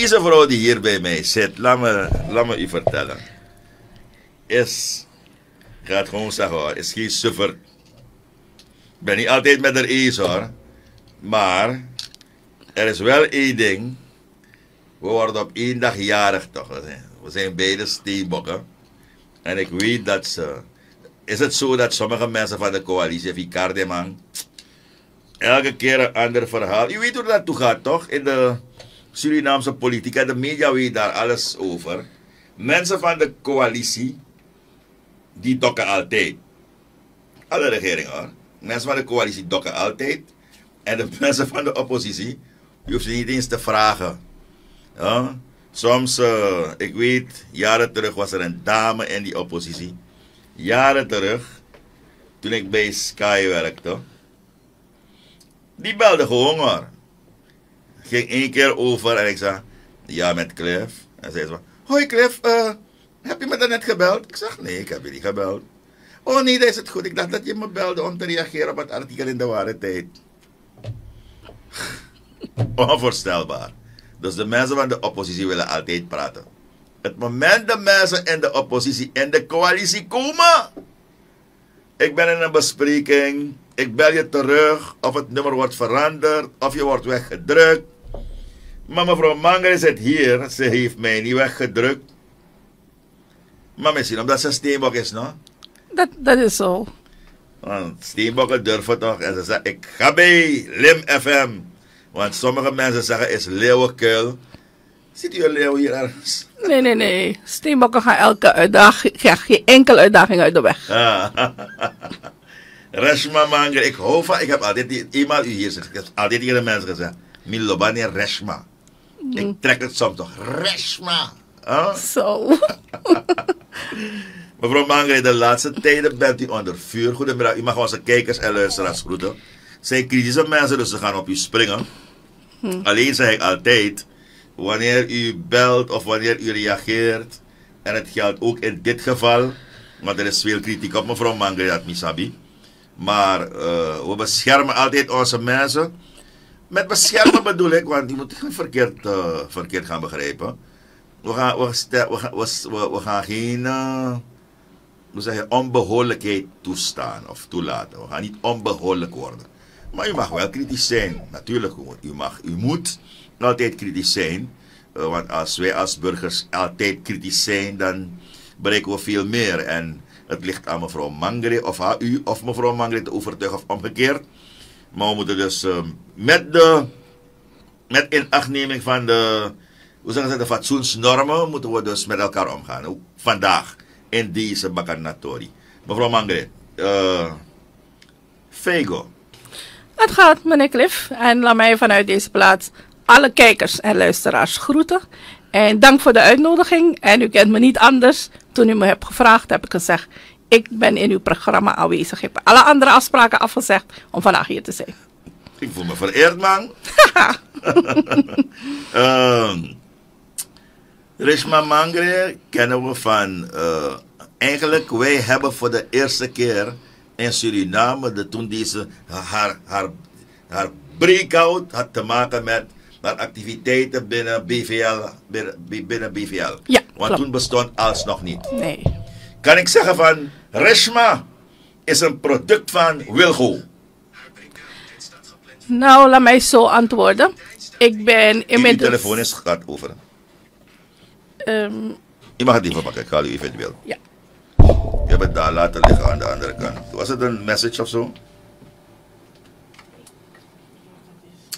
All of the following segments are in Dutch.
Deze vrouw die hier bij mij zit, laat me, laat me u vertellen. Is, ik ga het gewoon zeggen hoor, is geen suffer. Ik ben niet altijd met haar eens hoor. Maar, er is wel één ding. We worden op één dag jarig toch. We zijn, beide steenbokken. En ik weet dat ze... Is het zo dat sommige mensen van de coalitie, Vicarde man, elke keer een ander verhaal. Je weet hoe dat toe gaat, toch? In de Surinaamse politiek en de media weet daar alles over. Mensen van de coalitie, die dokken altijd. Alle regeringen hoor. Mensen van de coalitie dokken altijd. En de mensen van de oppositie, je hoeft ze niet eens te vragen. Ja? Soms, uh, ik weet, jaren terug was er een dame in die oppositie. Jaren terug, toen ik bij Sky werkte. Die belde gewoon hoor. Ging één keer over en ik zei, ja met Cliff. En zei ze, hoi Cliff, uh, heb je me net gebeld? Ik zeg, nee, ik heb je niet gebeld. Oh nee, dat is het goed. Ik dacht dat je me belde om te reageren op het artikel in de ware tijd. Onvoorstelbaar. Dus de mensen van de oppositie willen altijd praten. Het moment de mensen in de oppositie in de coalitie komen. Ik ben in een bespreking. Ik bel je terug of het nummer wordt veranderd of je wordt weggedrukt. Maar mevrouw Manger zit hier. Ze heeft mij niet weggedrukt. Maar misschien omdat ze steenbok is, no? Dat, dat is zo. Want steenbokken durven toch. En ze zegt, ik ga bij Lim FM. Want sommige mensen zeggen, is leeuwenkuil. Ziet u een leeuw hier ergens? Nee, nee, nee. Steenbokken gaan elke uitdaging, ja, geen enkele uitdaging uit de weg. Reshma Manger, ik hoop van, ik heb altijd, eenmaal u hier zit, ik heb altijd tegen de mensen gezegd, Milobani Reshma. Ik trek het soms toch, Reshma. Huh? Zo. Mevrouw Manger, de laatste tijden bent u onder vuur. Goedemiddag, u mag onze kijkers en luisteraars groeten. Zijn kritische mensen, dus ze gaan op u springen. Alleen zeg ik altijd, wanneer u belt of wanneer u reageert, en het geldt ook in dit geval, want er is veel kritiek op mevrouw Mangreat Misabi. Maar uh, we beschermen altijd onze mensen. Met beschermen bedoel ik, want die moet het verkeerd, uh, verkeerd gaan begrijpen. We gaan, we, we, we, we gaan geen uh, we zeggen, onbehoorlijkheid toestaan of toelaten. We gaan niet onbehoorlijk worden. Maar u mag wel kritisch zijn. Natuurlijk, u, mag, u moet altijd kritisch zijn. Uh, want als wij als burgers altijd kritisch zijn, dan bereiken we veel meer. En het ligt aan mevrouw Mangre of aan u of mevrouw Mangre te overtuigen of omgekeerd. Maar we moeten dus uh, met de met inachtneming van de, hoe zeggen ze, de fatsoensnormen, moeten we dus met elkaar omgaan. Ook vandaag in deze Bakanatori. Mevrouw Mangre, uh, Fego. Het gaat, meneer Cliff. En laat mij vanuit deze plaats alle kijkers en luisteraars groeten. En dank voor de uitnodiging. En u kent me niet anders. Toen u me hebt gevraagd, heb ik gezegd: Ik ben in uw programma aanwezig. Ik heb alle andere afspraken afgezegd om vandaag hier te zijn. Ik voel me vereerd, man. uh, Rishma Mangre kennen we van. Uh, eigenlijk, wij hebben voor de eerste keer in Suriname, de, toen deze haar, haar, haar breakout had te maken met naar activiteiten binnen BVL. Binnen, binnen BVL. Ja, Want klopt. toen bestond alles nog niet. Nee. Kan ik zeggen van Reshma is een product van Wilgo. Nou, laat mij zo antwoorden. Ik ben Uw inmiddels. telefoon is gaat over. ehm, Je mag het even pakken, ik haal u eventueel. ja. Je hebt het daar laten liggen aan de andere kant. Was het een message of zo?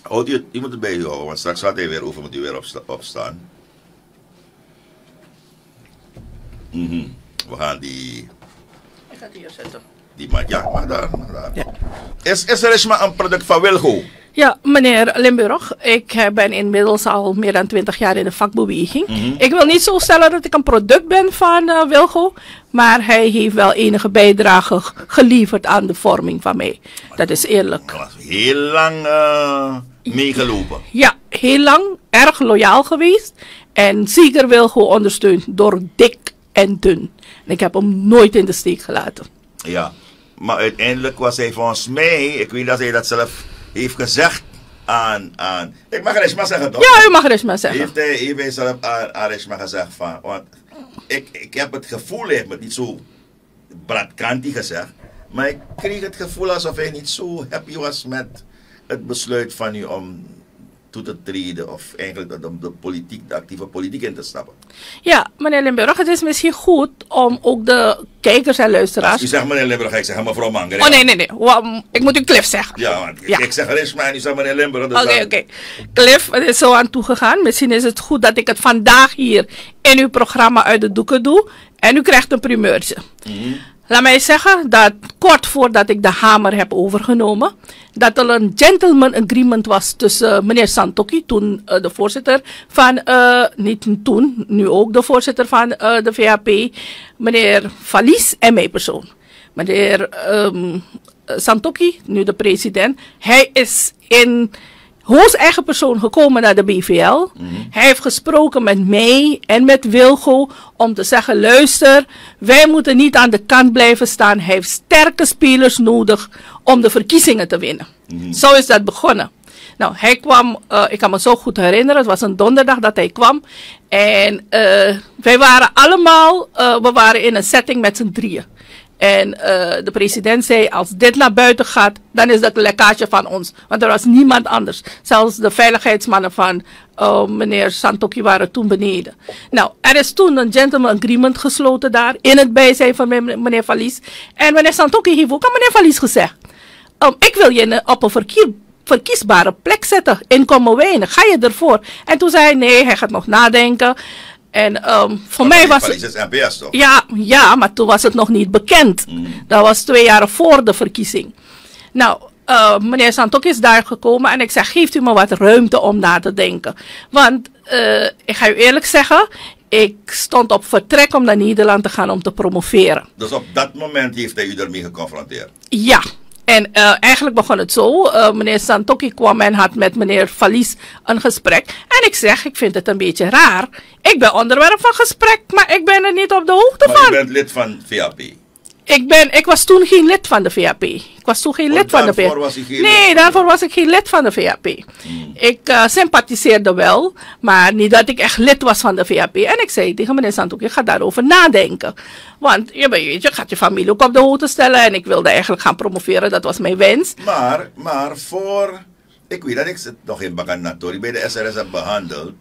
Houd het, u moet het bij u houden, want straks gaat hij weer over, moet u weer opsta- opstaan. Mhm. We gaan die, Ik ga het hier zetten. Die ja, maar daar, maar daar. Ja. Is, is er eens maar een product van Wilgo? Ja, meneer Limburg, ik eh, ben inmiddels al meer dan 20 jaar in de vakbeweging. Mhm. Ik wil niet zo stellen dat ik een product ben van eh, Wilgo, maar hij heeft wel enige bijdrage geleverd aan de vorming van mij. Dat is eerlijk. Heel lang eh, meegelopen. Ja, heel lang erg loyaal geweest en zeker Wilgo ondersteund door dik en dun. En ik heb hem nooit in de steek gelaten. Ja, maar uiteindelijk was hij volgens mij, ik weet dat hij dat zelf heeft gezegd aan, aan... Ik mag Reshma zeggen, toch? Ja, u mag er eens maar zeggen. Heeft hij, heeft hij zelf aan, aan Reshma gezegd van... Want ik, ik heb het gevoel, hij heeft me niet zo bradkantig gezegd. Maar ik kreeg het gevoel alsof hij niet zo happy was met het besluit van u om toe te treden. Of eigenlijk om de, politiek, de actieve politiek in te stappen. Ja, meneer Limburg, het is misschien goed om ook de kijkers en Als luisteraars... u zegt meneer Limburg, ik zeggen mevrouw Manger. Oh nee, nee, nee. Ik moet u Cliff zeggen. Ja, want ik- Ja. ik zeg Reshma en u zegt meneer Limburg. dus Oké, dan- oké. Cliff, het is zo aan toegegaan. Misschien is het goed dat ik het vandaag hier in uw programma uit de doeken doe. En u krijgt een primeurtje. Laat mij zeggen dat kort voordat ik de hamer heb overgenomen, dat er een gentleman agreement was tussen eh, meneer Santoki, toen eh, de voorzitter van, eh, niet toen, nu ook de voorzitter van de VAP, meneer Valies en mijn persoon. Meneer Santoki, nu de president, hij is in Hoos eigen persoon gekomen naar de BVL. Hij heeft gesproken met mij en met Wilgo om te zeggen: luister, wij moeten niet aan de kant blijven staan. Hij heeft sterke spelers nodig om de verkiezingen te winnen. Zo is dat begonnen. Nou, hij kwam, eh, ik kan me zo goed herinneren, het was een donderdag dat hij kwam. En eh, wij waren allemaal, eh, we waren in een setting met z'n drieën. En eh, de president zei, als dit naar buiten gaat, dan is dat een lekkage van ons. Want er was niemand anders. Zelfs de veiligheidsmannen van eh, meneer Santoki waren toen beneden. Nou, er is toen een gentleman agreement gesloten daar, in het bijzijn van meneer Valies. En meneer Santoki heeft ook aan meneer Valies gezegd, um, ik wil je een- op een verkiesbare plek zetten in Kommerwijnen. Ga je ervoor? En toen zei hij, nee, hij gaat nog nadenken. En ehm, voor mij was is NPS toch? ja, ja, maar toen was het nog niet bekend. Dat was twee jaar voor de verkiezing. Nou, eh, meneer Santok is daar gekomen en ik zeg, geeft u me wat ruimte om na te denken. Want, eh, ik ga u eerlijk zeggen, ik stond op vertrek om naar Nederland te gaan om te promoveren. Dus op dat moment heeft hij u ermee geconfronteerd. Ja, en eh, eigenlijk begon het zo. Eh, meneer Santoki kwam en had met meneer Valies een gesprek. En ik zeg, ik vind het een beetje raar. Ik ben onderwerp van gesprek, maar ik ben er niet op de hoogte Maar van. u bent lid van VAP. Ik, ben, ik was toen geen lid van de VAP. Ik was toen geen Oh, lid van de daarvoor VAP. was geen nee, lid. daarvoor was ik geen lid van de VAP. Ik eh, sympathiseerde wel, maar niet dat ik echt lid was van de VAP. En ik zei tegen meneer Santoek, je gaat daarover nadenken. Want je, weet, je gaat je familie ook op de hoogte stellen. En ik wilde eigenlijk gaan promoveren, dat was mijn wens. Maar, maar voor... Ik weet dat ik het nog in Baganatori bij de SRS heb behandeld.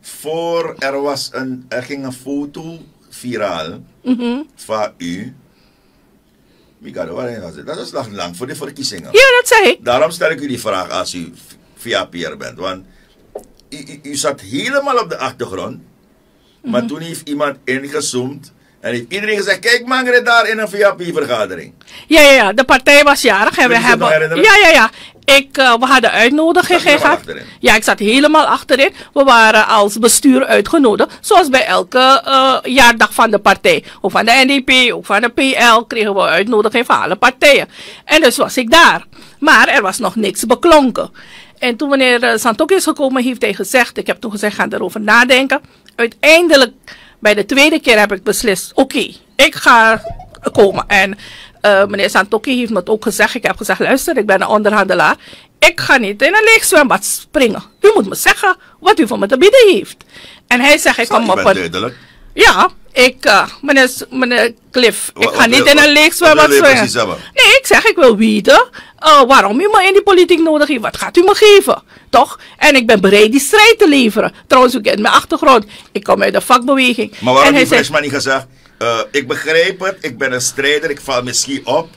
Voor er was een... Er ging een foto viraal Mhm. van u. Mikado, was het? Dat is nog lang voor de verkiezingen. Ja, dat zei ik. Daarom stel ik u die vraag als u VAP'er bent. Want u, u, u zat helemaal op de achtergrond. Maar Mhm. toen heeft iemand ingezoomd. En heeft iedereen gezegd, kijk Mangere daar in een VAP-vergadering. Ja, ja, ja, de partij was jarig. En we hebben, ja, ja, ja. Ik, eh, we hadden uitnodiging gehad. Ja, ik zat helemaal achterin. We waren als bestuur uitgenodigd. Zoals bij elke eh, jaardag van de partij. Of van de NDP, of van de PL kregen we uitnodiging van alle partijen. En dus was ik daar. Maar er was nog niks beklonken. En toen meneer eh, Santok is gekomen, heeft hij gezegd, ik heb toen gezegd, ga erover nadenken. Uiteindelijk, bij de tweede keer heb ik beslist, oké, ik ga komen. En eh, meneer Santoki heeft me het ook gezegd. Ik heb gezegd, luister, ik ben een onderhandelaar. Ik ga niet in een leeg zwembad springen. U moet me zeggen wat u voor me te bieden heeft. En hij zegt, ik kom op een... duidelijk. Ja, ik, eh, meneer, meneer Cliff, ik wat ga niet in een leeg zwembad hebben? Nee, ik zeg, ik wil weten eh, waarom u me in die politiek nodig heeft. Wat gaat u me geven? Toch? En ik ben bereid die strijd te leveren. Trouwens, u kent mijn achtergrond. Ik kom uit de vakbeweging. Maar waarom en heeft zei, Freshman niet gezegd, eh, ik begrijp het, ik ben een strijder, ik val misschien op.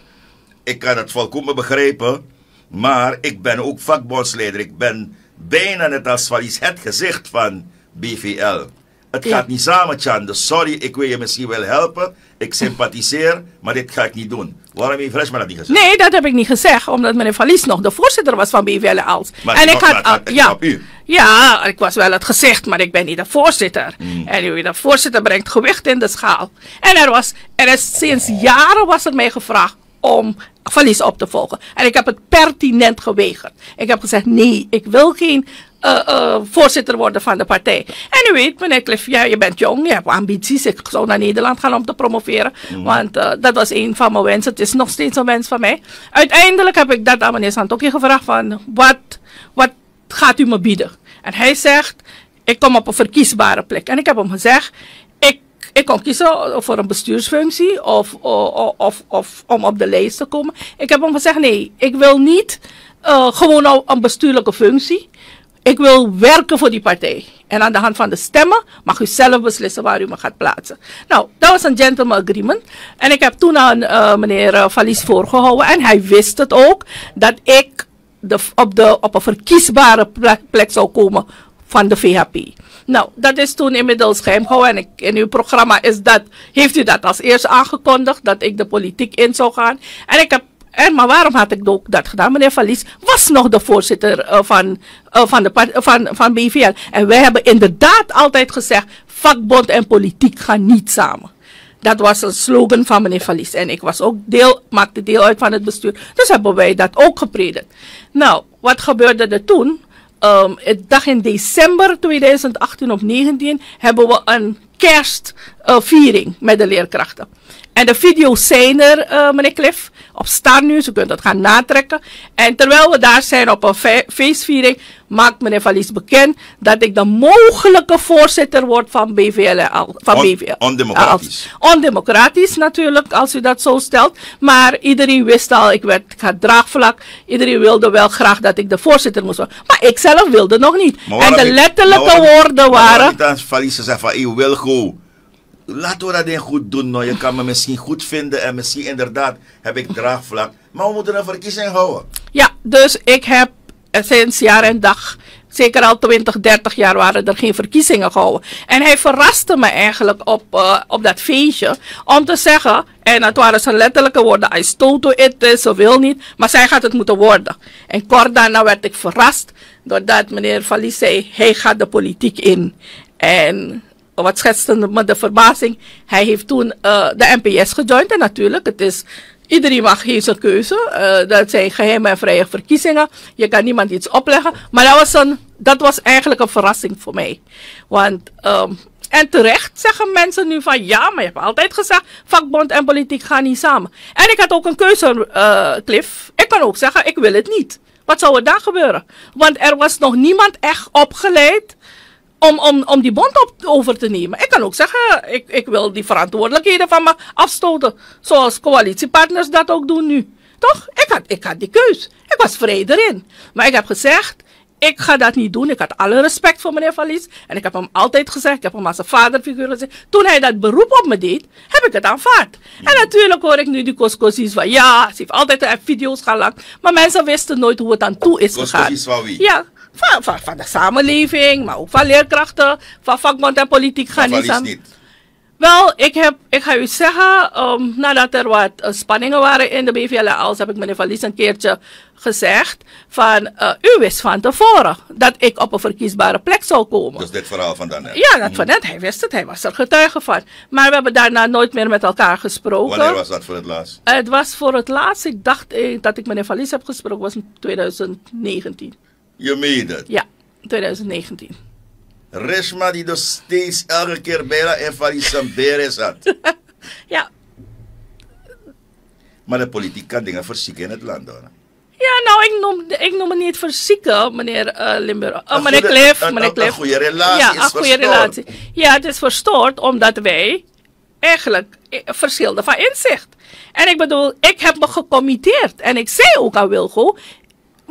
Ik kan het volkomen begrijpen. Maar ik ben ook vakbondsleider. Ik ben bijna net als Valies het gezicht van BVL. Het Ja. gaat niet samen, Chan. Dus sorry, ik wil je misschien wel helpen. Ik sympathiseer, maar dit ga ik niet doen. Waarom heeft Freshman dat niet gezegd? Nee, dat heb ik niet gezegd, omdat meneer Valies nog de voorzitter was van BVL als. Maar en ik had, al- ja, ja, ik was wel het gezicht, maar ik ben niet de voorzitter. Mm. En u, de voorzitter brengt gewicht in de schaal. En er was, er is sinds jaren was er mij gevraagd om Valies op te volgen. En ik heb het pertinent geweigerd. Ik heb gezegd, nee, ik wil geen eh, eh, voorzitter worden van de partij. En u weet, meneer Cliff, ja, je bent jong, je hebt ambities. Ik zou naar Nederland gaan om te promoveren. Want eh, dat was een van mijn wensen. Het is nog steeds een wens van mij. Uiteindelijk heb ik dat aan meneer Santoki gevraagd van, wat, wat gaat u me bieden? En hij zegt, ik kom op een verkiesbare plek. En ik heb hem gezegd, ik, ik kon kiezen voor een bestuursfunctie of, of, of, of om op de lijst te komen. Ik heb hem gezegd, nee, ik wil niet uh, gewoon al een bestuurlijke functie. Ik wil werken voor die partij. En aan de hand van de stemmen mag u zelf beslissen waar u me gaat plaatsen. Nou, dat was een gentleman agreement. En ik heb toen aan uh, meneer Valies voorgehouden. En hij wist het ook dat ik de, op, de, op een verkiesbare plek, plek zou komen van de VHP. Nou, dat is toen inmiddels geheim gehouden. En ik, in uw programma is dat, heeft u dat als eerste aangekondigd, dat ik de politiek in zou gaan. En ik heb en, maar waarom had ik ook dat gedaan? Meneer Valies was nog de voorzitter uh, van, uh, van, de, van, van BVL. En wij hebben inderdaad altijd gezegd, vakbond en politiek gaan niet samen. Dat was een slogan van meneer Valies. En ik was ook deel, maakte deel uit van het bestuur. Dus hebben wij dat ook gepredikt. Nou, wat gebeurde er toen? Um, het dag in december 2018 of 19 hebben we een kerstviering uh, met de leerkrachten. En de video's zijn er, meneer Cliff, op Star News. U kunt dat gaan natrekken. En terwijl we daar zijn op een fe feestviering, maakt meneer Valies bekend dat ik de mogelijke voorzitter word van BVL. Van On, BVL ondemocratisch. Als, ondemocratisch natuurlijk, als u dat zo stelt. Maar iedereen wist al, ik, werd, ik draagvlak. Iedereen wilde wel graag dat ik de voorzitter moest worden. Maar ik zelf wilde nog niet. En de letterlijke woorden waren... Maar Valies zeggen van, ik wil gewoon laten we dat ding goed doen. Nou. Je kan me misschien goed vinden en misschien inderdaad heb ik draagvlak. Maar we moeten een verkiezing houden. Ja, dus ik heb sinds jaar en dag, zeker al 20, 30 jaar waren er geen verkiezingen gehouden. En hij verraste me eigenlijk op, uh, op dat feestje om te zeggen, en het waren zijn letterlijke woorden, I stole to it, ze wil niet, maar zij gaat het moeten worden. En kort daarna werd ik verrast doordat meneer Valies zei, hij gaat de politiek in. En wat schetste me de verbazing. Hij heeft toen uh, de NPS gejoind. En natuurlijk, het is, iedereen mag geen zijn keuze. Uh, dat zijn geheime en vrije verkiezingen. Je kan niemand iets opleggen. Maar dat was, een, dat was eigenlijk een verrassing voor mij. Want, um, en terecht zeggen mensen nu van ja, maar je hebt altijd gezegd, vakbond en politiek gaan niet samen. En ik had ook een keuze, uh, Cliff. Ik kan ook zeggen, ik wil het niet. Wat zou er dan gebeuren? Want er was nog niemand echt opgeleid om, om, om die bond op, over te nemen. Ik kan ook zeggen, ik, ik wil die verantwoordelijkheden van me afstoten. Zoals coalitiepartners dat ook doen nu. Toch? Ik had, ik had die keus. Ik was vrij erin. Maar ik heb gezegd, ik ga dat niet doen. Ik had alle respect voor meneer Valies. En ik heb hem altijd gezegd, ik heb hem als een vaderfiguur gezegd. Toen hij dat beroep op me deed, heb ik het aanvaard. En natuurlijk hoor ik nu die Koskosies van, ja, ze heeft altijd video's gelangt. Maar mensen wisten nooit hoe het aan toe is gegaan. van wie? Ja, van, van, van, de samenleving, maar ook van leerkrachten, van vakbond en politiek gaan samen. niet. Wel, ik, heb, ik ga u zeggen, um, nadat er wat uh, spanningen waren in de BVL als heb ik meneer Valies een keertje gezegd van, uh, u wist van tevoren dat ik op een verkiesbare plek zou komen. Dus dit verhaal van daarnet? Ja, dat van net. Hij wist het, hij was er getuige van. Maar we hebben daarna nooit meer met elkaar gesproken. Wanneer was dat voor het laatst? Het was voor het laatst, ik dacht eh, dat ik meneer Valies heb gesproken, was in 2019. Je meent het? Ja, 2019. Reshma die dus steeds elke keer bijna in Valies zat. ja. Maar de politiek kan dingen verzieken in het land hoor. Ja, nou, ik noem, ik noem het niet verzieken, meneer uh, Limburg. Oh, meneer Cliff. Een, meneer. Een goede relatie ja, is een goede relatie. Ja, het is verstoord omdat wij eigenlijk verschilden van inzicht. En ik bedoel, ik heb me gecommitteerd. En ik zei ook aan Wilgo,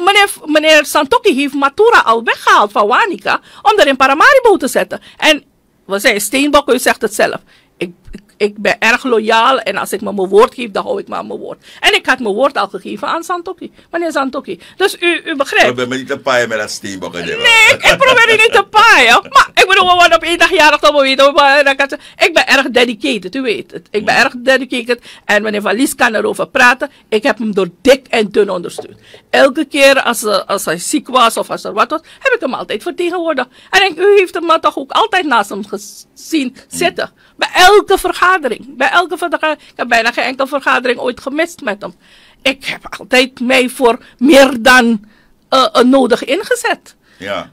meneer, meneer Santoki heeft Matura al weggehaald van Wanika om er in Paramaribo te zetten. En we zijn Steenbok, u zegt het zelf. Ik, ik, ben erg loyaal en als ik me mijn woord geef, dan hou ik me aan mijn woord. En ik had mijn woord al gegeven aan Santoki, meneer Santoki. Dus u, u begrijpt. Probeer me niet te paaien met dat Steenbok. Nee, ik, ik probeer u niet te paaien. Maar ik bedoel, we worden op één dag jarig, dan weten we. Ik ben erg dedicated, u weet het. Ik ben erg dedicated. En meneer Valies kan erover praten. Ik heb hem door dik en dun ondersteund. Elke keer als, als hij ziek was of als er wat was, heb ik hem altijd vertegenwoordigd. En ik, u heeft hem toch ook altijd naast hem gezien zitten. Bij elke vergadering. Bij elke vergadering. Ik heb bijna geen enkele vergadering ooit gemist met hem. Ik heb altijd mij voor meer dan uh, nodig ingezet. Ja.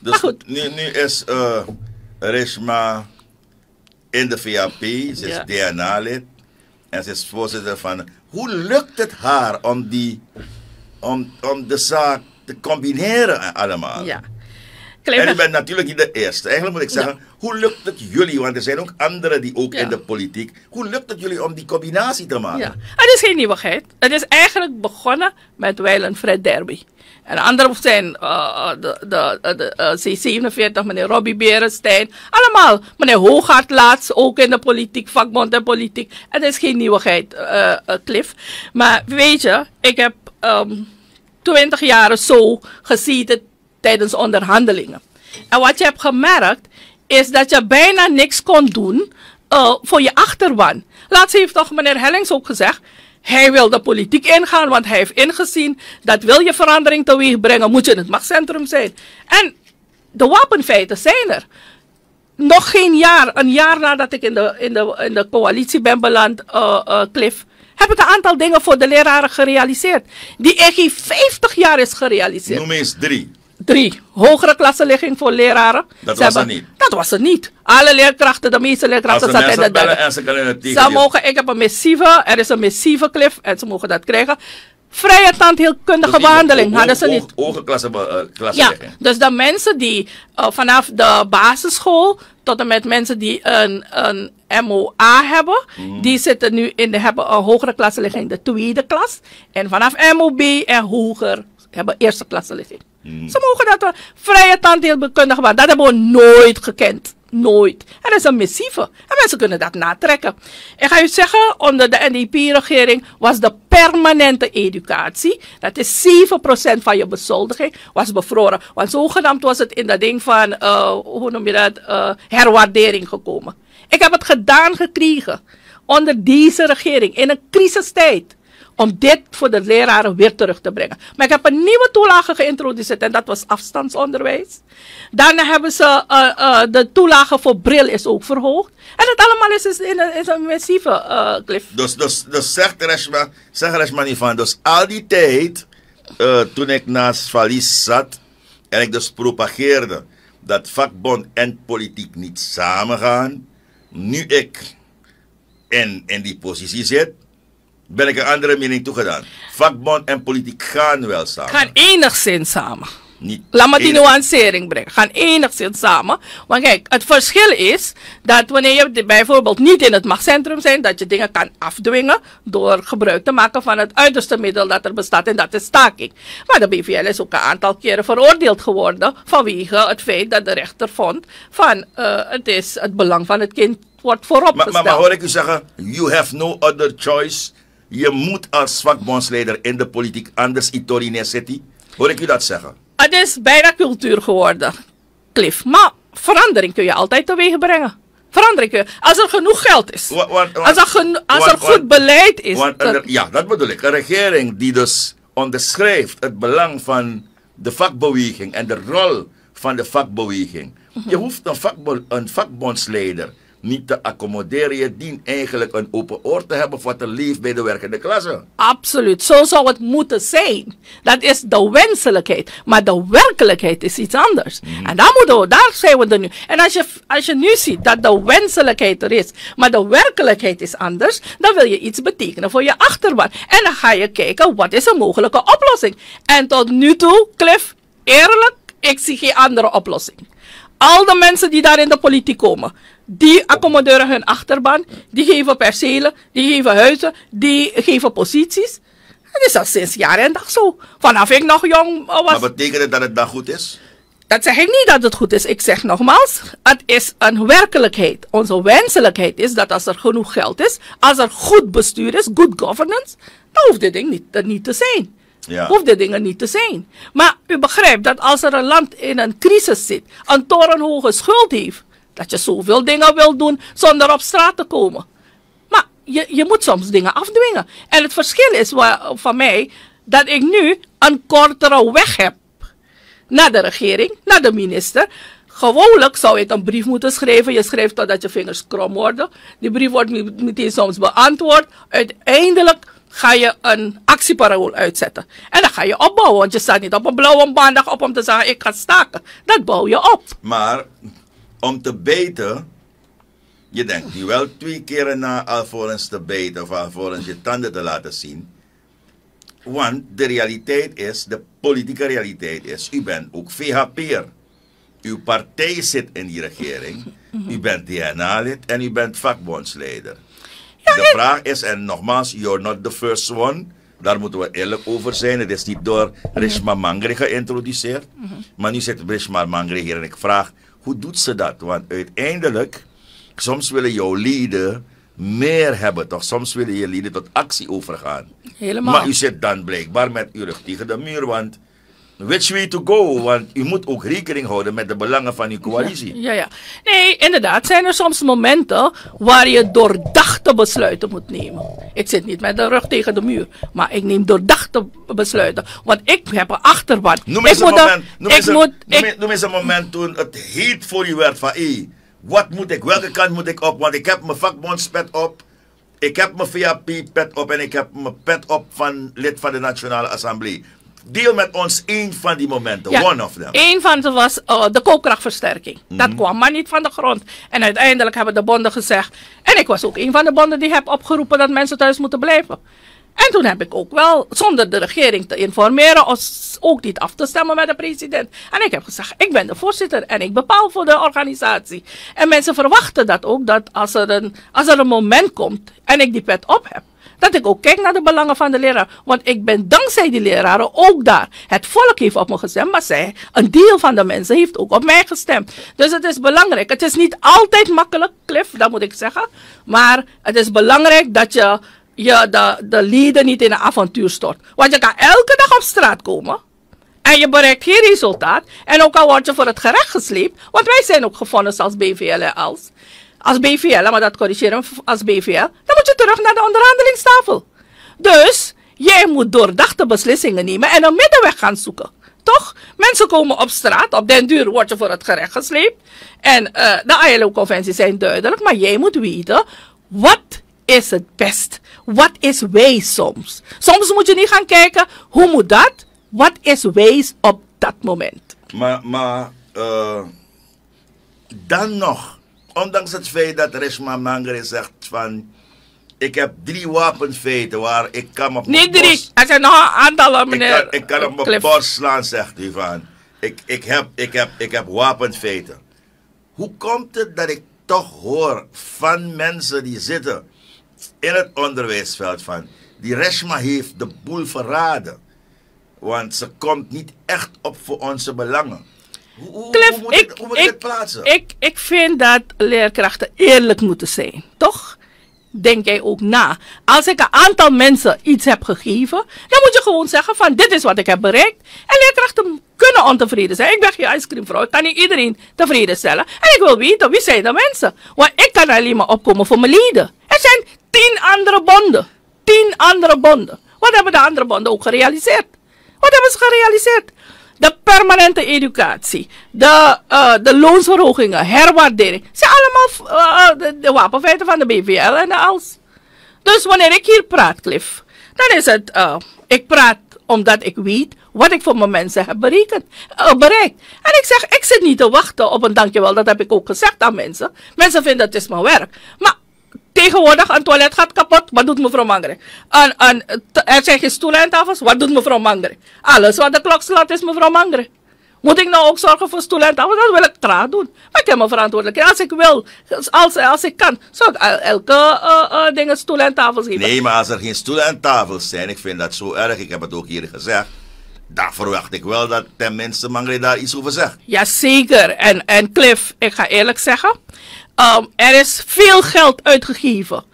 Dus Maar goed. Nu, nu is eh Rishma in de VAP, ze is Ja. DNA-lid en ze is voorzitter van. Hoe lukt het haar om, die, om, om de zaak te combineren allemaal? Ja. En u bent natuurlijk niet de eerste. Eigenlijk moet ik zeggen, hoe lukt het jullie, want er zijn ook anderen die ook Ja. in de politiek. Hoe lukt het jullie om die combinatie te maken? Ja, het is geen nieuwigheid. Het is eigenlijk begonnen met Weilen Fred Derby. En de anderen zijn eh, de, de, de, eh, C47, meneer Robbie Berenstein. Allemaal. Meneer Hoogaard laatst, ook in de politiek, vakbond en politiek. Het is geen nieuwigheid, eh eh, Cliff. Maar weet je, ik heb ehm 20 jaar zo gezeten tijdens onderhandelingen. En wat je hebt gemerkt, is dat je bijna niks kon doen eh, voor je achterban. Laatst heeft toch meneer Hellings ook gezegd. Hij wil de politiek ingaan, want hij heeft ingezien dat wil je verandering teweeg brengen, moet je in het machtscentrum zijn. En de wapenfeiten zijn er. Nog geen jaar, een jaar nadat ik in de, in de, in de coalitie ben beland, eh, Cliff, heb ik een aantal dingen voor de leraren gerealiseerd. Die in 50 jaar is gerealiseerd. Noem eens drie. Drie, hogere klassenligging voor leraren. Dat Ze was er hebben- niet. Dat was er niet. Alle leerkrachten, de meeste leerkrachten zaten in de derde. ze mogen, ik heb een missieve, er is een missieve cliff en ze mogen dat krijgen. Vrije tandheelkundige behandeling hadden ze niet. Hoge klasse, eh, klasse Ja, dus de mensen die eh, vanaf de basisschool tot en met mensen die een, een MOA hebben, Mhm. die zitten nu in de, hebben een hogere klassenligging, de tweede klas. En vanaf MOB en hoger hebben eerste klassenligging. Mhm. Ze mogen dat wel. Vrije tandheelkundige behandeling, dat hebben we nooit gekend. Nooit. En dat is een missieve. En mensen kunnen dat natrekken. Ik ga u zeggen, onder de NDP-regering was de permanente educatie, dat is 7% van je bezoldiging, was bevroren. Want zogenaamd was het in dat ding van, eh, hoe noem je dat, eh, herwaardering gekomen. Ik heb het gedaan gekregen onder deze regering in een crisistijd om dit voor de leraren weer terug te brengen. Maar ik heb een nieuwe toelage geïntroduceerd en dat was afstandsonderwijs. Daarna hebben ze eh, eh, de toelage voor bril is ook verhoogd. En dat allemaal is, is in een, is een massieve uh, cliff. Dus, dus, dus zegt Reshma, zeg Reshma niet van, dus al die tijd, eh, toen ik naast Valies zat en ik dus propageerde dat vakbond en politiek niet samengaan, nu ik in, in die positie zit, ben ik een andere mening toegedaan. Vakbond en politiek gaan wel samen. Gaan enigszins samen. Niet Laat me die nuancering brengen. Gaan enigszins samen. Want kijk, het verschil is dat wanneer je bijvoorbeeld niet in het machtscentrum bent, dat je dingen kan afdwingen door gebruik te maken van het uiterste middel dat er bestaat en dat is staking. Maar de BVL is ook een aantal keren veroordeeld geworden vanwege het feit dat de rechter vond van eh, het is het belang van het kind wordt voorop Maar, maar, maar hoor ik u zeggen, you have no other choice. Je moet als vakbondsleider in de politiek, anders Itorine City. Hoor ik u dat zeggen? Het is bijna cultuur geworden, Cliff. Maar verandering kun je altijd teweeg brengen. Verandering kun je, als er genoeg geld is. Als er, geno- als wa- er goed beleid is. Ja, dat bedoel ik. Een regering die dus onderschrijft het belang van de vakbeweging en de rol van de vakbeweging. Je hoeft een, vakbo- een vakbondsleider niet te accommoderen. Je dient eigenlijk een open oor te hebben voor te leven bij de werkende klasse. Absoluut, zo zou het moeten zijn. Dat is de wenselijkheid. Maar de werkelijkheid is iets anders. En daar, moeten we, daar zijn we er nu. En als je, als je nu ziet dat de wenselijkheid er is, maar de werkelijkheid is anders, dan wil je iets betekenen voor je achterban. En dan ga je kijken, wat is een mogelijke oplossing? En tot nu toe, Cliff, eerlijk, ik zie geen andere oplossing. Al de mensen die daar in de politiek komen, die accommoderen hun achterban, die geven percelen, die geven huizen, die geven posities. Het is al sinds jaar en dag zo. Vanaf ik nog jong was. Maar betekent het dat het dan goed is? Dat zeg ik niet dat het goed is. Ik zeg nogmaals, het is een werkelijkheid. Onze wenselijkheid is dat als er genoeg geld is, als er goed bestuur is, good governance, dan hoeft dit ding niet, niet te zijn. Ja. Hoeft dit dingen niet te zijn. Maar u begrijpt dat als er een land in een crisis zit, een torenhoge schuld heeft, dat je zoveel dingen wil doen zonder op straat te komen. Maar je, je moet soms dingen afdwingen. En het verschil is van mij dat ik nu een kortere weg heb naar de regering, naar de minister. Gewoonlijk zou ik een brief moeten schrijven. Je schrijft totdat je vingers krom worden. Die brief wordt meteen soms beantwoord. Uiteindelijk ga je een actieparool uitzetten. En dan ga je opbouwen, want je staat niet op een blauwe maandag op om te zeggen ik ga staken. Dat bouw je op. Maar om te beten, je denkt nu wel twee keren na alvorens te beten of alvorens je tanden te laten zien. Want de realiteit is, de politieke realiteit is, u bent ook VHP'er. Uw partij zit in die regering. U bent DNA-lid en u bent vakbondsleider. de vraag is, en nogmaals, you're not the first one. Daar moeten we eerlijk over zijn. Het is niet door Rishma Mangri geïntroduceerd. Maar nu zit Rishma Mangri hier en ik vraag, hoe doet ze dat? Want uiteindelijk, soms willen jouw lieden meer hebben, toch? Soms willen je lieden tot actie overgaan. Helemaal. Maar u zit dan blijkbaar met uw rug tegen de muur, want which way to go? Want u moet ook rekening houden met de belangen van uw coalitie. Ja, ja. Nee, inderdaad. Zijn er soms momenten waar je doordachte besluiten moet nemen. Ik zit niet met de rug tegen de muur, maar ik neem doordachte besluiten. Want ik heb een achterban. Noem ik eens, een moet moment, noem, ik eens een, moet, noem, ik, noem eens een moment toen het heet voor u werd van... Hey, wat moet ik, welke kant moet ik op? Want ik heb mijn vakbondspet op. Ik heb mijn VAP-pet op en ik heb mijn pet op van lid van de Nationale Assemblée. Deel met ons één van die momenten, Ja, one of them. Een van ze was eh, de koopkrachtversterking. Dat kwam maar niet van de grond. En uiteindelijk hebben de bonden gezegd. En ik was ook een van de bonden die heb opgeroepen dat mensen thuis moeten blijven. En toen heb ik ook wel, zonder de regering te informeren, of ook niet af te stemmen met de president. En ik heb gezegd, ik ben de voorzitter en ik bepaal voor de organisatie. En mensen verwachten dat ook, dat als er een, als er een moment komt en ik die pet op heb, dat ik ook kijk naar de belangen van de leraar. Want ik ben dankzij die leraren ook daar. Het volk heeft op me gestemd, maar zij, een deel van de mensen heeft ook op mij gestemd. Dus het is belangrijk. Het is niet altijd makkelijk, Cliff, dat moet ik zeggen. Maar het is belangrijk dat je, je de, de leden niet in een avontuur stort. Want je kan elke dag op straat komen. En je bereikt geen resultaat. En ook al word je voor het gerecht gesleept. Want wij zijn ook gevonden als BVL als. Als BVL, maar dat corrigeren als BVL. Dan moet je terug naar de onderhandelingstafel. Dus jij moet doordachte beslissingen nemen en een middenweg gaan zoeken. Toch? Mensen komen op straat, op den duur word je voor het gerecht gesleept. En eh, de ILO-conventies zijn duidelijk, maar jij moet weten, wat is het best? Wat is wijs soms? Soms moet je niet gaan kijken, hoe moet dat? Wat is wijs op dat moment? Maar, maar eh, dan nog, ondanks het feit dat Rishma Mangere zegt van... Ik heb drie wapenfeiten waar ik kan op mijn Niet drie, er zijn nog een aantal, Ik meneer kan, ik kan op mijn borst slaan, zegt u van. Ik, ik, heb, ik, heb, ik heb wapenfeiten. Hoe komt het dat ik toch hoor van mensen die zitten in het onderwijsveld van... Die Reshma heeft de boel verraden. Want ze komt niet echt op voor onze belangen. Hoe, hoe, Cliff, hoe moet ik, ik, hoe moet ik, het plaatsen? ik, ik vind dat leerkrachten eerlijk moeten zijn, toch? Denk jij ook na. Als ik een aantal mensen iets heb gegeven, dan moet je gewoon zeggen van dit is wat ik heb bereikt. En leerkrachten kunnen ontevreden zijn. Ik ben geen icecreamvrouw, ik kan niet iedereen tevreden stellen. En ik wil weten wie zijn de mensen. Want ik kan alleen maar opkomen voor mijn leden. Er zijn tien andere bonden. Tien andere bonden. Wat hebben de andere bonden ook gerealiseerd? Wat hebben ze gerealiseerd? De permanente educatie, de, eh, de loonsverhogingen, herwaardering. zijn allemaal eh, de, wapenfeiten van de BVL en de ALS. Dus wanneer ik hier praat, Cliff, dan is het, eh, ik praat omdat ik weet wat ik voor mijn mensen heb berekend, bereikt. En ik zeg, ik zit niet te wachten op een dankjewel, dat heb ik ook gezegd aan mensen. Mensen vinden het is mijn werk. Maar tegenwoordig, een toilet gaat kapot, wat doet mevrouw Mangere? Een, een, er zijn geen stoelen en tafels, wat doet mevrouw Mangere? Alles wat de klok slaat is mevrouw Mangere. Moet ik nou ook zorgen voor stoelen en tafels? Dat wil ik traag doen. Maar ik heb mijn verantwoordelijkheid. Als ik wil, als, als ik kan, zou ik el- elke eh, eh, dingen stoelen en tafels geven. Nee, maar als er geen stoelen en tafels zijn, ik vind dat zo erg, ik heb het ook hier gezegd. Dan verwacht ik wel dat tenminste Mangre daar iets over zegt. Jazeker. En, en Cliff, ik ga eerlijk zeggen. Ehm, er is veel geld uitgegeven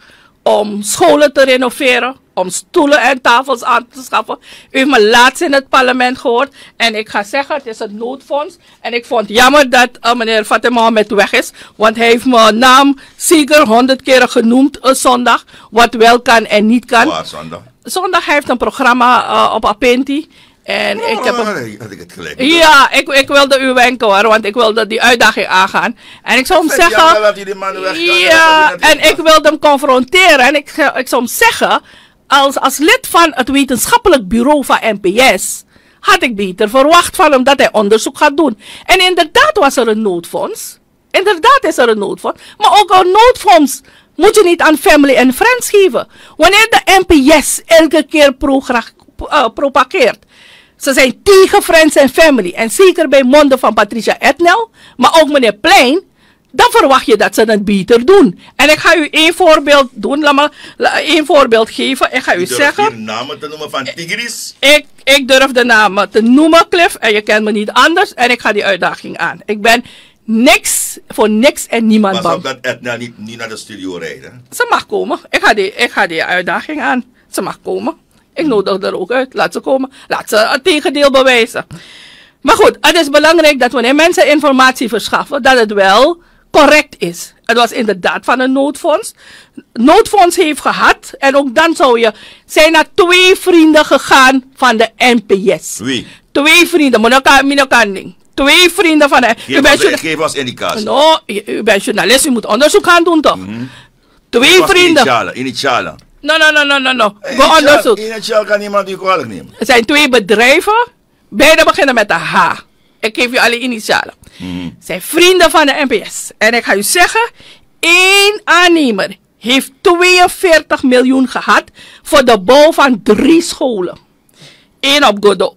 om scholen te renoveren. Om stoelen en tafels aan te schaffen. U heeft me laatst in het parlement gehoord. En ik ga zeggen, het is een noodfonds. En ik vond het jammer dat eh, meneer Fatima Mohamed weg is. Want hij heeft mijn naam zeker honderd keren genoemd een zondag. Wat wel kan en niet kan. Waar zondag? Zondag heeft een programma eh, op Apenti. En ik heb een Oh, had ik het gelijk. ja, ik, ik wilde u wenken hoor, want ik wilde die uitdaging aangaan. En ik zou hem zeggen. jammer dat hij die man weg kan. Ja, en ik wilde hem confronteren. En ik, ik zou hem zeggen. als, als lid van het wetenschappelijk bureau van NPS had ik beter verwacht van hem dat hij onderzoek gaat doen. En inderdaad was er een noodfonds. Inderdaad is er een noodfonds. Maar ook een noodfonds moet je niet aan family en friends geven. Wanneer de NPS elke keer uh, propageert. Ze zijn tegen friends en family. En zeker bij monden van Patricia Etnel, maar ook meneer Plein dan verwacht je dat ze het beter doen. En ik ga u één voorbeeld doen. Laat me één voorbeeld geven. Ik ga u, u zeggen. de namen te noemen van Tigris? Ik, ik durf de namen te noemen, Cliff. En je kent me niet anders. En ik ga die uitdaging aan. Ik ben niks voor niks en niemand bang. Maar dat Edna niet, niet naar de studio rijden? Ze mag komen. Ik ga die, ik ga die uitdaging aan. Ze mag komen. Ik nodig er ook uit. Laat ze komen. Laat ze het tegendeel bewijzen. Maar goed, het is belangrijk dat wanneer mensen informatie verschaffen, dat het wel correct is. Het was inderdaad van een noodfonds. Noodfonds heeft gehad. En ook dan zou je. Zijn er twee vrienden gegaan van de NPS. Wie? Twee vrienden. Minokanding. Twee vrienden van de. Geef, u bent geef als indicatie. No, u bent journalist. U moet onderzoek gaan doen toch? Mm -hmm. Twee vrienden. Initialen. Initialen. No, no, no, no, no. no. Go onderzoek. Initiaal kan niemand u kwalijk nemen. Het zijn twee bedrijven. Beide beginnen met een H. Ik geef u alle initialen. Mm. Zijn vrienden van de NPS. En ik ga u zeggen, één aannemer heeft 42 miljoen gehad voor de bouw van drie scholen. Eén op Godo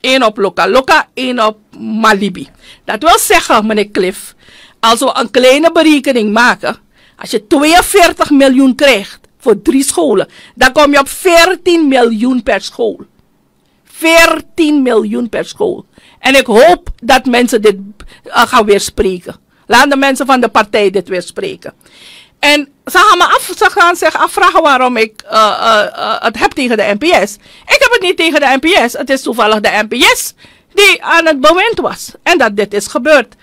één op Loka Loka, één op Malibi. Dat wil zeggen, meneer Cliff, als we een kleine berekening maken, als je 42 miljoen krijgt voor drie scholen, dan kom je op 14 miljoen per school. 14 miljoen per school. En ik hoop dat mensen dit uh, gaan weerspreken. Laat de mensen van de partij dit weerspreken. En ze gaan, me af, ze gaan zich afvragen waarom ik uh, uh, het heb tegen de NPS. Ik heb het niet tegen de NPS. Het is toevallig de NPS die aan het bewind was. En dat dit is gebeurd.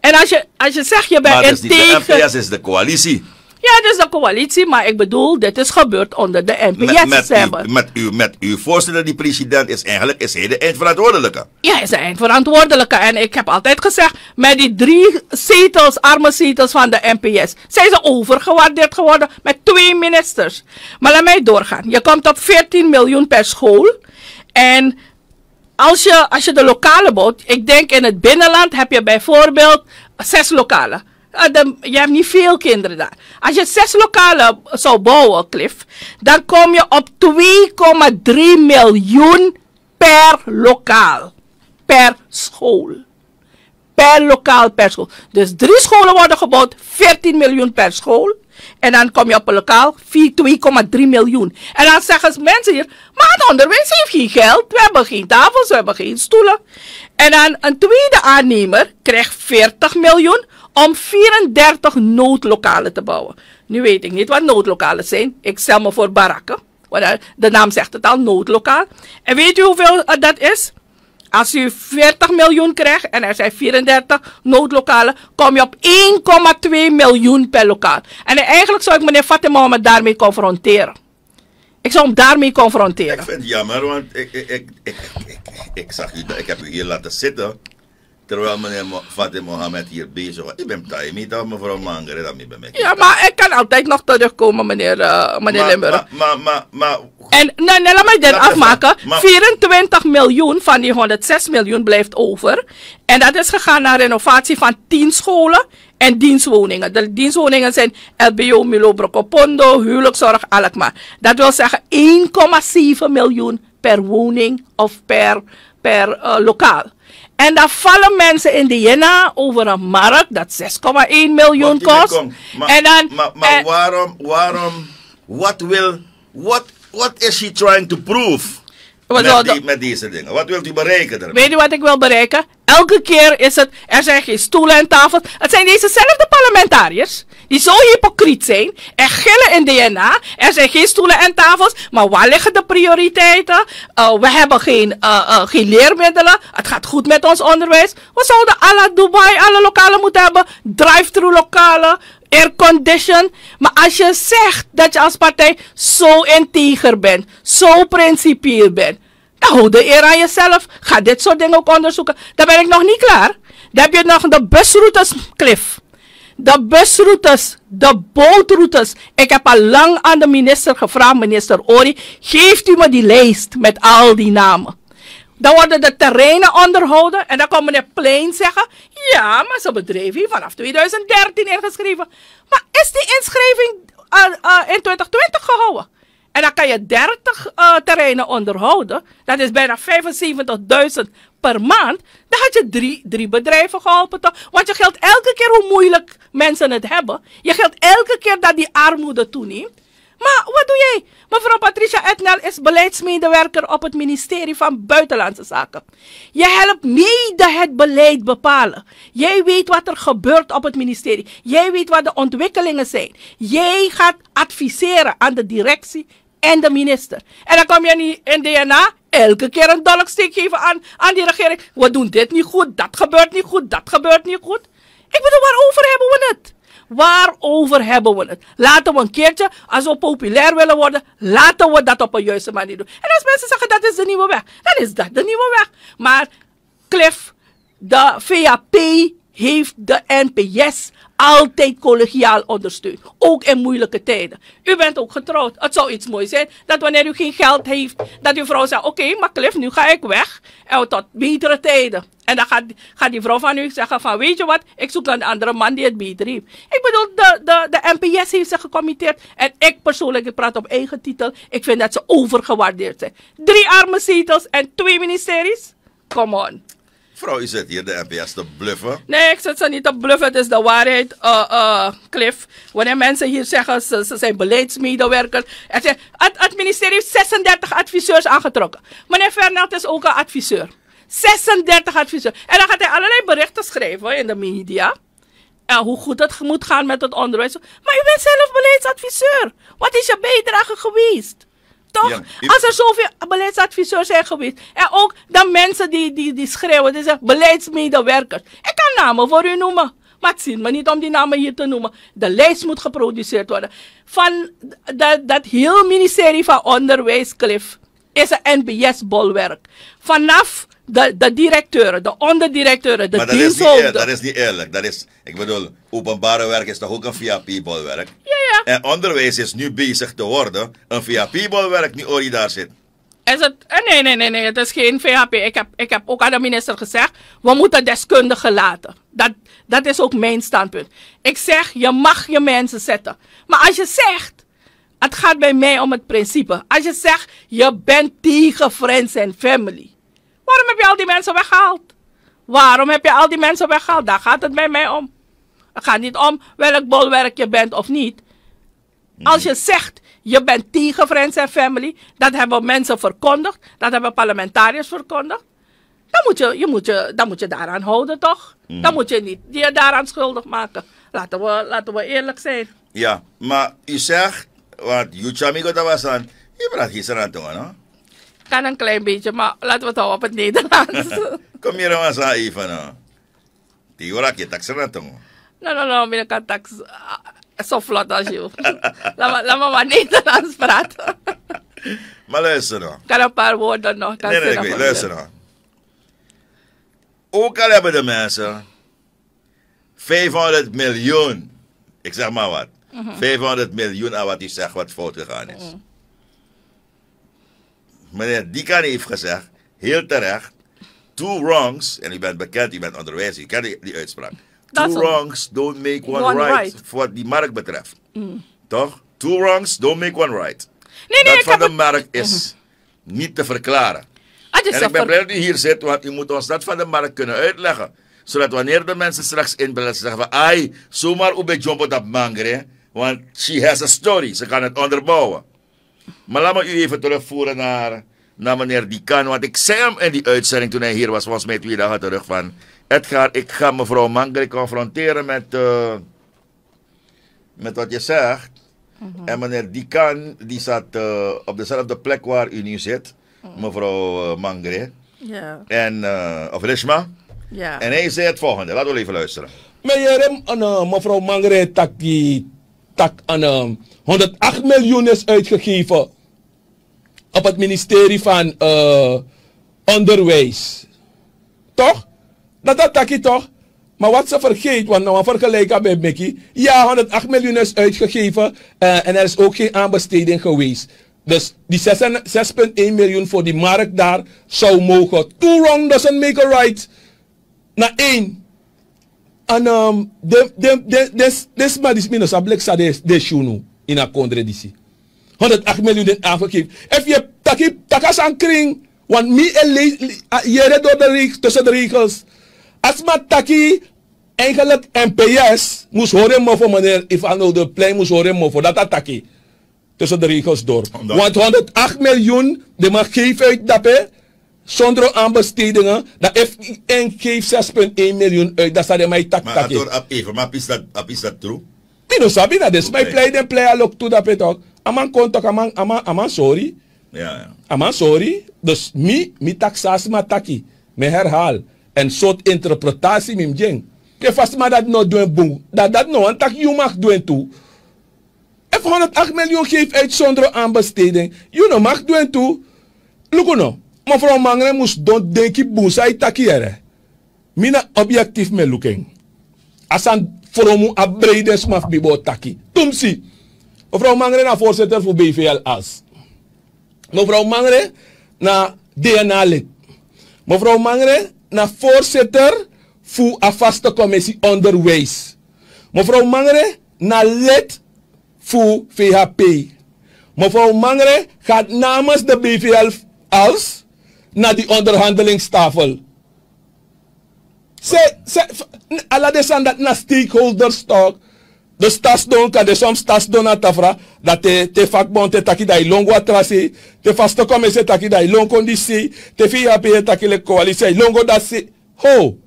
En als je, als je zegt je bent maar tegen... de NPS is de coalitie. Ja, dus de coalitie, maar ik bedoel, dit is gebeurd onder de NPS. Met, met, u, met, u, met uw voorzitter, die president, is eigenlijk is hij de eindverantwoordelijke. Ja, hij is de eindverantwoordelijke. En ik heb altijd gezegd, met die drie zetels, arme zetels van de NPS, zijn ze overgewaardeerd geworden met twee ministers. Maar laat mij doorgaan. Je komt op 14 miljoen per school. En als je, als je de lokale bouwt, ik denk in het binnenland heb je bijvoorbeeld zes lokalen. Uh, je hebt niet veel kinderen daar. Als je zes lokalen zou bouwen, Cliff, dan kom je op 2,3 miljoen per lokaal. Per school. Per lokaal per school. Dus drie scholen worden gebouwd, 14 miljoen per school. En dan kom je op een lokaal 2,3 miljoen. En dan zeggen mensen hier, maar het onderwijs heeft geen geld. We hebben geen tafels, we hebben geen stoelen. En dan een tweede aannemer krijgt 40 miljoen om 34 noodlokalen te bouwen. Nu weet ik niet wat noodlokalen zijn. Ik stel me voor barakken. De naam zegt het al, noodlokaal. En weet u hoeveel dat is? Als u 40 miljoen krijgt en er zijn 34 noodlokalen, kom je op 1,2 miljoen per lokaal. En eigenlijk zou ik meneer Fatima me daarmee confronteren. Ik zou hem daarmee confronteren. Ik vind het jammer, want ik, ik, ik, ik, ik, zag u, ik heb u hier laten zitten. Terwijl meneer Fatih Mohammed hier bezig was. Ik ben niet dat mevrouw Mangere dat niet bij mij Ja, maar ik kan altijd nog terugkomen, meneer, uh, meneer maar, Limburg. Maar, maar, maar, En nee, nee, laat mij dit afmaken. Maar, 24 miljoen van die 106 miljoen blijft over. En dat is gegaan naar renovatie van 10 scholen en dienstwoningen. De dienstwoningen zijn LBO, Milo, Brokopondo, huwelijkszorg, Alkmaar. Dat wil zeggen 1,7 miljoen per woning of per, per uh, lokaal. En dan vallen mensen in de Jena over een markt dat 6,1 miljoen kost. Maar, en dan, maar, maar waarom, waarom, wat wil, what, what is she trying to prove? Met, die, met, deze dingen. Wat wilt u bereiken ermee? Weet u wat ik wil bereiken? Elke keer is het, er zijn geen stoelen en tafels. Het zijn dezezelfde parlementariërs die zo hypocriet zijn en gillen in DNA. Er zijn geen stoelen en tafels, maar waar liggen de prioriteiten? Uh, we hebben geen, uh, uh, geen leermiddelen. Het gaat goed met ons onderwijs. We zouden alle Dubai, alle lokalen moeten hebben. Drive-thru lokalen, aircondition. Maar als je zegt dat je als partij zo integer bent, zo principieel bent, dan hou de eer aan jezelf. Ga dit soort dingen ook onderzoeken. Dan ben ik nog niet klaar. Dan heb je nog de busroutes, Cliff. De busroutes, de bootroutes. Ik heb al lang aan de minister gevraagd, minister Ori, geeft u me die lijst met al die namen. Dan worden de terreinen onderhouden en dan komt meneer Plein zeggen, ja, maar zijn bedrijf vanaf 2013 ingeschreven. Maar is die inschrijving uh, uh, in 2020 gehouden? En dan kan je 30 uh, terreinen onderhouden. Dat is bijna 75.000 per maand. Dan had je drie, drie bedrijven geholpen toch? Want je geldt elke keer hoe moeilijk mensen het hebben. Je geldt elke keer dat die armoede toeneemt. Maar wat doe jij? Mevrouw Patricia Etnel is beleidsmedewerker op het ministerie van Buitenlandse Zaken. Je helpt mede het beleid bepalen. Jij weet wat er gebeurt op het ministerie. Jij weet wat de ontwikkelingen zijn. Jij gaat adviseren aan de directie en de minister. En dan kom je niet in DNA elke keer een dolksteek geven aan, aan die regering. We doen dit niet goed, dat gebeurt niet goed, dat gebeurt niet goed. Ik bedoel, waarover hebben we het? Waarover hebben we het? Laten we een keertje, als we populair willen worden, laten we dat op een juiste manier doen. En als mensen zeggen dat is de nieuwe weg, dan is dat de nieuwe weg. Maar Cliff, de VAP heeft de NPS altijd collegiaal ondersteund. Ook in moeilijke tijden. U bent ook getrouwd. Het zou iets moois zijn dat wanneer u geen geld heeft, dat uw vrouw zegt: Oké, maar Cliff, nu ga ik weg. En tot betere tijden. En dan gaat, gaat die vrouw van u zeggen: van, Weet je wat, ik zoek een andere man die het beter heeft. Ik bedoel, de, de, de NPS heeft zich gecommitteerd. En ik persoonlijk, ik praat op eigen titel, ik vind dat ze overgewaardeerd zijn. Drie arme zetels en twee ministeries? Come on. Vrouw, je zit hier de NPS te bluffen. Nee, ik zit ze niet te bluffen. Het is de waarheid, uh, Cliff. Wanneer mensen hier zeggen ze, ze zijn beleidsmedewerkers. Het, het, ministerie heeft 36 adviseurs aangetrokken. Meneer Fernand is ook een adviseur. 36 adviseurs. En dan gaat hij allerlei berichten schrijven in de media. En hoe goed het moet gaan met het onderwijs. Maar u bent zelf beleidsadviseur. Wat is je bijdrage geweest? Toch? Als er zoveel beleidsadviseurs zijn geweest. En ook de mensen die, die, die schreeuwen, die zeggen beleidsmedewerkers. Ik kan namen voor u noemen. Maar het zit me niet om die namen hier te noemen. De lijst moet geproduceerd worden. Van dat, dat heel ministerie van Onderwijs, Cliff, is een NBS-bolwerk. Vanaf de, de directeuren, de onderdirecteuren, de maar dat Is niet, dat is niet eerlijk. Dat is, ik bedoel, openbare werk is toch ook een VAP-bolwerk? Ja, ja. En onderwijs is nu bezig te worden een VAP-bolwerk, nu Ori daar zit. Is het, eh, nee, nee, nee, nee, het is geen VHP. Ik heb, ik heb ook aan de minister gezegd, we moeten deskundigen laten. Dat, dat is ook mijn standpunt. Ik zeg, je mag je mensen zetten. Maar als je zegt, het gaat bij mij om het principe. Als je zegt, je bent tegen friends en family. Waarom heb je al die mensen weggehaald? Waarom heb je al die mensen weggehaald? Daar gaat het bij mij om. Het gaat niet om welk bolwerk je bent of niet. Als je zegt, je bent tegen Friends and Family, dat hebben mensen verkondigd, dat hebben parlementariërs verkondigd. Dan moet je, je, moet je, dan moet je daaraan houden, toch? Mm. Dan moet je niet je daaraan schuldig maken. Laten we, laten we eerlijk zijn. Ja, maar u zegt, wat Juchamigo dat was aan, je praat gisteren aan toe, no? Kan een klein beetje, maar laten we het houden op het Nederlands. Kom hier maar eens even, no? Die hoor ik je taxen aan toe. No, no, no, ik kan tax zo vlot als je. laat, me, maar Nederlands praten. maar luister nou. Kan een paar woorden nog. Kan nee, nee, ik weet. Luister nou. Ook al hebben de mensen 500 miljoen, ik zeg maar wat, mm -hmm. 500 miljoen aan wat u zegt wat fout gegaan is. Mm. Meneer Dikan heeft gezegd, heel terecht, two wrongs, en u bent bekend, u bent onderwijs, u kent die, die uitspraak. Two wrongs don't make one, one right, right, voor wat die markt betreft. Mm. Toch? Two wrongs don't make one right. Nee, nee, dat van de markt is niet te verklaren. Ah, en ik ben blij dat u hier zit, want u moet ons dat van de markt kunnen uitleggen. Zodat wanneer de mensen straks inbellen, ze zeggen van, ai, zomaar ube jump dat mangre, want she has a story, ze kan het onderbouwen. Maar laat me u even terugvoeren naar, naar meneer Dikan, want ik zei hem in die uitzending toen hij hier was, volgens mij twee dagen terug, van, Edgar, ik ga mevrouw Mangel confronteren met, uh, met wat je zegt. Mm -hmm. En meneer Dikan, die zat uh, op dezelfde plek waar u nu zit, mm. mevrouw uh, Mangre. Ja. En, of Rishma. Ja. En hij zei het volgende, laten we even luisteren. Meneer, mevrouw Mangre, tak, tak aan 108 miljoen is uitgegeven op het ministerie van Onderwijs. Toch? Dat dat takkie toch? Maar wat ze vergeet, want nou vergelijken bij Mickey. Ja, 108 miljoen is uitgegeven eh, en er is ook geen aanbesteding geweest. Dus die 6,1 miljoen voor die markt daar zou mogen. Two wrong doesn't make a right. Na één. En um, des, des maar die minus ablek sa de, in een contradictie. 108 miljoen in aangegeven. If je taki, takas aan kring, want mi en jere door de regels, tussen de regels. Als maar taki eigenlijk NPS moest horen maar voor meneer Ivano de Plein moest horen voor dat attackie tussen de regels door. Omdat- Want 108 miljoen, de mag geven uit dat zonder aanbestedingen, dat FIN geeft 6,1 miljoen uit, dat staat in mijn tak Maar door even, maar is dat, is dat true? Mino sabi na des, my Okay. play den play alok to dat toch. Aman kontak, aman, aman, aman sorry. Ja, ja. Aman sorry. Dus mi, mi taksas ma taki. Me herhaal. En soort interpretatie mim jeng. Ke vast maar dat no doen boem. Dat dat no, en tak you mag doen toe. If 108 miljoen geeft uit zonder aanbesteding, you no mag doen toe. Look no. Mevrouw Mangre moest don denki boem, sai taki ere. Mina objectief me looking. Asan fromu a brede smaf bibo taki. Tumsi. Mevrouw Mangre na voorzitter voor BVL AS. Mevrouw Mangre na DNA lid. Mevrouw Mangre na voorzitter voor a vaste commissie onderwijs. Mevrouw Mangre na lid voor VHP. Mevrouw Mangre gaat namens de BVL als naar die onderhandelingstafel. Ze, ze, alla de san dat na stakeholders talk. De stadsdon kan de soms stadsdon at tafra. Dat te, te vakbond te taki da ilongo atrasi. Te vaste commissie taki da ilong conditie. Te VHP taki le coalitie ilongo dat se. Ho.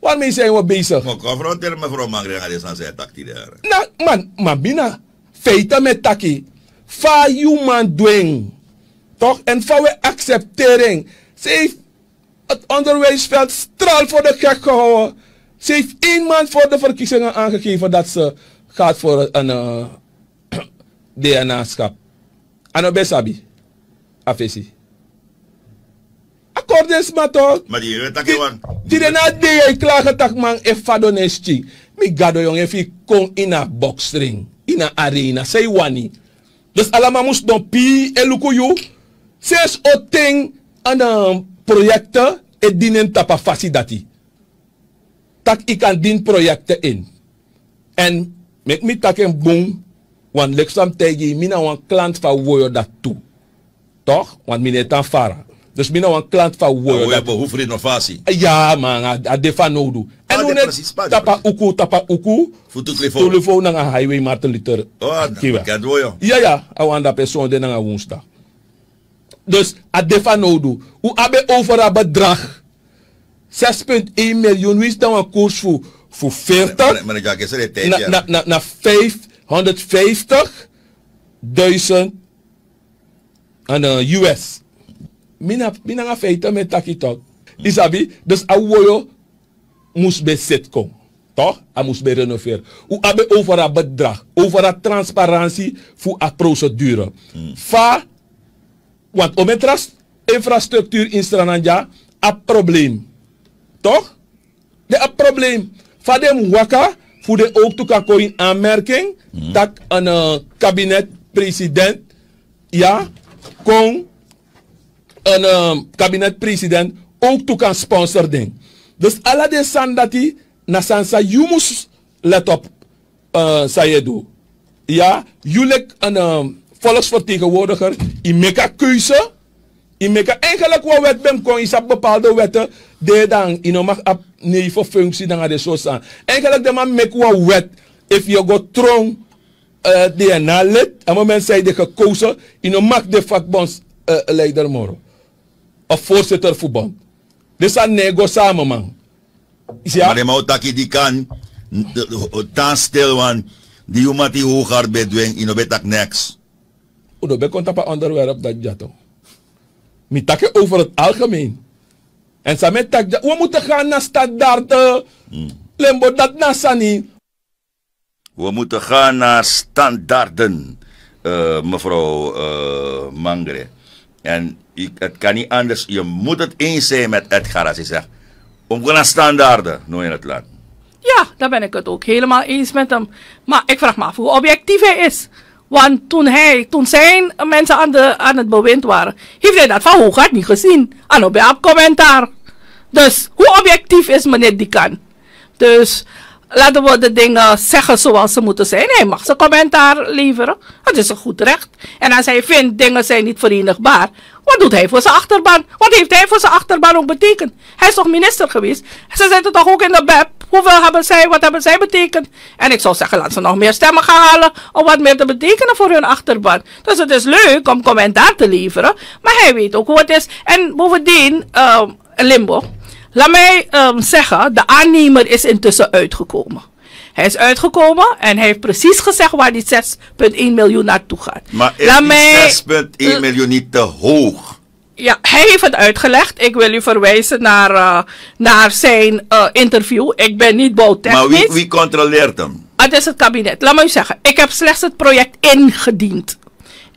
Waarmee zijn we bezig? Maar confronteer mevrouw Mangre gaat eens aan zijn tactiek daar. Na, man, man, bina. Feiten met taki. Fa human doing. Toch? En van we acceptering. Ze heeft het onderwijsveld straal voor de gek gehouden. Ze heeft één maand voor de verkiezingen aangegeven dat ze gaat voor een eh, DNA-schap. En op besabi. Afesi. Akkoordes maar toch? Maar die weet dat Ti- gewoon. Ti de na de ay klagen tak man e fado nesti. Mi gado yung if kon in a box ring, in a arena, say wani. Dus allemaal moest dan pi eluku yu. Zes o ting aan um, projecten e dienen tapa facidati. Tak ik kan din projecten in. En mek mi tak en boom. Want leksam tegi mina wan klant van woyo dat toe. Toch? Want mi net aan fara. Dus mina wan klant van woyo We dat hebben hoeveel innovatie. ja, man, a, a defa nodu. En Ah, hoe de net precies, pa, de tapa precies. uku, tapa uku. Voor de telefoon. Telefoon na nga highway Martin Luther. Oh, dat Kiwa. bekend hoor je. Ja, ja, awan da persoon de nga woensdag. Dus a defa nodu. Hoe abe over a bedrag. 6,1 miljoen, wie is dan een koers voor, voor 40? Maar maar ik is er een tijd. na, na, na, na 550.000 aan uh, US. Mina, mina feiten met takitok. Isabi, dus a woyo moest bij zit komen. Toch? Hij moest bij renoveren. Hoe hebben over een bedrag, over een transparantie voor een procedure. Va, want om het ras- infrastructuur in Strananja, een probleem. Toch? De een probleem. Van dem waka, voor de ook te kan in aanmerking, dat een uh, kabinet-president, ja, kon een um, kabinet-president ook toe kan sponsor ding. Dus alle de san dat die na sansa moest let op uh, sayedu. Ja, jullie een um, volksvertegenwoordiger, maakt een keuze. Je maakt eigenlijk wat wet ben kon, je bepaalde wetten, de dan, no mag op voor functie dan de zo staan. Eigenlijk de man make wat wet, if you go trong uh, DNA lid, en moment zij de gekozen, no mag de vakbonds uh, leider moro. Of voorzitter voetbal. Dus aan nego samen man. Ja? Maar de mautaki die kan. Tan stil want. Die jongen die hoog bij doen. In betak niks. Udo be kon tapa onderwerp dat jato. Mi takke over het algemeen. En sa met tak we moeten gaan naar standaarden. Lembo dat na sani. We moeten gaan naar standaarden, eh, mevrouw eh, Mangre. En ik, het kan niet anders. Je moet het eens zijn met Edgar als hij zegt. Om gaan naar standaarden, nou in het land. Ja, daar ben ik het ook helemaal eens met hem. Maar ik vraag me af hoe objectief hij is. Want toen, hij, toen zijn mensen aan, de, aan het bewind waren, heeft hij dat van hooguit niet gezien. Aan op commentaar. Dus hoe objectief is meneer Dikan? Dus laten we de dingen zeggen zoals ze moeten zijn. Hij mag zijn commentaar leveren. Dat is een goed recht. En als hij vindt dingen zijn niet verenigbaar, wat doet hij voor zijn achterban? Wat heeft hij voor zijn achterban ook betekend? Hij is toch minister geweest? Ze zitten toch ook in de BEP? Hoeveel hebben zij, wat hebben zij betekend? En ik zou zeggen, laten ze nog meer stemmen gaan halen om wat meer te betekenen voor hun achterban. Dus het is leuk om commentaar te leveren, maar hij weet ook hoe het is. En bovendien, uh, Limbo, laat mij um, zeggen, de aannemer is intussen uitgekomen. Hij is uitgekomen en hij heeft precies gezegd waar die 6,1 miljoen naartoe gaat. Maar is 6,1 miljoen niet te hoog? Ja, hij heeft het uitgelegd. Ik wil u verwijzen naar, uh, naar zijn uh, interview. Ik ben niet bouwtechnisch. Maar wie, wie controleert hem? Het is het kabinet. Laat me u zeggen, ik heb slechts het project ingediend.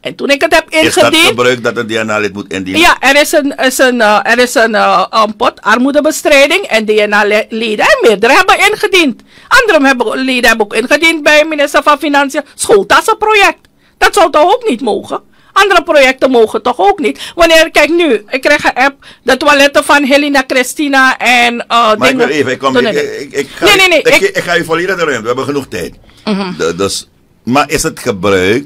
En toen ik het heb ingediend... Is dat gebruik dat een DNA-lid moet indienen? Ja, er is een, is een, uh, er is een, uh, een pot armoedebestrijding en DNA-leden en meerdere hebben ingediend. Andere hebben, leden hebben ook ingediend bij minister van Financiën. Schooltassenproject. Dat zou toch ook niet mogen? Andere projecten mogen toch ook niet? Wanneer, kijk nu, ik krijg een app, de toiletten van Helena Christina en uh, Maar dingen. ik wil even, ik kom, ik, ik, ik, ga, nee, nee, nee, ik, ik, ga je volledig erin, we hebben genoeg tijd. Uh mhm. -huh. dus, maar is het gebruik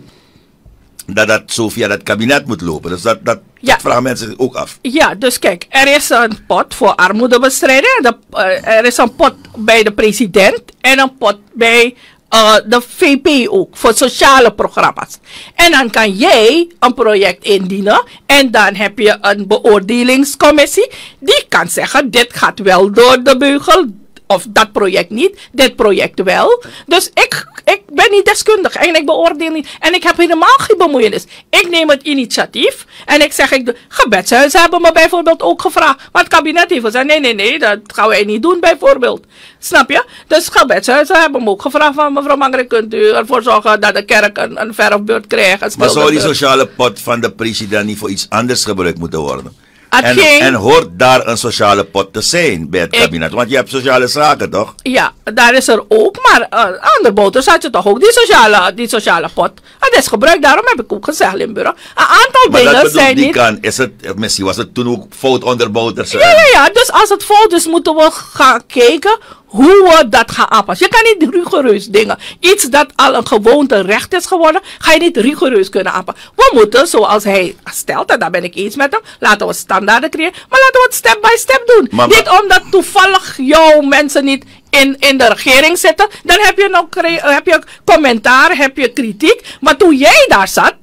dat dat zo via dat kabinet moet lopen. Dus dat, dat, ja. dat vragen mensen ook af. Ja, dus kijk, er is een pot voor armoedebestrijding. De, uh, er is een pot bij de president en een pot bij uh, de VP ook, voor sociale programma's. En dan kan jij een project indienen en dan heb je een beoordelingscommissie. Die kan zeggen, dit gaat wel door de beugel, of dat project niet, dit project wel. Dus ik, ik ben niet deskundig en ik beoordeel niet. En ik heb helemaal geen bemoeienis. Ik neem het initiatief en ik zeg, ik, gebedshuizen hebben me bijvoorbeeld ook gevraagd. Maar het kabinet heeft gezegd, nee, nee, nee, dat gaan wij niet doen bijvoorbeeld. Snap je? Dus gebedshuizen hebben me ook gevraagd van mevrouw Mangre, kunt u ervoor zorgen dat de kerk een, een verfbeurt krijgt. Maar zou die sociale pot van de president niet voor iets anders gebruikt moeten worden? En, en, hoort daar een sociale pot te zijn bij het kabinet? Want je hebt sociale zaken, toch? Ja, daar is er ook. Maar uh, aan de boters had je toch ook die sociale, die sociale pot. En dat is gebruikt. Daarom heb ik ook gezegd, Limburg. Een aantal maar dingen dat zijn niet... kan. Is het, misschien was het toen ook fout onder boters. Ja, ja, ja. Dus als het fout is, moeten we gaan kijken hoe we dat gaan aanpassen. Je kan niet rigoureus dingen. Iets dat al een gewoonte recht is geworden, ga je niet rigoureus kunnen aanpassen. We moeten, zoals hij stelt, en daar ben ik eens met hem, laten we standaarden creëren, maar laten we het step by step doen. niet omdat toevallig jouw mensen niet in, in de regering zitten, dan heb je nog heb je commentaar, heb je kritiek. Maar toen jij daar zat,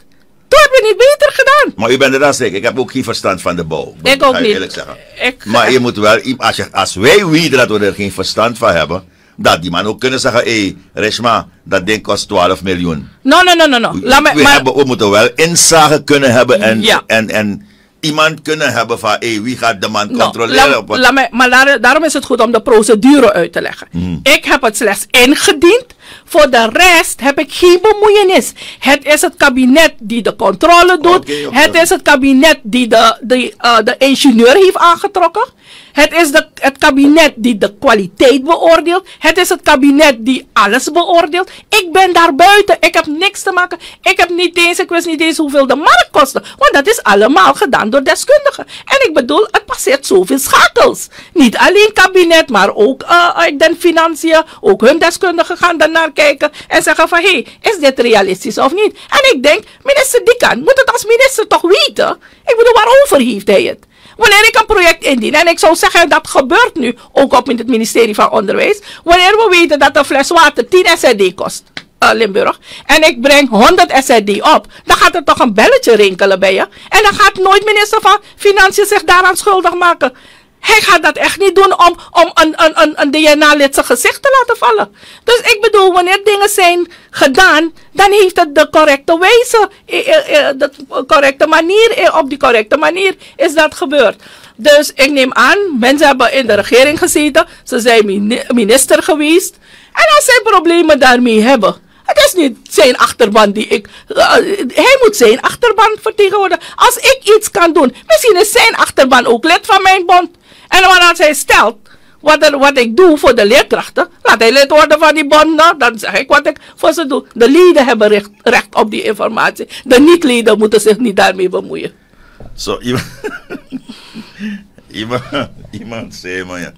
toen heb je niet beter gedaan. Maar u bent er dan zeker. Ik heb ook geen verstand van de bouw. Ik ook niet. Eerlijk zeggen. Ik, maar je moet wel, als, je, als wij weten dat we er geen verstand van hebben, dat die man ook kunnen zeggen, hé, hey, Reshma, dat ding kost 12 miljoen. No, no, no, no, no. Laat me, we, maar, hebben, we moeten wel inzage kunnen hebben en, ja. en, en iemand kunnen hebben van hey, wie gaat de man controleren. La, la me, maar daarom is het goed om de procedure uit te leggen. Mm. Ik heb het slechts ingediend. Voor de rest heb ik geen bemoeienis. Het is het kabinet die de controle doet. Okay, okay. Het is het kabinet die de, de, uh, de ingenieur heeft aangetrokken. Het is de, het kabinet die de kwaliteit beoordeelt. Het is het kabinet die alles beoordeelt. Ik ben daar buiten. Ik heb niks te maken. Ik heb niet eens, ik wist niet eens hoeveel de markt kostte. Want dat is allemaal gedaan door deskundigen. En ik bedoel, het passeert zoveel schakels. Niet alleen kabinet, maar ook uh, financiën. Ook hun deskundigen gaan daarnaar kijken en zeggen van, hé, hey, is dit realistisch of niet? En ik denk, minister Dikan moet het als minister toch weten? Ik bedoel, waarover heeft hij het? Wanneer ik een project indien, en ik zou zeggen dat gebeurt nu ook op in het ministerie van Onderwijs, wanneer we weten dat een fles water 10 SRD kost. Uh, Limburg. En ik breng 100 SRD op. Dan gaat er toch een belletje rinkelen bij je. En dan gaat nooit minister van Financiën zich daaraan schuldig maken. Hij gaat dat echt niet doen om, om een, een, een, een DNA-lid gezicht te laten vallen. Dus ik bedoel, wanneer dingen zijn gedaan, dan heeft het de correcte wijze, de correcte manier, op die correcte manier is dat gebeurd. Dus ik neem aan, mensen hebben in de regering gezeten, ze zijn minister geweest. En als zij problemen daarmee hebben, het is niet zijn achterban die ik. Hij moet zijn achterban vertegenwoordigen. Als ik iets kan doen, misschien is zijn achterban ook lid van mijn bond. En wat hij stelt, wat, er, wat ik doe voor de leerkrachten, laat hij lid worden van die bonden. Dan zeg ik wat ik voor ze doe. De leden hebben recht, op die informatie. De niet-leden moeten zich niet daarmee bemoeien. Zo, iemand, iemand, iemand zei maar ja.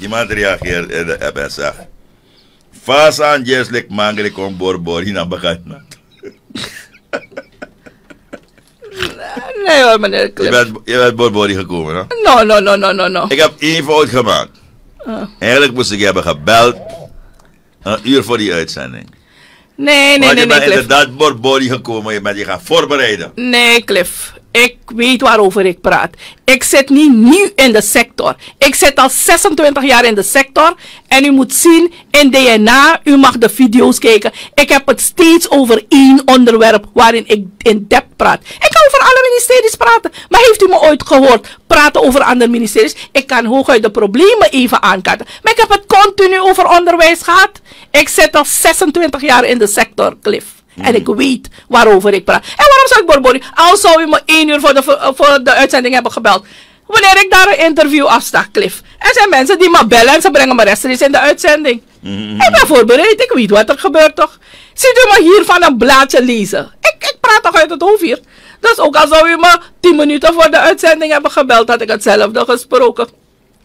Iemand reageert in de app en zegt. Fasa aan jeslik mangelijk om borbor hina bagat na. Nee hoor, meneer Je Cliff. bent, je bent borbori gekomen, hè? No, no, no, no, no, no. Ik heb één fout gemaakt. Ah. Eigenlijk moest ik je hebben gebeld. Een uur voor die uitzending. Nee, nee, Want nee, je nee, bent Cliff. inderdaad borbori gekomen. Je bent je gaan voorbereiden. Nee, Cliff. Ik weet waarover ik praat. Ik zit niet nieuw in de sector. Ik zit al 26 jaar in de sector. En u moet zien, in DNA, u mag de video's kijken. Ik heb het steeds over één onderwerp waarin ik in depth praat. Ik kan over alle ministeries praten. Maar heeft u me ooit gehoord praten over andere ministeries? Ik kan hooguit de problemen even aankaarten. Maar ik heb het continu over onderwijs gehad. Ik zit al 26 jaar in de sector, Cliff. En ik weet waarover ik praat. En waarom zou ik Borbori? Al zou u me één uur voor de, voor de uitzending hebben gebeld. Wanneer ik daar een interview afsta, Cliff. Er zijn mensen die me bellen en ze brengen me rechtstreeks in de uitzending. Ik ben voorbereid, ik weet wat er gebeurt toch. Ziet u me hier van een blaadje lezen? Ik, ik praat toch uit het hoofd hier. Dus ook al zou u me 10 minuten voor de uitzending hebben gebeld, had ik hetzelfde gesproken.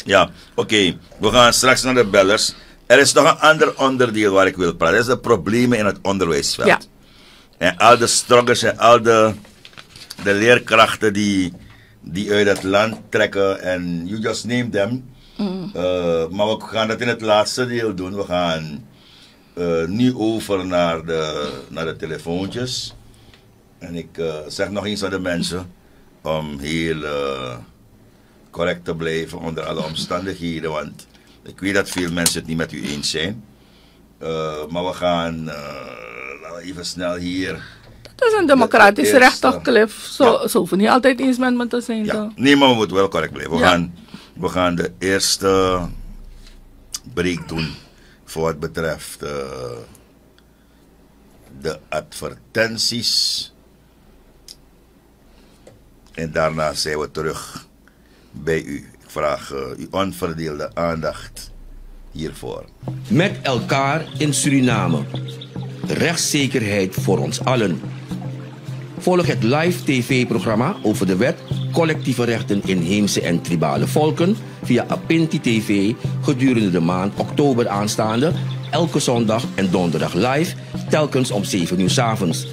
Ja, oké. We gaan straks naar de bellers. Er is nog een ander onderdeel waar ik wil praten. Dat is de problemen in het onderwijsveld. Ja. En al de struggles en al de, de leerkrachten die, die uit het land trekken. En you just name them. Eh, maar we gaan dat in het laatste deel doen. We gaan eh, nu over naar de, naar de telefoontjes. En ik eh, zeg nog eens aan de mensen om heel correct te blijven onder alle omstandigheden. Want ik weet dat veel mensen het niet met u eens zijn. Maar we gaan even snel hier. Dat is een democratisch De- de recht toch, Cliff? Zo, Ja. Ze hoeven niet altijd eens met me te zijn. Ja, nee, maar we moeten wel correct blijven. We, Ja. gaan, we gaan de eerste break doen voor wat betreft eh, de advertenties. En daarna zijn we terug bij u. Ik vraag eh, uw onverdeelde aandacht hiervoor. Met elkaar in Suriname. Rechtszekerheid voor ons allen. Volg het live tv-programma over de wet collectieve rechten inheemse en tribale volken via Apinti TV gedurende de maand oktober aanstaande, elke zondag en donderdag live, telkens om 7 uur 's avonds.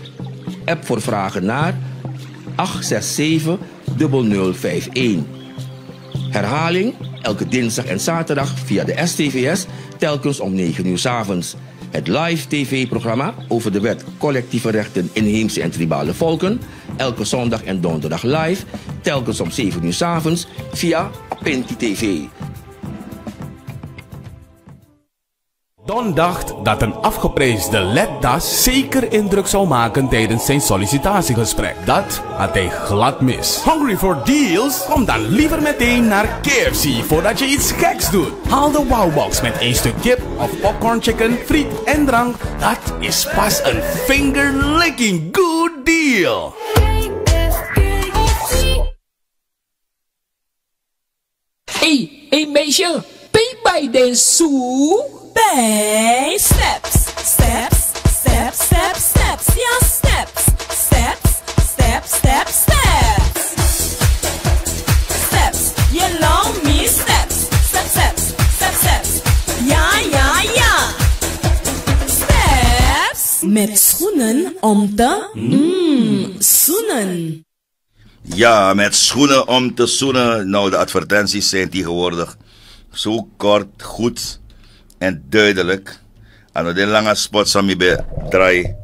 App voor vragen naar 867 0051. Herhaling elke dinsdag en zaterdag via de STVS telkens om 9 uur 's avonds. Het live tv-programma over de wet collectieve rechten inheemse en tribale volken. Elke zondag en donderdag live, telkens om 7 uur 's avonds via Pinti TV. Don dacht dat een afgeprijsde leddas zeker indruk zou maken tijdens zijn sollicitatiegesprek. Dat had hij glad mis. Hungry for deals? Kom dan liever meteen naar KFC voordat je iets geks doet. Haal de Wowbox met één stuk kip of popcorn chicken, friet en drank. Dat is pas een finger licking good deal. Hey, hey meisje, ben je bij de soe? Bij steps, steps, steps, steps, steps, ja steps, steps, steps, steps, steps. Steps, je long me steps, steps, steps, steps, steps. Ja, ja, ja. Steps. Met schoenen om te, mmm, zoenen. Ja, met schoenen om te zoenen. Nou, de advertenties zijn tegenwoordig zo kort, goed en duidelijk. En de lange spots van mij draai.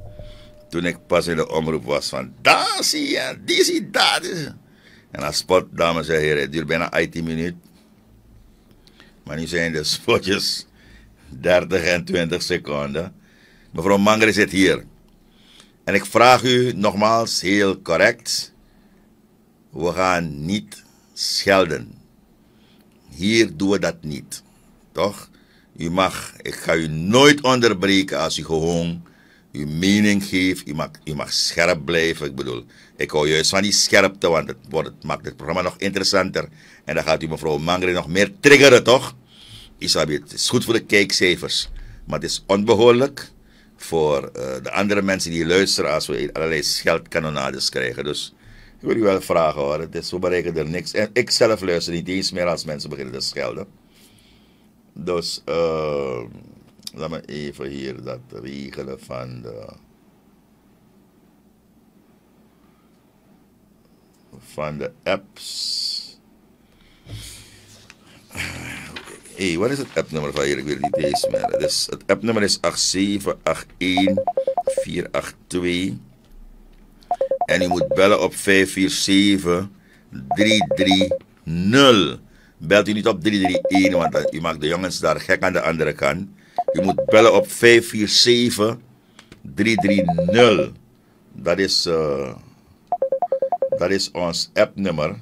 Toen ik pas in de omroep was van, daar zie je, die zie dat. En als spot, dames en heren, het duurt bijna 18 minuten. Maar nu zijn de spotjes 30 en 20 seconden. Mevrouw Mangere zit hier. En ik vraag u nogmaals heel correct. We gaan niet schelden. Hier doen we dat niet. Toch? U mag, ik ga u nooit onderbreken als u gewoon uw mening geeft. U mag, u mag scherp blijven. Ik bedoel, ik hou juist van die scherpte, want het, het maakt het programma nog interessanter. En dan gaat u mevrouw Mangre nog meer triggeren, toch? Isabi, het is goed voor de kijkcijfers, maar het is onbehoorlijk voor eh, de andere mensen die luisteren als we allerlei scheldkanonades krijgen. Dus ik wil u wel vragen hoor, het is, we bereiken er niks. En ik zelf luister niet eens meer als mensen beginnen te schelden. Dus eh, laat me even hier dat regelen van de. Van de apps. Hé, hey, wat is het appnummer van hier? Ik weet niet eens meer. Dus het appnummer is 8781482. En u moet bellen op 547 330. Belt u niet op 331, want u maakt de jongens daar gek aan de andere kant. U moet bellen op 547 330. Dat is, eh, dat is ons appnummer.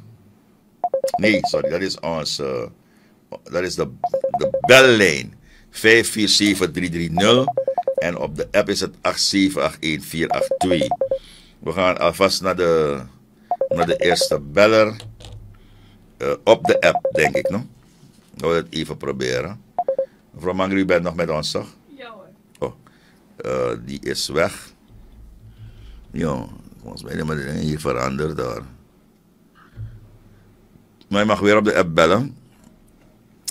Nee, sorry, dat is ons. eh, dat is de, de bellijn. 547-330. En op de app is het 8781482. We gaan alvast naar de, naar de eerste beller. Eh, op de app, denk ik, no? We gaan het even proberen. Mevrouw Mangri, u bent nog met ons, toch? Ja hoor. Oh, eh, die is weg. Ja, volgens mij hebben de dingen hier veranderd daar. Maar je mag weer op de app bellen.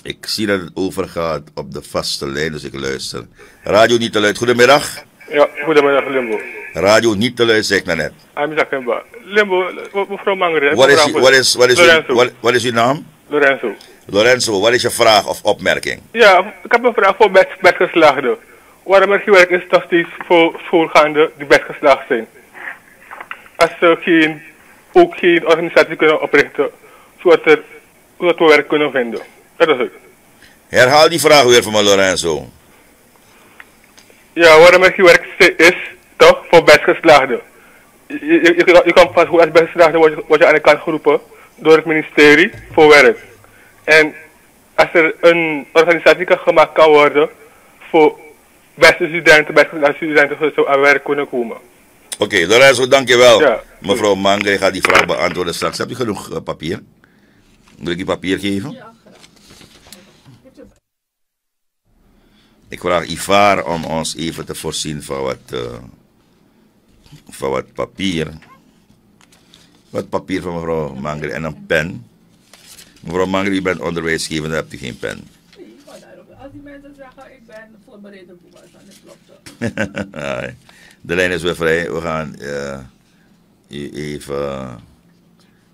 Ik zie dat het overgaat op de vaste lijn, dus ik luister. Radio niet te luid. Goedemiddag. Ja, goedemiddag Limbo. Radio niet te luid, zeg ik maar net. Zakemba. Limbo, me- mevrouw Mangere. Wat is, wat is, wat is, wat, wat is uw naam? Lorenzo. Lorenzo, wat is je vraag of opmerking? Ja, ik heb een vraag voor bed, bedgeslaagden. Waarom er gewerkt is nog steeds voor schoolgaanden die bedgeslaagd zijn? Als ze geen, ook geen organisatie kunnen oprichten, zodat, er, zodat we werk kunnen vinden. Dat is het. Herhaal die vraag weer voor me, Lorenzo. Ja, waarom er gewerkt is, toch, voor bedgeslaagden. Je, je, je, je kan pas goed als bedgeslaagde word je, word je aan de kant geroepen door het ministerie voor werk. En als er een organisatie kan gemaakt kan worden voor beste studenten, bedgeslaagde studenten, ze aan werk kunnen komen. Oké, Lorenzo, dankjewel. Ja. Mevrouw Mangre gaat die vraag beantwoorden straks. Heb je genoeg eh, papier? Wil ik je papier geven? Ik vraag Ivar om ons even te voorzien van wat, eh, van wat papier. Wat papier van mevrouw Mangre en een pen. Mevrouw Mangre, u bent onderwijsgevende, hebt u geen pen. Als die mensen zeggen, ik ben voorbereid op was, dan klopt. De lijn is weer vrij. We gaan eh, u even.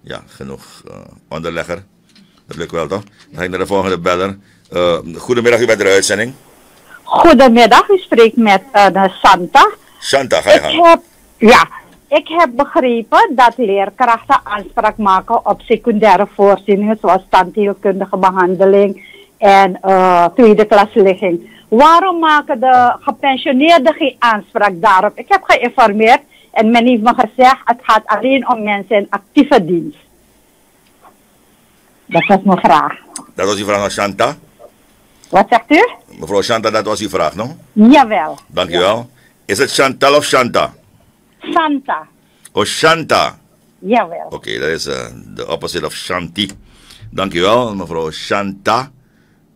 ja, genoeg eh, onderlegger. Dat lukt wel toch? Dan ga ik naar de volgende beller. Eh, goedemiddag, u bent de uitzending. Goedemiddag, u spreekt met eh, de Santa. Shanta, ga je Ik gang. heb, ja, ik heb begrepen dat leerkrachten aanspraak maken op secundaire voorzieningen zoals tandheelkundige behandeling en eh, tweede klasligging. Waarom maken de gepensioneerden geen aanspraak daarop? Ik heb geïnformeerd en men heeft me gezegd het gaat alleen om mensen in actieve dienst. Dat was mijn vraag. Dat was uw vraag naar Shanta. Wat zegt u? Mevrouw Shanta, dat was uw vraag, no? Jawel. Dank u wel. Is het Chantal of Shanta? Santa. Oh, Shanta. Jawel. Oké, dat is eh, de opposite of Shanti. Dank u wel, mevrouw Shanta.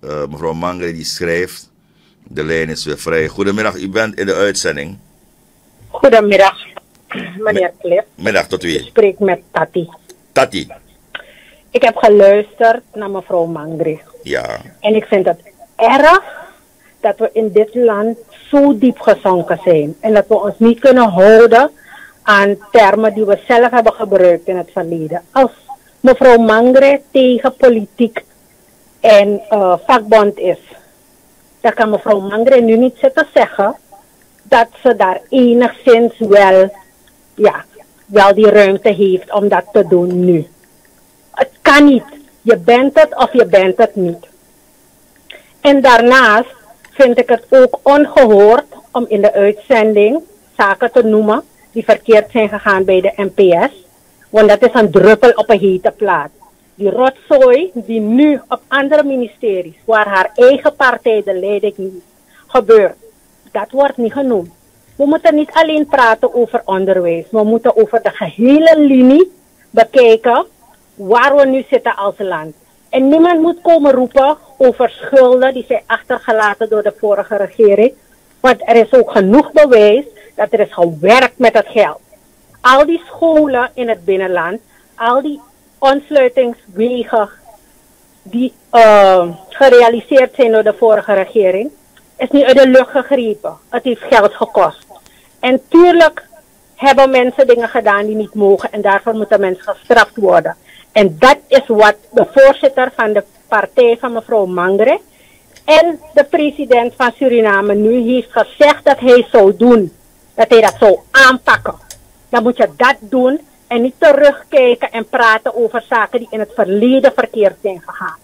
Eh, mevrouw Mangre die schrijft. De lijn is weer vrij. Goedemiddag, u bent in de uitzending. Goedemiddag, meneer Cliff. Middag tot Ik wie? spreek met Tati. Tati. Ik heb geluisterd naar mevrouw Mangri. Ja. En ik vind het erg dat we in dit land zo diep gezonken zijn. En dat we ons niet kunnen houden aan termen die we zelf hebben gebruikt in het verleden. Als mevrouw Mangre tegen politiek en eh, vakbond is, dan kan mevrouw Mangre nu niet zitten zeggen dat ze daar enigszins wel, ja, wel die ruimte heeft om dat te doen nu. Het kan niet. Je bent het of je bent het niet. En daarnaast vind ik het ook ongehoord om in de uitzending zaken te noemen die verkeerd zijn gegaan bij de NPS. Want dat is een druppel op een hete plaat. Die rotzooi die nu op andere ministeries, waar haar eigen partij de leiding niet gebeurt, dat wordt niet genoemd. We moeten niet alleen praten over onderwijs, we moeten over de gehele linie bekijken waar we nu zitten als land. En niemand moet komen roepen over schulden die zijn achtergelaten door de vorige regering. Want er is ook genoeg bewijs dat er is gewerkt met het geld. Al die scholen in het binnenland, al die ontsluitingswegen die eh, gerealiseerd zijn door de vorige regering, is niet uit de lucht gegrepen. Het heeft geld gekost. En tuurlijk hebben mensen dingen gedaan die niet mogen en daarvoor moeten mensen gestraft worden. En dat is wat de voorzitter van de partij van mevrouw Mangre en de president van Suriname nu heeft gezegd dat hij zou doen. Dat hij dat zou aanpakken. Dan moet je dat doen en niet terugkijken en praten over zaken die in het verleden verkeerd zijn gegaan.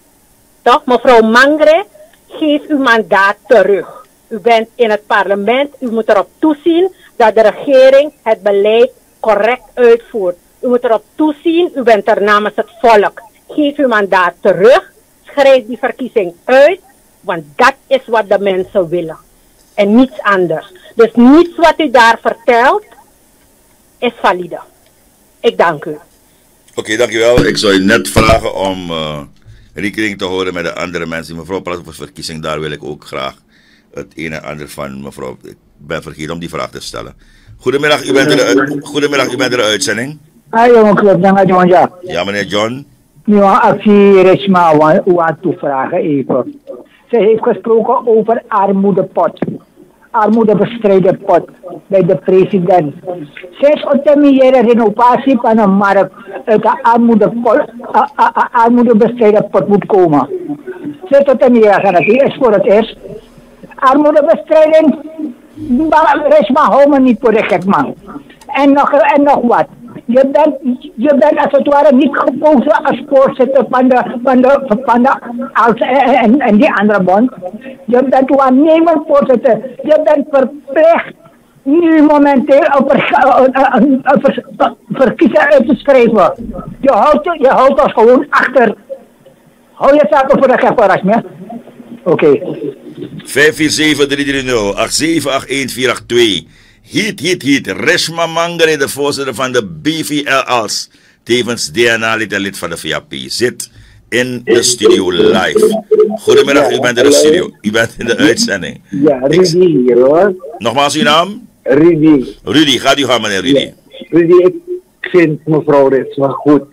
Toch? Mevrouw Mangre, geef uw mandaat terug. U bent in het parlement, u moet erop toezien dat de regering het beleid correct uitvoert. U moet erop toezien, u bent er namens het volk. Geef uw mandaat terug, schrijf die verkiezing uit, want dat is wat de mensen willen. En niets anders. Dus niets wat u daar vertelt, is valide. Ik dank u. Oké, dankjewel. Ik zou je net vragen om eh rekening te houden met de andere mensen. Mevrouw praat over verkiezing, daar wil ik ook graag het een en ander van mevrouw. Ik ben vergeten om die vraag te stellen. Goedemiddag, u bent uit- Goedemiddag, u bent in de uitzending. Ah, jongen. Ja, meneer John. Nu, actie Reshma wa- wat toevragen even. Ze heeft gesproken over armoedepot. Armoedebestrijdingpot bij de president. Sinds de renovatie van een markt uit de armoedepot, a- a- a- armoedebestrijdingpot moet komen. Sinds de gaan het is voor het eerst. Armoedebestrijding, Reshma, hou me niet voor de gek man. En nog, en nog wat. Je bent, je bent als het ware niet gekozen als voorzitter van de, van de, van de als, en, en die andere bond. Je bent waarnemend voorzitter. Je bent verplicht nu momenteel een, een, een vers- verkiezing uit te schrijven. Je houdt, je houdt ons gewoon achter. Hou je zaken voor de gek, Rasmus. Oké. 547-330-8781482. Heet, heet, heet. Reshma Mangere, de voorzitter van de BVL's. Tevens DNA-lid en lid van de VAP. Zit in de studio live. Goedemiddag, u bent in de studio. U bent in de uitzending. Ja, Rudy hier hoor. Nogmaals uw naam? Rudy. Rudy, gaat u gaan meneer Rudy. Rudy, ik vind mevrouw Ritsma goed.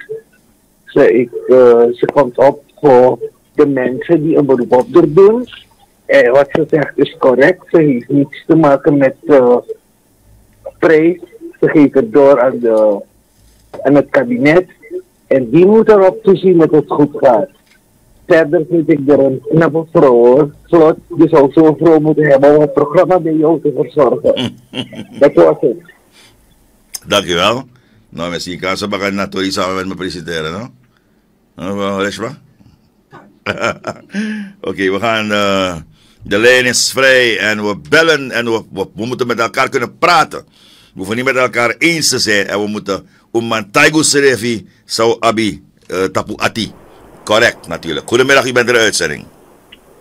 Ze, ik, eh, ze komt op voor de mensen die een beroep op doen. En wat ze zegt is correct. Ze heeft niets te maken met eh, prijs. Het door aan, de, aan het kabinet. En die moet erop toezien dat het goed gaat. Verder vind ik er een knappe vrouw hoor. Slot, je zou zo'n vrouw moeten hebben om het programma bij jou te verzorgen. dat was het. Dankjewel. Nou, misschien kan ze bakken natuurlijk samen met me presenteren, no? Uh, Reshma? Oké, we gaan. eh, de lijn is vrij en we bellen en we, we, we moeten met elkaar kunnen praten. We hoeven niet met elkaar eens te zijn en we moeten. Oman Taigu Serevi zou Abi eh, Tapu Ati. Correct, natuurlijk. Goedemiddag, u bent in de uitzending.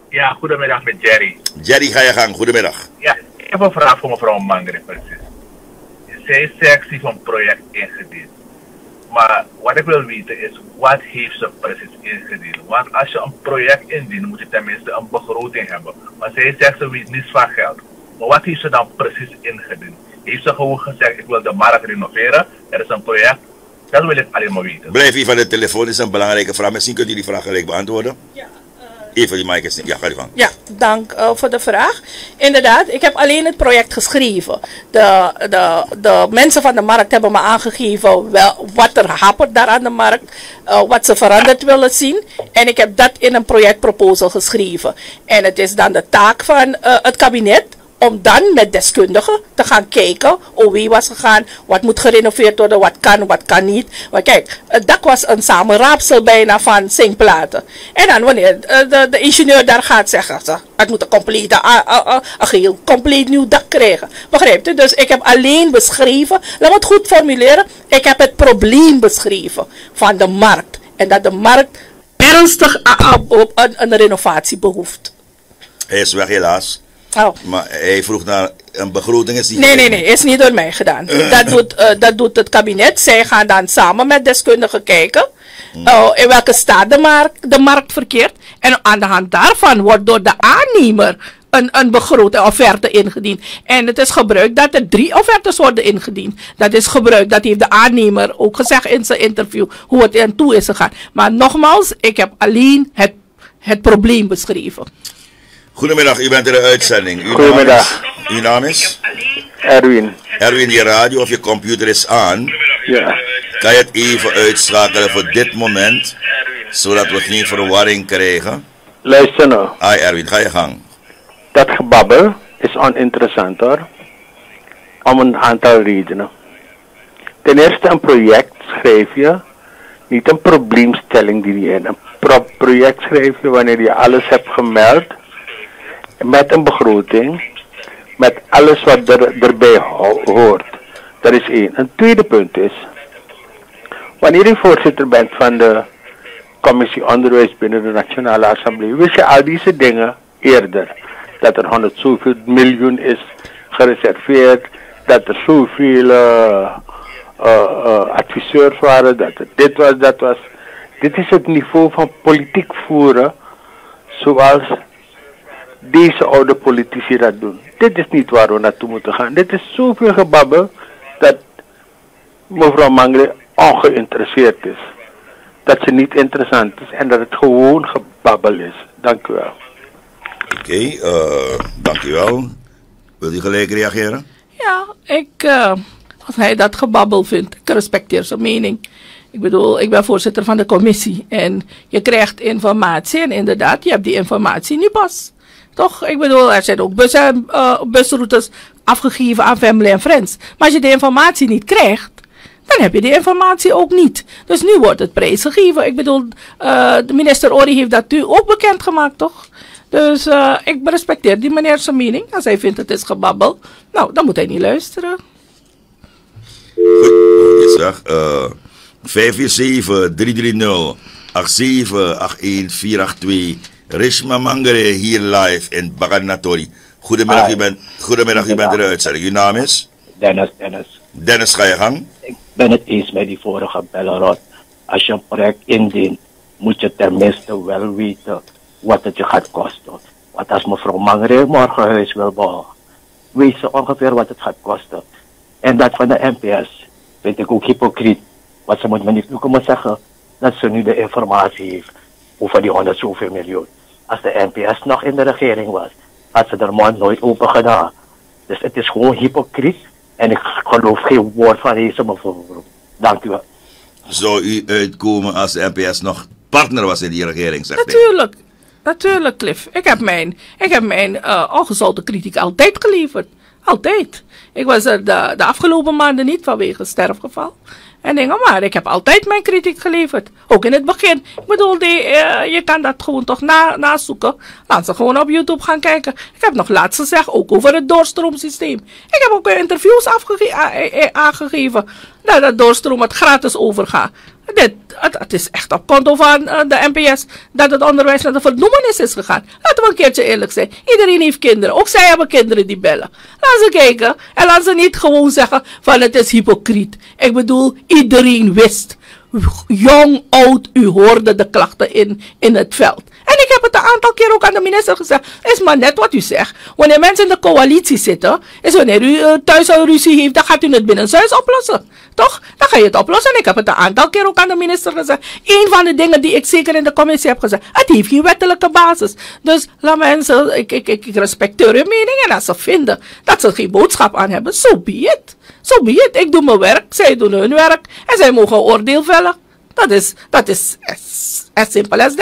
Ja, goedemiddag met Jerry. Jerry, ga je gang. Goedemiddag. Ja, ik heb een vraag voor mevrouw Mangre precies. Zij zegt zich een project ingediend. Maar wat ik wil weten is, wat heeft ze precies ingediend? Want als je een project indient, moet je tenminste een begroting hebben. Maar zij zegt ze weet niets van geld. Maar wat heeft ze dan precies ingediend? Heeft ze gewoon gezegd, ik wil de markt renoveren, er is een project. Dat wil ik alleen maar weten. Blijf even aan de telefoon, dit is een belangrijke vraag. Misschien kunt u die vraag gelijk beantwoorden. Even die mic. Ja, ga. Ja, dank eh, voor de vraag. Inderdaad, ik heb alleen het project geschreven. De, de, de mensen van de markt hebben me aangegeven wel, wat er hapert daar aan de markt, eh, wat ze veranderd willen zien. En ik heb dat in een projectproposal geschreven. En het is dan de taak van eh, het kabinet om dan met deskundigen te gaan kijken hoe wie was gegaan, wat moet gerenoveerd worden, wat kan, wat kan niet. Maar kijk, het dak was een samenraapsel bijna van zinkplaten. En dan wanneer eh, de, de ingenieur daar gaat zeggen, ze, het moet een compleet, ah, ah, een geheel compleet nieuw dak krijgen. Begrijpt u? Dus ik heb alleen beschreven, laat me het goed formuleren, ik heb het probleem beschreven van de markt. En dat de markt ernstig een, een renovatie behoeft. Hij is weg helaas. Oh. Maar hij vroeg naar een begroting. Is die Nee, nee, nee, is niet door mij gedaan. Dat doet, eh, dat doet het kabinet. Zij gaan dan samen met deskundigen kijken. uh, in welke staat de markt, de markt verkeert. En aan de hand daarvan wordt door de aannemer een, een begrote offerte ingediend. En het is gebruikt dat er drie offertes worden ingediend. Dat is gebruikt, dat heeft de aannemer ook gezegd in zijn interview, hoe het aan toe is gegaan. Maar nogmaals, ik heb alleen het, het probleem beschreven. Goedemiddag, u bent in de uitzending. Uw Goedemiddag. Naam is, uw naam is? Erwin. Erwin, je radio of je computer is aan. Ja. Kan je het even uitschakelen voor dit moment, zodat we geen verwarring krijgen? Luister nou. Ai Erwin, ga je gang. Dat gebabbel is oninteressant hoor. Om een aantal redenen. Ten eerste een project schrijf je, niet een probleemstelling die je in. Een pro- project schrijf je wanneer je alles hebt gemeld, met een begroting, met alles wat er, erbij ho- hoort. Dat is één. Een tweede punt is, wanneer je voorzitter bent van de commissie onderwijs binnen de Nationale Assemblée, wist je al deze dingen eerder. Dat er 100 zoveel miljoen is gereserveerd, dat er zoveel eh, adviseurs waren, dat het dit was, dat was. Dit is het niveau van politiek voeren zoals deze oude politici dat doen. Dit is niet waar we naartoe moeten gaan. Dit is zoveel gebabbel dat mevrouw Mangre ongeïnteresseerd is. Dat ze niet interessant is en dat het gewoon gebabbel is. Dank u wel. Oké, eh, dankjewel. Wil u gelijk reageren? Ja, ik, eh, als hij dat gebabbel vindt, ik respecteer zijn mening. Ik bedoel, ik ben voorzitter van de commissie en je krijgt informatie en inderdaad, je hebt die informatie nu pas. Toch? Ik bedoel, er zijn ook bussen, eh, busroutes afgegeven aan family en friends. Maar als je die informatie niet krijgt, dan heb je die informatie ook niet. Dus nu wordt het prijsgegeven. Ik bedoel, eh, de minister Ori heeft dat nu ook bekendgemaakt, toch? Dus eh, ik respecteer die meneer zijn mening. Als hij vindt het is gebabbel, nou, dan moet hij niet luisteren. Goed, zeg. Uh, 547-330-8781-482. Rishma Mangere hier live in Baganatori. Goedemiddag, Hi. u bent, goedemiddag, u bent in de uitzending. Uw naam is? Dennis, Dennis. Dennis, ga je gang. Ik ben het eens met die vorige bellerot. Als je een project indient, moet je tenminste wel weten wat het je gaat kosten. Want als mevrouw Mangre morgen huis wil bouwen, weet ze ongeveer wat het gaat kosten. En dat van de NPS vind ik ook hypocriet. Want ze moet me niet nu komen zeggen dat ze nu de informatie heeft over die honderd zoveel miljoen. Als de NPS nog in de regering was, had ze haar mond nooit open gedaan. Dus het is gewoon hypocriet. En ik geloof geen woord van deze mevrouw. Dank u wel. Zou u uitkomen als de NPS nog partner was in die regering, zegt hij? Natuurlijk, natuurlijk, Cliff. Ik heb mijn, ik heb mijn eh ongezouten kritiek altijd geleverd. Altijd. Ik was er de, de afgelopen maanden niet vanwege sterfgeval. En dingen, maar ik heb altijd mijn kritiek geleverd. Ook in het begin. Ik bedoel, die, eh, je kan dat gewoon toch na, nazoeken. Laat ze gewoon op YouTube gaan kijken. Ik heb nog laatst gezegd, ook over het doorstroomsysteem. Ik heb ook in interviews afgege- a- a- aangegeven dat het doorstroom het gratis overgaat. Dit, het, het is echt op konto van eh, de NPS dat het onderwijs naar de vernoemenis is gegaan. Laten we een keertje eerlijk zijn. Iedereen heeft kinderen. Ook zij hebben kinderen die bellen. Laten ze kijken. En laten ze niet gewoon zeggen van het is hypocriet. Ik bedoel, iedereen wist. Jong, oud, u hoorde de klachten in, in het veld. En ik heb het een aantal keer ook aan de minister gezegd. Is maar net wat u zegt. Wanneer mensen in de coalitie zitten, is wanneer u eh, thuis een ruzie heeft, dan gaat u het binnenshuis oplossen. Toch? Dan ga je het oplossen. En ik heb het een aantal keer ook aan de minister gezegd. Een van de dingen die ik zeker in de commissie heb gezegd. Het heeft geen wettelijke basis. Dus laat mensen, ik, ik, ik, ik respecteer hun mening. En als ze vinden dat ze geen boodschap aan hebben, so be it. So be it. Ik doe mijn werk, zij doen hun werk. En zij mogen oordeel vellen. Dat is, dat is as, as simple as.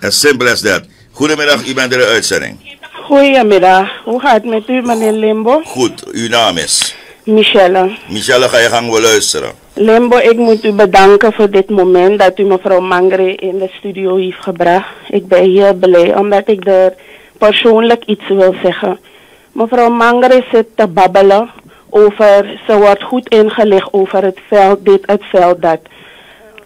As simple as that. Goedemiddag, u bent in de uitzending. Goedemiddag. Hoe gaat het met u, meneer Limbo? Goed, uw naam is? Michelle. Michelle, ga je gang wel luisteren. Limbo, ik moet u bedanken voor dit moment dat u mevrouw Mangre in de studio heeft gebracht. Ik ben heel blij omdat ik er persoonlijk iets wil zeggen. Mevrouw Mangre zit te babbelen over, ze wordt goed ingelicht over het veld, dit, het veld, dat.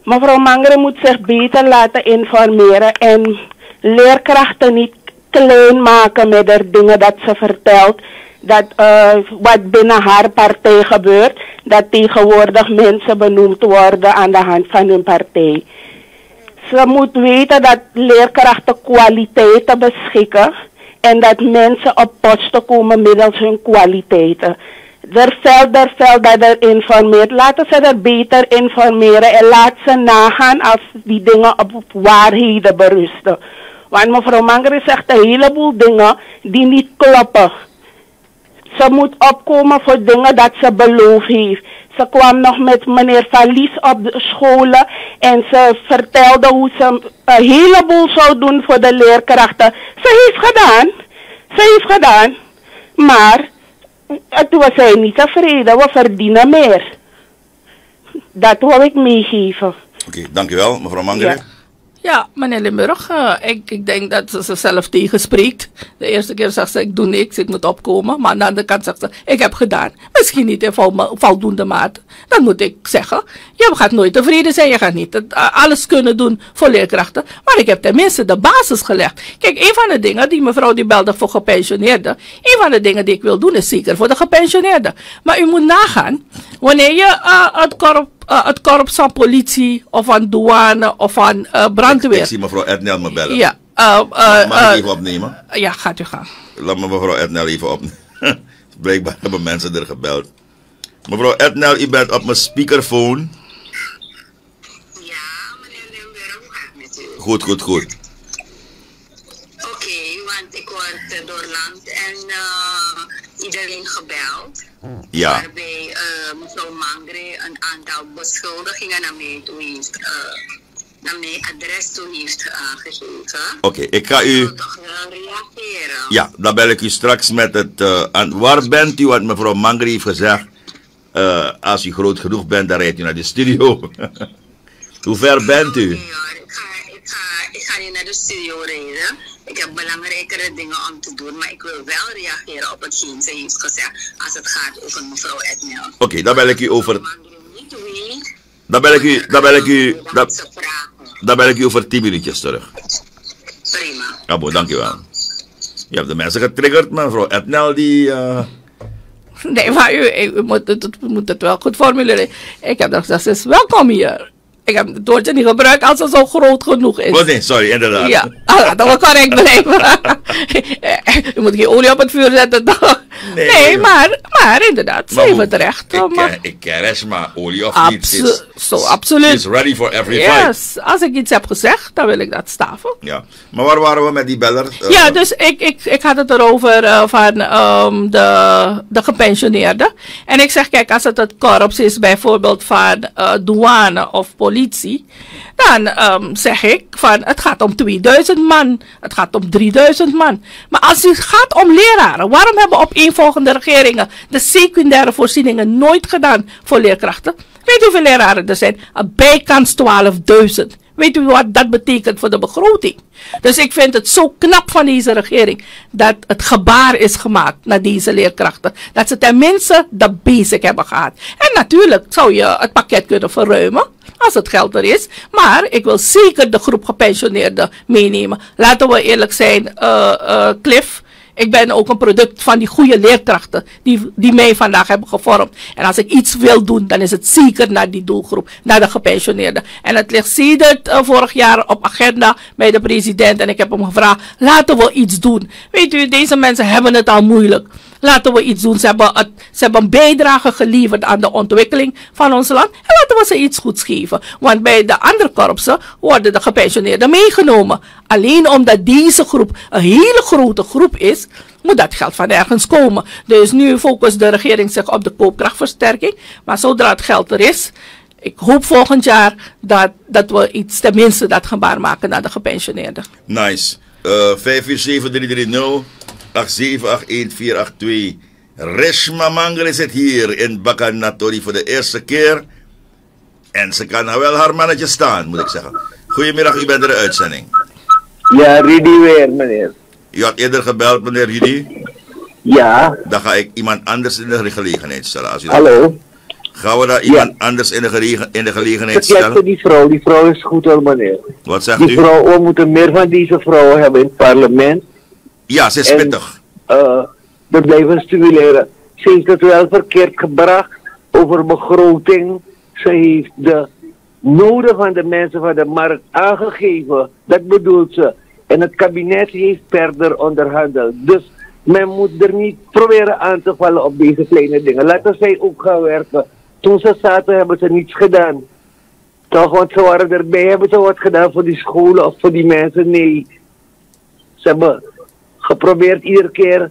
Mevrouw Mangre moet zich beter laten informeren en leerkrachten niet klein maken met de dingen dat ze vertelt. Dat eh, wat binnen haar partij gebeurt. Dat tegenwoordig mensen benoemd worden aan de hand van hun partij. Ze moet weten dat leerkrachten kwaliteiten beschikken. En dat mensen op posten komen middels hun kwaliteiten. Er veld, er veld dat er informeert. Laten ze er beter informeren en laat ze nagaan als die dingen op waarheden berusten. Want mevrouw Mangere zegt een heleboel dingen die niet kloppen. Ze moet opkomen voor dingen dat ze beloofd heeft. Ze kwam nog met meneer Valies op de scholen en ze vertelde hoe ze een heleboel zou doen voor de leerkrachten. Ze heeft gedaan. Ze heeft gedaan. Maar toen was zij niet tevreden. We verdienen meer. Dat wil ik meegeven. Oké, dankjewel, mevrouw Mangere. Ja. Ja, meneer Limburg, eh, ik, ik denk dat ze zichzelf tegenspreekt. De eerste keer zegt ze, ik doe niks, ik moet opkomen. Maar aan de andere kant zegt ze, ik heb gedaan. Misschien niet in vol- voldoende mate. Dan moet ik zeggen, je gaat nooit tevreden zijn. Je gaat niet eh, alles kunnen doen voor leerkrachten. Maar ik heb tenminste de basis gelegd. Kijk, een van de dingen die mevrouw die belde voor gepensioneerden. Een van de dingen die ik wil doen is zeker voor de gepensioneerden. Maar u moet nagaan, wanneer je eh, het korp eh, het korps van politie of van douane of van eh, brandweer. Ik zie mevrouw Ednel me bellen. Ja, eh, eh, Mag ik even opnemen? ja, gaat u gaan. Laat me mevrouw Ednel even opnemen. Blijkbaar hebben mensen er gebeld. Mevrouw Ednel, u bent op mijn speakerphone. Goed, goed, goed. Oké, want ik word eh, door land en iedereen gebeld. Ja. Waarbij eh, mevrouw Mangre een aantal beschuldigingen naar mij toe heeft, eh, naar mijn adres toe heeft aangegeven. Oké, ik ga u... Toch reageren. Ja, dan bel ik u straks met het... eh, aan, waar bent u? Want mevrouw Mangri heeft gezegd... als u groot genoeg bent, dan rijdt u naar de studio. Hoe ver bent u? Ik ga niet naar de studio rijden. Ik heb belangrijkere dingen om te doen, maar ik wil wel reageren op hetgeen ze heeft gezegd als het gaat over mevrouw Ednel. Oké, dan bel ik u over... Dan bel ik u... Dan bel ik u... Dan, dan bel ik u over 10 minuutjes terug. Prima. Ja, boh, dankjewel. Je hebt de mensen getriggerd, maar mevrouw Ednel die... eh, Nee, maar u, u, moet, het, u moet het wel goed formuleren. Ik heb gezegd, ze is welkom hier. Ik heb het woordje niet gebruikt als het zo groot genoeg is. Oh nee, sorry, inderdaad. Ja, ah, laten we correct blijven. je moet geen olie op het vuur zetten, toch? Nee, maar, maar inderdaad, ze Maar heeft hoe- het recht. Ik, maar- ken, ik ken Resma, olie of Abso- niet. Ze is- zo, absoluut. Is ready for every fight. Yes, als ik iets heb gezegd, dan wil ik dat staven. Ja. Maar waar waren we met die beller? Eh, Ja, dus ik, ik, ik had het erover eh, van ehm, de, de gepensioneerden. En ik zeg, kijk, als het het korps is bijvoorbeeld van eh, douane of politie, dan ehm, zeg ik van het gaat om 2000 man, het gaat om 3000 man. Maar als het gaat om leraren, waarom hebben opeenvolgende regeringen de secundaire voorzieningen nooit gedaan voor leerkrachten? Weet hoeveel leraren er zijn? Bijkans 12.000. Weet u wat dat betekent voor de begroting? Dus ik vind het zo knap van deze regering dat het gebaar is gemaakt naar deze leerkrachten. Dat ze tenminste de basic hebben gehad. En natuurlijk zou je het pakket kunnen verruimen als het geld er is. Maar ik wil zeker de groep gepensioneerden meenemen. Laten we eerlijk zijn, eh, Cliff. Ik ben ook een product van die goede leerkrachten die, die mij vandaag hebben gevormd. En als ik iets wil doen, dan is het zeker naar die doelgroep, naar de gepensioneerden. En het ligt sedert uh, vorig jaar op agenda bij de president. En ik heb hem gevraagd, laten we iets doen. Weet u, deze mensen hebben het al moeilijk. Laten we iets doen. Ze hebben, ze hebben een bijdrage geleverd aan de ontwikkeling van ons land. En laten we ze iets goeds geven. Want bij de andere korpsen worden de gepensioneerden meegenomen. Alleen omdat deze groep een hele grote groep is, moet dat geld van ergens komen. Dus nu focust de regering zich op de koopkrachtversterking. Maar zodra het geld er is, ik hoop volgend jaar dat, dat we iets tenminste dat gebaar maken naar de gepensioneerden. Nice. Uh, 547-330, 8781482. Reshma Mangel zit hier in Bakanatori voor de eerste keer. En ze kan nou wel haar mannetje staan, moet ik zeggen. Goedemiddag, u bent in de uitzending. Ja, Rudy weer, meneer. U had eerder gebeld, meneer Rudy. Ja. Dan ga ik iemand anders in de gelegenheid stellen. Als u Hallo. Gaan we daar iemand anders in de, gelegen- in de gelegenheid stellen? die vrouw, die vrouw is goed hoor, meneer. Wat zegt Die u? vrouw, we moeten meer van deze vrouwen hebben in het parlement. Ja, ze is pittig. eh, we blijven stimuleren. Ze heeft het wel verkeerd gebracht over begroting. Ze heeft de noden van de mensen van de markt aangegeven. Dat bedoelt ze. En het kabinet heeft verder onderhandeld. Dus men moet er niet proberen aan te vallen op deze kleine dingen. Laten zij ook gaan werken. Toen ze zaten hebben ze niets gedaan. Toch, want ze waren erbij. Hebben ze wat gedaan voor die scholen of voor die mensen? Nee. Ze hebben geprobeerd iedere keer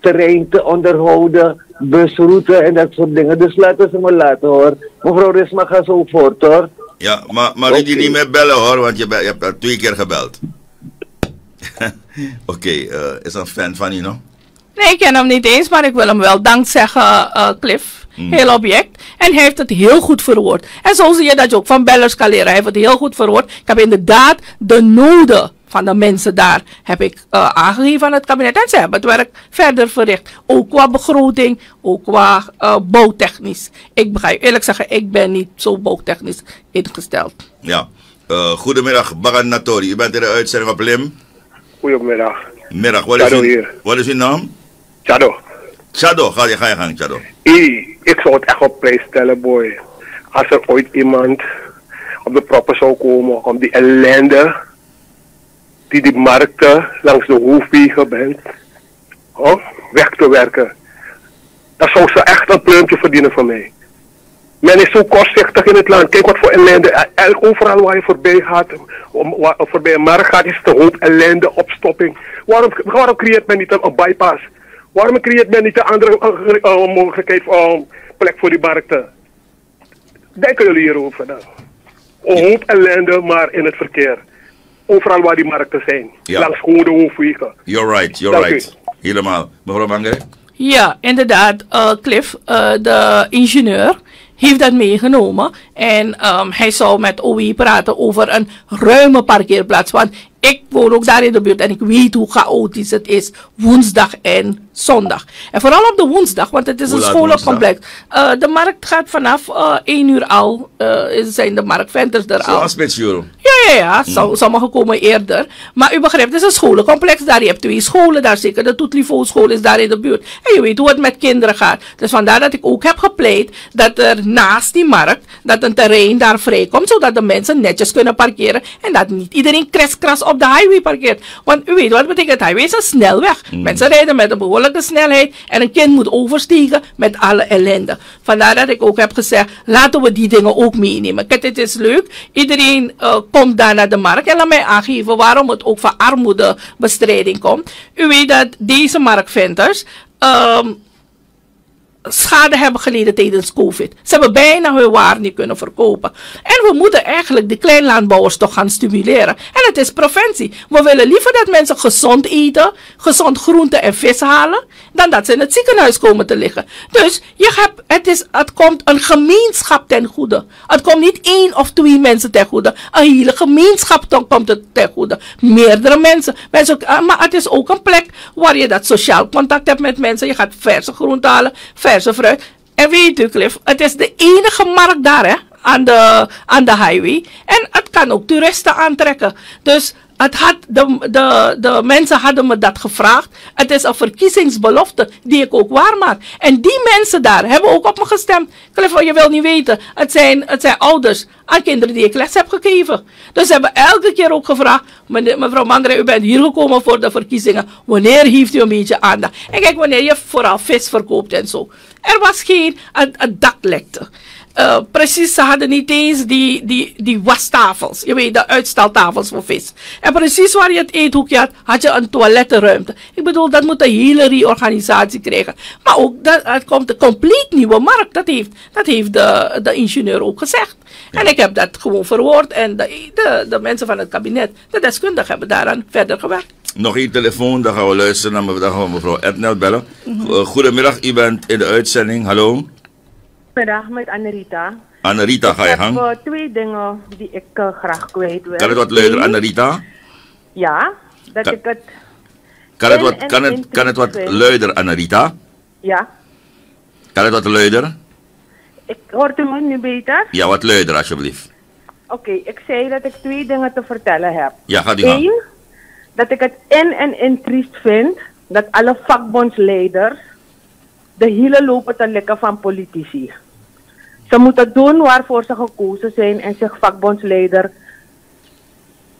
terrein te onderhouden, busroute en dat soort dingen. Dus laten ze me laten hoor. Mevrouw Risma, ga zo voort hoor. Ja, maar, maar je niet meer bellen hoor, want je, be- je hebt al twee keer gebeld. Oké, eh, is een fan van je, no? Nee, ik ken hem niet eens, maar ik wil hem wel dank zeggen, eh, Cliff. Mm. Heel object. En hij heeft het heel goed verwoord. En zo zie je dat je ook van bellers kan leren. Hij heeft het heel goed verwoord. Ik heb inderdaad de noden van de mensen daar heb ik eh, aangegeven aan het kabinet. En ze hebben het werk verder verricht. Ook qua begroting, ook qua eh, bouwtechnisch. Ik ga je eerlijk zeggen, ik ben niet zo bouwtechnisch ingesteld. Ja. Eh, goedemiddag, Bagan Natori. U bent in de uitzending op Lim. Goedemiddag. Middag, wat is, Chado uw, hier. wat is uw naam? Chado. Chado, ga je, ga je gang, Chado. Ik zou het echt op prijs stellen, boy. Als er ooit iemand op de proppen zou komen om die ellende die die markten langs de hoofdwegen bent, oh, weg te werken. Dan zou ze echt een pluimpje verdienen van mij. Men is zo kortzichtig in het land. Kijk wat voor ellende. El- Overal waar je voorbij gaat, waar, voorbij een markt gaat, is een hoop ellende, opstopping. Waarom, waarom creëert men niet een, bypass? Waarom creëert men niet een andere eh, mogelijkheid eh, plek voor die markten? Denken jullie hierover dan? Een hoop ellende, maar in het verkeer. Overal waar die markten zijn. Ja. Langs gewoon de hoofdwegen. You're right, you're Dank u. right. Helemaal. Mevrouw Mangere? Ja, inderdaad. eh, Cliff, eh, de ingenieur, heeft dat meegenomen. En ehm, hij zou met OE praten over een ruime parkeerplaats. Want ik woon ook daar in de buurt en ik weet hoe chaotisch het is woensdag en zondag. En vooral op de woensdag, want het is een scholencomplex. Eh, de markt gaat vanaf eh 1 uur al, eh, zijn de marktventers er al. Zoals spitsuur. Ja, ja, ja. Som- Sommigen komen eerder. Maar u begrijpt, het is een scholencomplex daar. Je hebt twee scholen daar zeker. De Toetlivo school is daar in de buurt. En je weet hoe het met kinderen gaat. Dus vandaar dat ik ook heb gepleit dat er naast die markt, dat een terrein daar vrijkomt, zodat de mensen netjes kunnen parkeren. En dat niet iedereen kriskras op de highway parkeert. Want u weet wat betekent highway is een snelweg. Mensen rijden met een behoorlijke snelheid en een kind moet oversteken met alle ellende. Vandaar dat ik ook heb gezegd, laten we die dingen ook meenemen. Kijk, het is leuk. Iedereen eh, komt daar naar de markt. En laat mij aangeven waarom het ook van armoedebestrijding komt. U weet dat deze marktventers ehm, schade hebben geleden tijdens COVID. Ze hebben bijna hun waar niet kunnen verkopen. En we moeten eigenlijk de kleinlandbouwers toch gaan stimuleren. En het is preventie. We willen liever dat mensen gezond eten, gezond groente en vis halen, dan dat ze in het ziekenhuis komen te liggen. Dus je hebt, het, is, het komt een gemeenschap ten goede. Het komt niet één of twee mensen ten goede. Een hele gemeenschap komt het ten goede. Meerdere mensen. mensen ah, maar het is ook een plek waar je dat sociaal contact hebt met mensen. Je gaat verse groenten halen, verse fruit. En weet u, Cliff, het is de enige markt daar, hè? Aan de, aan de highway. En kan ook toeristen aantrekken. Dus het had, de, de, de mensen hadden me dat gevraagd. Het is een verkiezingsbelofte die ik ook waarmaak. En die mensen daar hebben ook op me gestemd. Cliff, je wil niet weten. Het zijn, het zijn ouders aan kinderen die ik les heb gegeven. Dus ze hebben elke keer ook gevraagd. "Meneer- Mevrouw Mangre, u bent hier gekomen voor de verkiezingen. Wanneer heeft u een beetje aandacht? En kijk, wanneer je vooral vis verkoopt en zo. Er was geen, het, het dak lekte. Eh, precies, ze hadden niet eens die, die, die wastafels. Je weet, de uitstaltafels voor vis. En precies waar je het eethoekje had, had je een toilettenruimte. Ik bedoel, dat moet een hele reorganisatie krijgen. Maar ook, dat, het komt een compleet nieuwe markt. Dat heeft, dat heeft de, de ingenieur ook gezegd. En ik heb dat gewoon verwoord. En de, de, de mensen van het kabinet, de deskundigen, hebben daaraan verder gewerkt. Nog één telefoon, dan gaan we luisteren naar me- dan gaan we mevrouw Ednel bellen. Eh, goedemiddag, u bent in de uitzending. Hallo. Middag met Annerita. Annerita, ga je Ik heb gang. eh, twee dingen die ik eh, graag kwijt wil. Kan het wat luider, Eén, Annerita? Ja, dat Kan- ik het... Kan het wat, kan het, kan het wat luider, Annerita? Ja, Kan het wat luider? ik hoort u me nu beter? Ja, wat luider alsjeblieft. Oké, ik zei dat ik twee dingen te vertellen heb. Ja, u gang. Eén, dat ik het in en in triest vind dat alle vakbondsleiders de hielen lopen te likken van politici. Ze moeten doen waarvoor ze gekozen zijn en zich vakbondsleider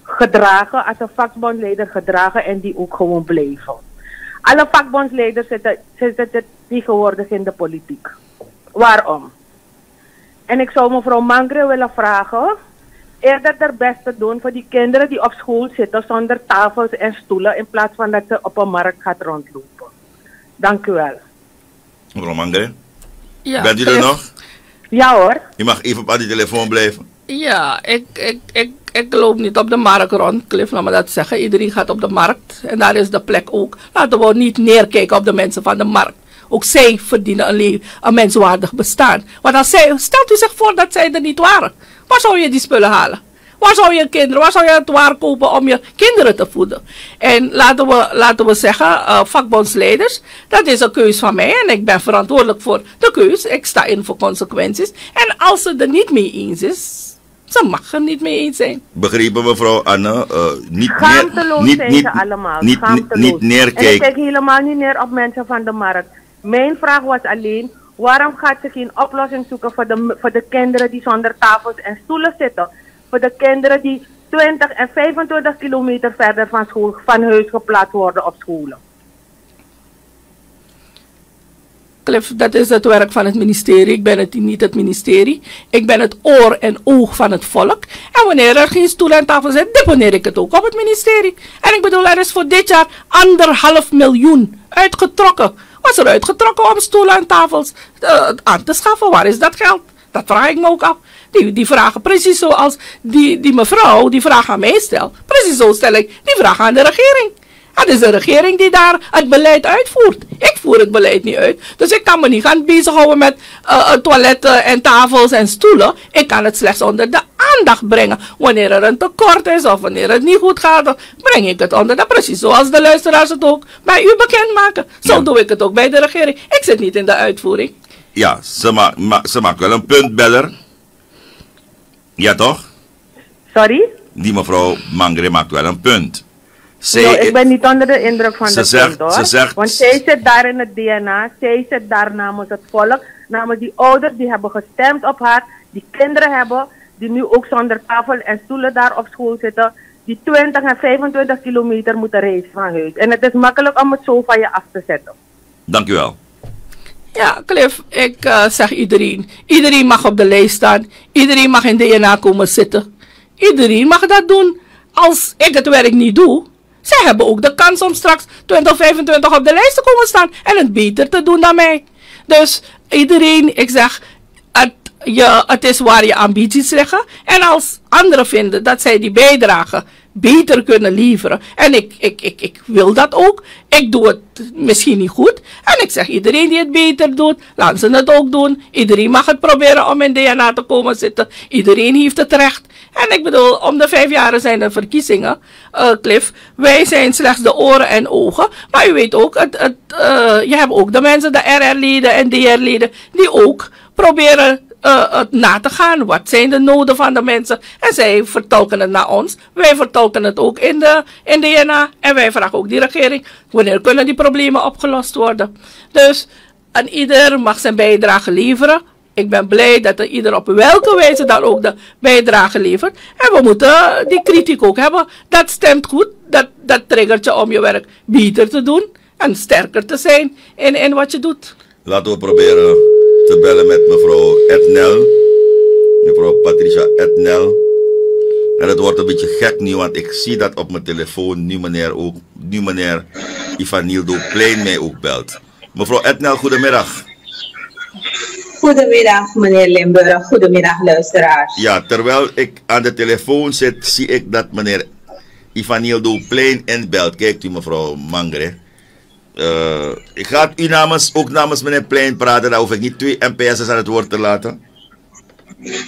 gedragen, als een vakbondsleider gedragen en die ook gewoon blijven. Alle vakbondsleiders zitten, zitten tegenwoordig in de politiek. Waarom? En ik zou mevrouw Mangre willen vragen, eerder het beste doen voor die kinderen die op school zitten zonder tafels en stoelen in plaats van dat ze op een markt gaat rondlopen. Dank u wel. Mevrouw Mangre, Ja, bent u er nog? Ja hoor. Je mag even op aan die telefoon blijven. Ja, ik, ik, ik, ik loop niet op de markt rond, Cliff, laat me dat zeggen. Iedereen gaat op de markt en daar is de plek ook. Laten we niet neerkijken op de mensen van de markt. Ook zij verdienen een, een menswaardig bestaan. Want als zij, stelt u zich voor dat zij er niet waren. Waar zou je die spullen halen? Waar zou je kinderen, waar zou je het waar kopen om je kinderen te voeden? En laten we, laten we zeggen, eh, vakbondsleiders, dat is een keus van mij en ik ben verantwoordelijk voor de keus. Ik sta in voor consequenties. En als ze er niet mee eens is, ze mag er niet mee eens zijn. Begrepen mevrouw Anne? eh, niet Schaamteloos neer, niet, zijn niet, ze allemaal. niet, Schaamteloos. niet En ik neerkijken. kijk helemaal niet neer op mensen van de markt. Mijn vraag was alleen, waarom gaat ze geen oplossing zoeken voor de, voor de kinderen die zonder tafels en stoelen zitten? De kinderen die 20 en 25 kilometer verder van, school, van huis geplaatst worden op scholen. Cliff, dat is het werk van het ministerie. Ik ben het niet het ministerie. Ik ben het oor en oog van het volk. En wanneer er geen stoel en tafel zijn, deponeer ik het ook op het ministerie. En ik bedoel, er is voor dit jaar anderhalf miljoen uitgetrokken. Was er uitgetrokken om stoelen en tafels eh, aan te schaffen? Waar is dat geld? Dat vraag ik me ook af. Die, die vragen precies zoals die, die mevrouw die vraag aan mij stelt. Precies zo stel ik die vraag aan de regering. Het is de regering die daar het beleid uitvoert. Ik voer het beleid niet uit. Dus ik kan me niet gaan bezighouden met eh, eh, toiletten en tafels en stoelen. Ik kan het slechts onder de aandacht brengen. Wanneer er een tekort is of wanneer het niet goed gaat, breng ik het onder de precies zoals de luisteraars het ook bij u bekendmaken. Zo doe ik het ook bij de regering. Ik zit niet in de uitvoering. Ja, ze, ma ma ze maakt wel een punt, beller. Ja toch? Sorry? Die mevrouw Mangre maakt wel een punt. Zij, ik ben niet onder de indruk van Ze zegt- punt, hoor. ze zegt- Want zij zit daar in het DNA, zij zit daar namens het volk, namens die ouders die hebben gestemd op haar, die kinderen hebben, die nu ook zonder tafel en stoelen daar op school zitten, die 20 en 25 kilometer moeten reizen van huis. En het is makkelijk om het zo van je af te zetten. Dank u wel. Ja, Cliff, ik eh, zeg iedereen. Iedereen mag op de lijst staan. Iedereen mag in DNA komen zitten. Iedereen mag dat doen. Als ik het werk niet doe, zij hebben ook de kans om straks 2025 op de lijst te komen staan en het beter te doen dan mij. Dus iedereen, ik zeg, het, is waar je ambities liggen. En als anderen vinden dat zij die bijdrage beter kunnen leveren. En ik, ik, ik, ik wil dat ook. Ik doe het misschien niet goed. En ik zeg iedereen die het beter doet, laat ze het ook doen. Iedereen mag het proberen om in DNA te komen zitten. Iedereen heeft het recht. En ik bedoel, om de vijf jaren zijn er verkiezingen, eh, Cliff. Wij zijn slechts de oren en ogen. Maar u weet ook, het, het, eh, je hebt ook de mensen, de RR-leden en DR-leden, die ook proberen eh, het na te gaan. Wat zijn de noden van de mensen? En zij vertolken het naar ons. Wij vertolken het ook in de in DNA. En wij vragen ook die regering, wanneer kunnen die problemen opgelost worden? Dus en ieder mag zijn bijdrage leveren. Ik ben blij dat er ieder op welke wijze dan ook de bijdrage levert. En we moeten die kritiek ook hebben. Dat stemt goed. Dat, dat triggert je om je werk beter te doen. En sterker te zijn in, in wat je doet. Laten we proberen te bellen met mevrouw Etnel. Mevrouw Patricia Etnel. En het wordt een beetje gek nu, want ik zie dat op mijn telefoon nu meneer, ook, nu meneer Ivanildo Plein mij ook belt. Mevrouw Etnel, goedemiddag. Goedemiddag, meneer Limburg. Goedemiddag, luisteraars. Ja, terwijl ik aan de telefoon zit, zie ik dat meneer Ivanildo Plein inbelt. Kijkt u, mevrouw Mangre. Eh, ik ga u namens, ook namens meneer Plein praten. Daar hoef ik niet twee NPS'ers aan het woord te laten.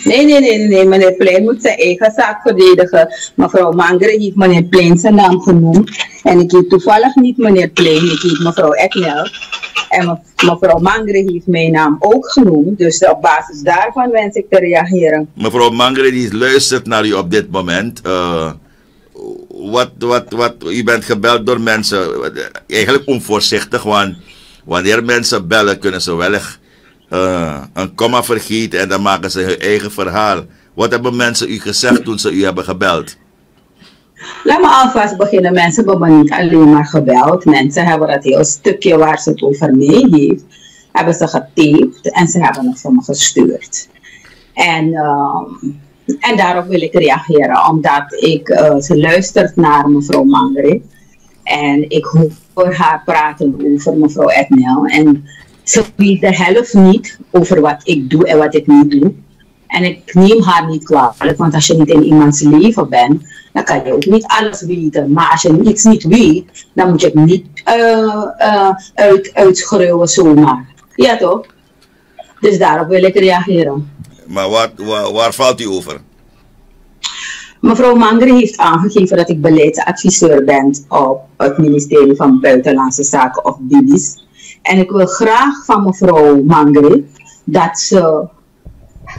Nee, nee, nee, nee, meneer Plein moet zijn eigen zaak verdedigen. Mevrouw Mangere heeft meneer Plein zijn naam genoemd. En ik heet toevallig niet meneer Plein, ik heet mevrouw Eknel. En me- mevrouw Mangere heeft mijn naam ook genoemd. Dus op basis daarvan wens ik te reageren. Mevrouw Mangre die luistert naar u op dit moment. Eh, wat, wat, wat, u bent gebeld door mensen, eigenlijk onvoorzichtig, want wanneer mensen bellen, kunnen ze wellicht eh, een komma vergeten en dan maken ze hun eigen verhaal. Wat hebben mensen u gezegd toen ze u hebben gebeld? Laat me alvast beginnen. Mensen hebben niet alleen maar gebeld. Mensen hebben dat heel stukje waar ze het over mee heeft, hebben ze getaped en ze hebben het voor me gestuurd. En, ehm, en daarop wil ik reageren, omdat ik, eh, ze luistert naar mevrouw Mangre. En ik hoor haar praten over mevrouw Ednel. En ze weet de helft niet over wat ik doe en wat ik niet doe. En ik neem haar niet kwalijk, want als je niet in iemands leven bent, dan kan je ook niet alles weten. Maar als je iets niet weet, dan moet je het niet eh, eh, uit, uitschreeuwen zomaar. Ja toch? Dus daarop wil ik reageren. Maar waar, waar valt u over? Mevrouw Mangre heeft aangegeven dat ik beleidsadviseur ben op het ministerie van Buitenlandse Zaken of BIBIS. En ik wil graag van mevrouw Mangre dat ze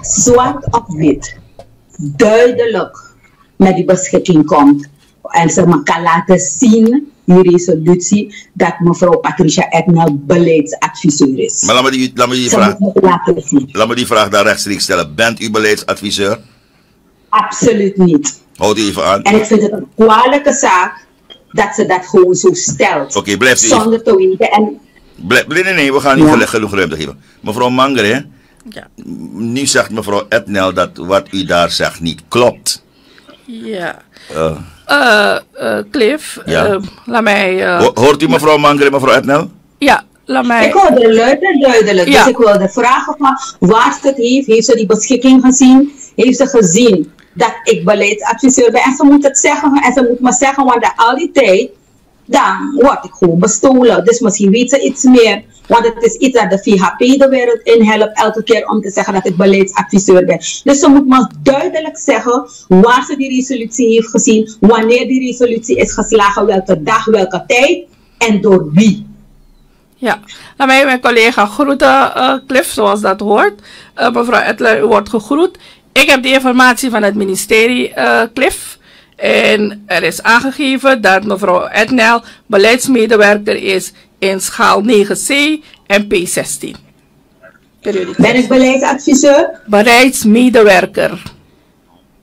zwart op wit duidelijk met die beschikking komt. En ze me kan laten zien, die resolutie, dat mevrouw Patricia Ednel beleidsadviseur is. Maar laat me die, laat me die, vraag, laat me die vraag daar rechtstreeks stellen. Bent u beleidsadviseur? Absoluut niet. Houd u even aan. En ik vind het een kwalijke zaak dat ze dat gewoon zo stelt. Oké, blijft u even. Zonder te weten. En Blijf- Nee, nee, nee, we gaan niet Ja. genoeg, genoeg ruimte geven. Mevrouw Mangere, Ja. nu zegt mevrouw Ednel dat wat u daar zegt niet klopt. Ja. Eh, Eh, eh, Cliff, Ja. eh, laat mij... eh, ho- hoort u mevrouw Mangere, mevrouw Ednel? ja, laat mij... ik hoorde luid en duidelijk. Ja. Dus ik wilde vragen van waar ze het heeft. Heeft ze die beschikking gezien? Heeft ze gezien dat ik beleidsadviseur ben? En ze moet het zeggen. En ze moet me zeggen, want al die tijd, dan word ik gewoon bestolen. Dus misschien weet ze iets meer. Want het is iets dat de VHP de wereld in helpt elke keer om te zeggen dat ik beleidsadviseur ben. Dus ze moet me duidelijk zeggen waar ze die resolutie heeft gezien, wanneer die resolutie is geslagen, welke dag, welke tijd en door wie. Ja, laat mij mijn collega groeten, eh, Cliff, zoals dat hoort. Eh, mevrouw Etler, u wordt gegroet. Ik heb de informatie van het ministerie, eh, Cliff. En er is aangegeven dat mevrouw Etnel beleidsmedewerker is in schaal 9C en P16. Ben ik beleidsadviseur? Beleidsmedewerker.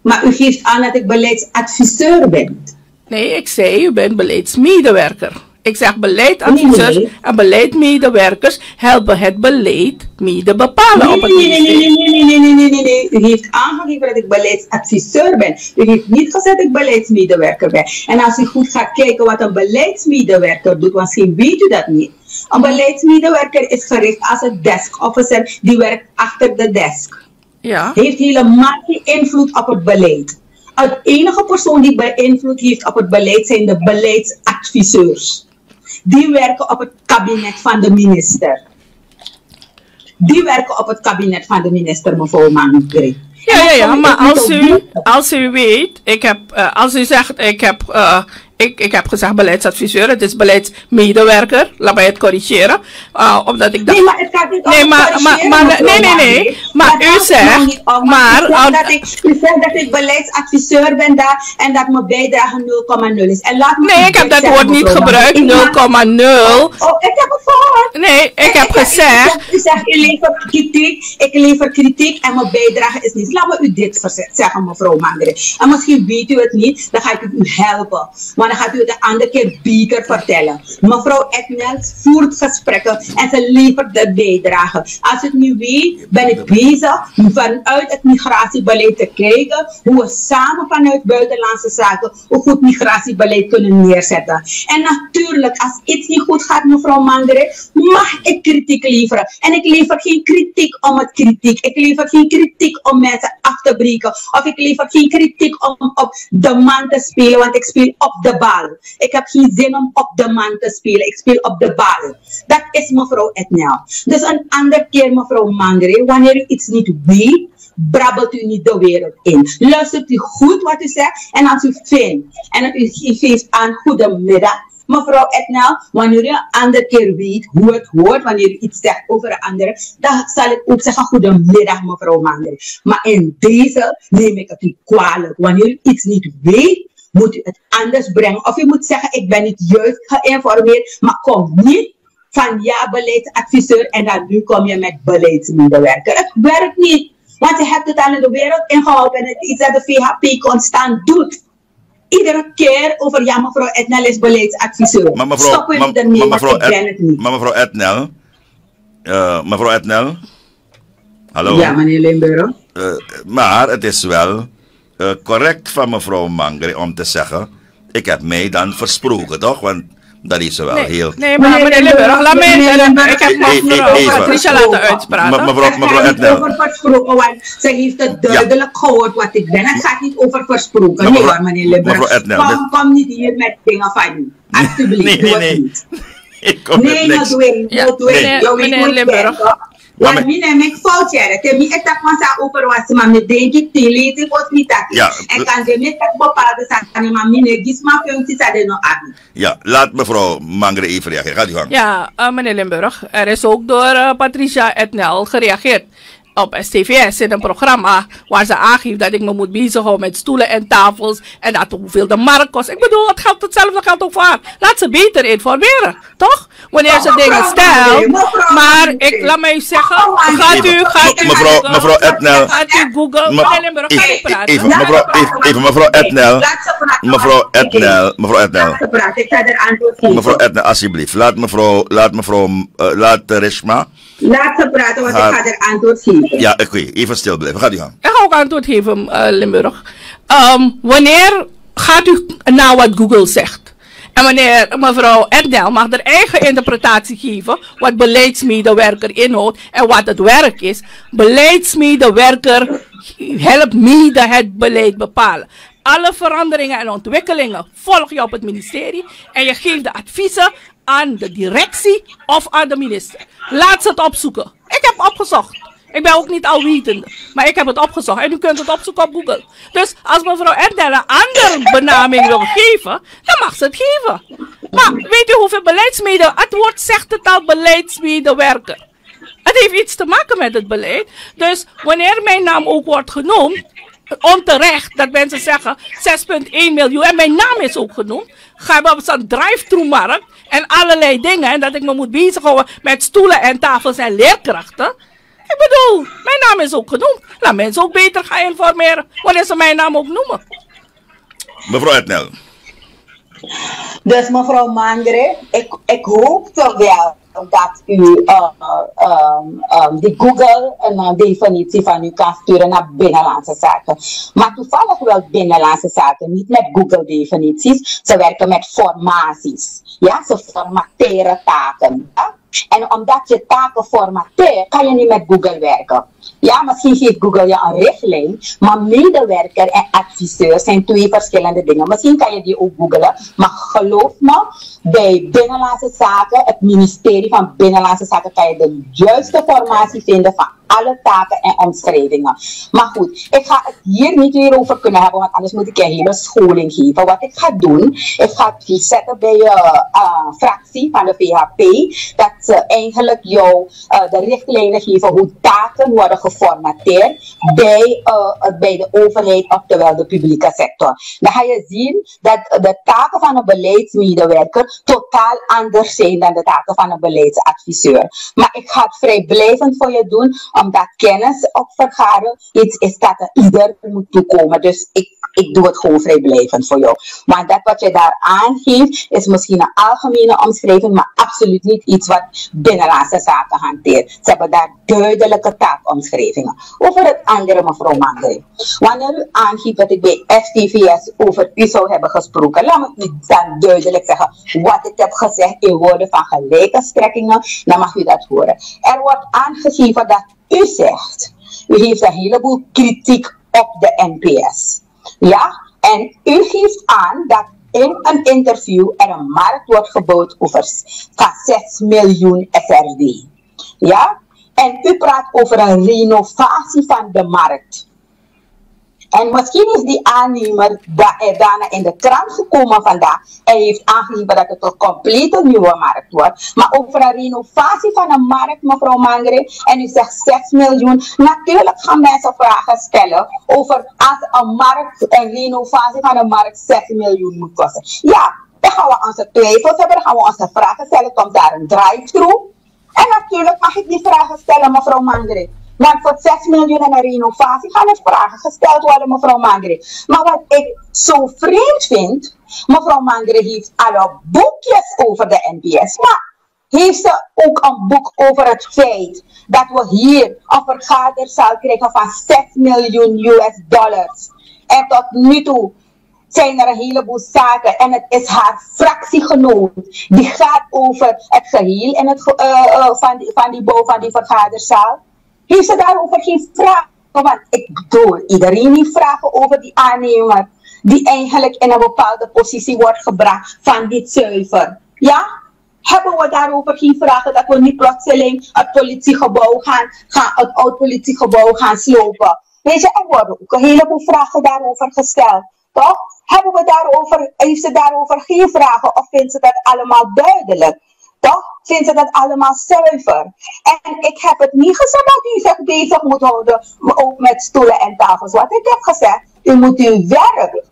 Maar u geeft aan dat ik beleidsadviseur ben. Nee, ik zei u bent beleidsmedewerker. Ik zeg nee. en beleidsmedewerkers helpen het beleid mede bepalen op het Nee, nee, nee, ministerie. nee, nee, nee, nee, nee, nee, nee. U heeft aangegeven dat ik beleidsadviseur ben. U heeft niet gezegd dat ik beleidsmedewerker ben. En als u goed gaat kijken wat een beleidsmedewerker doet, misschien weet u dat niet. Een beleidsmedewerker is gericht als een desk officer die werkt achter de desk. Ja. Heeft helemaal geen invloed op het beleid. Het enige persoon die beïnvloed heeft op het beleid zijn de beleidsadviseurs. Die werken op het kabinet van de minister. Die werken op het kabinet van de minister, mevrouw Mangre. Ja, ja, ja, maar als u, als u weet, ik heb, eh, als u zegt, ik heb, eh, ik, ik heb gezegd beleidsadviseur, het is beleidsmedewerker, laat mij het corrigeren, uh, omdat ik dacht... Nee, maar het gaat niet om nee, maar, maar, nee, nee, nee, maar Dat u zegt, om, maar... dat ik, u zegt dat ik beleidsadviseur ben daar en dat mijn bijdrage 0,0 is. En laat me Nee, ik heb dat zeggen, woord niet gebruikt, Ik 0,0. maak- Oh, ik heb het gehoord. Nee, ik heb gezegd... U zegt, u levert kritiek, ik lever kritiek en mijn bijdrage is niet. Laat me u dit zeggen, mevrouw Mangere. En misschien weet u het niet, dan ga ik u helpen. Maar dan gaat u de andere keer beter vertellen. Mevrouw Ednel voert gesprekken en ze levert de bijdrage. Als u het niet weet, ben ik bezig vanuit het migratiebeleid te kijken hoe we samen vanuit buitenlandse zaken een goed migratiebeleid kunnen neerzetten. En natuurlijk, als iets niet goed gaat, mevrouw Mangere, mag ik kritiek leveren. En ik lever geen kritiek om het kritiek. Ik lever geen kritiek om mensen af te breken. Of ik lever geen kritiek om op de man te spelen, want ik speel op de bal. Ik heb geen zin om op de man te spelen. Ik speel op de bal. Dat is mevrouw Etnel. Dus een andere keer, mevrouw Mangere, wanneer u iets niet weet, brabbelt u niet de wereld in. Luistert u goed wat u zegt en als u vindt en u geeft aan goedemiddag, mevrouw Etnel, wanneer u een andere keer weet hoe het hoort, wanneer u iets zegt over een andere, dan zal ik ook zeggen goedemiddag mevrouw Mangere. Maar in deze neem ik het u kwalijk. Wanneer u iets niet weet, moet u het anders brengen. Of u moet zeggen, ik ben niet juist geïnformeerd, maar kom niet van ja, beleidsadviseur en dan nu kom je met beleidsmedewerker. Het werkt niet. Want je hebt het in de wereld ingehouden en het is iets dat de VHP constant doet. Iedere keer over ja, mevrouw Etnel is beleidsadviseur. Maar mevrouw, Stoppen maar, we ermee, maar want mevrouw, ik ben het niet. maar mevrouw Etnel, eh, mevrouw Etnel, hallo. Ja, meneer Limburg. Eh, maar het is wel eh, correct van mevrouw Mangre om te zeggen, ik heb mij dan versproken, toch? Want dat is ze wel heel... Nee, maar meneer Limburg, laat mij... Ik heb mevrouw. Patricia laten uitspraken. Me- mevrouw- mevrouw Het gaat niet Etnel. over versproken, want ze heeft het duidelijk gehoord wat ik ben. Het gaat niet over versproken. Nee mevrouw- hoor, meneer Limburg. Kom, kom niet hier met dingen van u. Alsjeblieft, Nee, doe nee, het nee. niet. Ik kom Nee, met niks. doen, Ja, no doen. nee. Je weet Meneer Limburg. Want me- mi neem ik fout jaren. Te mi ik tak van sa over was, maar me denk ik te leed ik was niet dat. Ja, En kan de mi tak bepaalde zaken, maar mi ne gis maar functies aan de no abi. Ja, laat mevrouw Mangre even reageren. Gaat u gang. Ja, eh, meneer Limburg, er is ook door eh, Patricia Etnel gereageerd op STVS in een programma waar ze aangeeft dat ik me moet bezighouden met stoelen en tafels en dat hoeveel de markt kost. Ik bedoel, het geldt hetzelfde geldt ook voor haar. Laat ze beter informeren, toch? Wanneer ze dingen stelt. Maar ik laat mij zeggen, gaat u, gaat u, me- mevrouw- mevrouw Etnel. Gaat u googlen? Me- Meneer Limburg, gaat u even, mevrouw, even, mevrouw Etnel. Mevrouw Etnel, mevrouw geven. Mevrouw Etnel, alsjeblieft. Laat mevrouw, laat mevrouw, eh, laat eh, Rishma. Laat ze praten, want Haar- ik ga er antwoord geven. Ja, oké, even stil blijven. Gaat u gang. Ik ga ook antwoord geven, eh, Limburg. Ehm, wanneer gaat u naar wat Google zegt? En wanneer mevrouw Erdel mag haar eigen interpretatie geven wat beleidsmedewerker inhoudt en wat het werk is. Beleidsmedewerker helpt mede het beleid bepalen. Alle veranderingen en ontwikkelingen volg je op het ministerie en je geeft de adviezen aan de directie of aan de minister. Laat ze het opzoeken. Ik heb opgezocht. Ik ben ook niet alwetende, maar ik heb het opgezocht. En u kunt het opzoeken op Google. Dus als mevrouw Erdel een andere benaming wil geven, dan mag ze het geven. Maar weet u hoeveel beleidsmede... Het woord zegt het al, beleidsmedewerker. Het heeft iets te maken met het beleid. Dus wanneer mijn naam ook wordt genoemd, onterecht, dat mensen zeggen 6,1 miljoen, en mijn naam is ook genoemd, we op zo'n drive-thru markt en allerlei dingen, en dat ik me moet bezighouden met stoelen en tafels en leerkrachten. Ik bedoel, mijn naam is ook genoemd. Laat mensen ook beter gaan informeren wanneer ze mijn naam ook noemen. Mevrouw Etnel. Dus mevrouw Mangre, ik, ik hoop toch wel dat u uh, um, die Google een uh, definitie van u kan sturen naar binnenlandse zaken. Maar toevallig wel binnenlandse zaken, niet met Google definities. Ze werken met formaties. Ja, ze formateren taken. En omdat je taken formateert, kan je niet met Google werken. Ja, misschien geeft Google je een richtlijn, maar medewerker en adviseur zijn twee verschillende dingen. Misschien kan je die ook googlen, maar geloof me, bij Binnenlandse Zaken, het ministerie van Binnenlandse Zaken, kan je de juiste formatie vinden van alle taken en omschrijvingen. Maar goed, ik ga het hier niet weer over kunnen hebben, want anders moet ik een hele scholing geven. Wat ik ga doen, ik ga het zetten bij je uh, fractie van de VHP, dat ze eigenlijk jou uh, de richtlijnen geven hoe taken worden geformateerd bij, uh, bij de overheid, oftewel de publieke sector. Dan ga je zien dat de taken van een beleidsmedewerker totaal anders zijn dan de taken van een beleidsadviseur. Maar ik ga het vrijblijvend voor je doen, omdat kennis op vergaren iets is dat er ieder moet toekomen. Dus ik, ik doe het gewoon vrijblijvend voor jou. Maar dat wat je daar aangeeft, is misschien een algemene omschrijving, maar absoluut niet iets wat binnenlandse zaken hanteert. Ze hebben daar duidelijke Over het andere, mevrouw Mangre. Wanneer u aangeeft dat ik bij STVS over u zou hebben gesproken, laat me dan duidelijk zeggen wat ik heb gezegd in woorden van gelijke strekkingen, dan mag u dat horen. Er wordt aangegeven dat u zegt, u heeft een heleboel kritiek op de NPS. Ja, en u geeft aan dat in een interview er een markt wordt gebouwd over van 6 miljoen SRD. Ja, en u praat over een renovatie van de markt. En misschien is die aannemer eh, daarna in de krant gekomen vandaag en heeft aangegeven dat het een complete nieuwe markt wordt. Maar over een renovatie van een markt, mevrouw Mangre, en u zegt 6 miljoen. Natuurlijk gaan mensen vragen stellen over als een markt, een renovatie van een markt 6 miljoen moet kosten. Ja, dan gaan we onze twijfels hebben, dan gaan we onze vragen stellen. Komt daar een drive-thru? En natuurlijk mag ik die vragen stellen, mevrouw Mangre. Want voor 6 miljoen en een renovatie gaan er vragen gesteld worden, mevrouw Mangre. Maar wat ik zo vreemd vind, mevrouw Mangre heeft alle boekjes over de NPS. Maar heeft ze ook een boek over het feit dat we hier een vergaderzaal krijgen van 6 miljoen US dollars. En tot nu toe zijn er een heleboel zaken en het is haar fractiegenoot die gaat over het geheel en het, eh, eh, van, die, van die bouw van die vergaderzaal. Heeft ze daarover geen vragen? Want ik bedoel, iedereen heeft vragen over die aannemer die eigenlijk in een bepaalde positie wordt gebracht van dit zuiver. Ja? Hebben we daarover geen vragen dat we niet plotseling het politiegebouw gaan, gaan het oud politiegebouw gaan slopen? Weet je, er worden ook een heleboel vragen daarover gesteld. Toch? Hebben we daarover, heeft ze daarover geen vragen of vindt ze dat allemaal duidelijk? Toch? Vindt ze dat allemaal zuiver? En ik heb het niet gezegd dat u zich bezig moet houden, ook met stoelen en tafels. Wat ik heb gezegd, u moet uw werk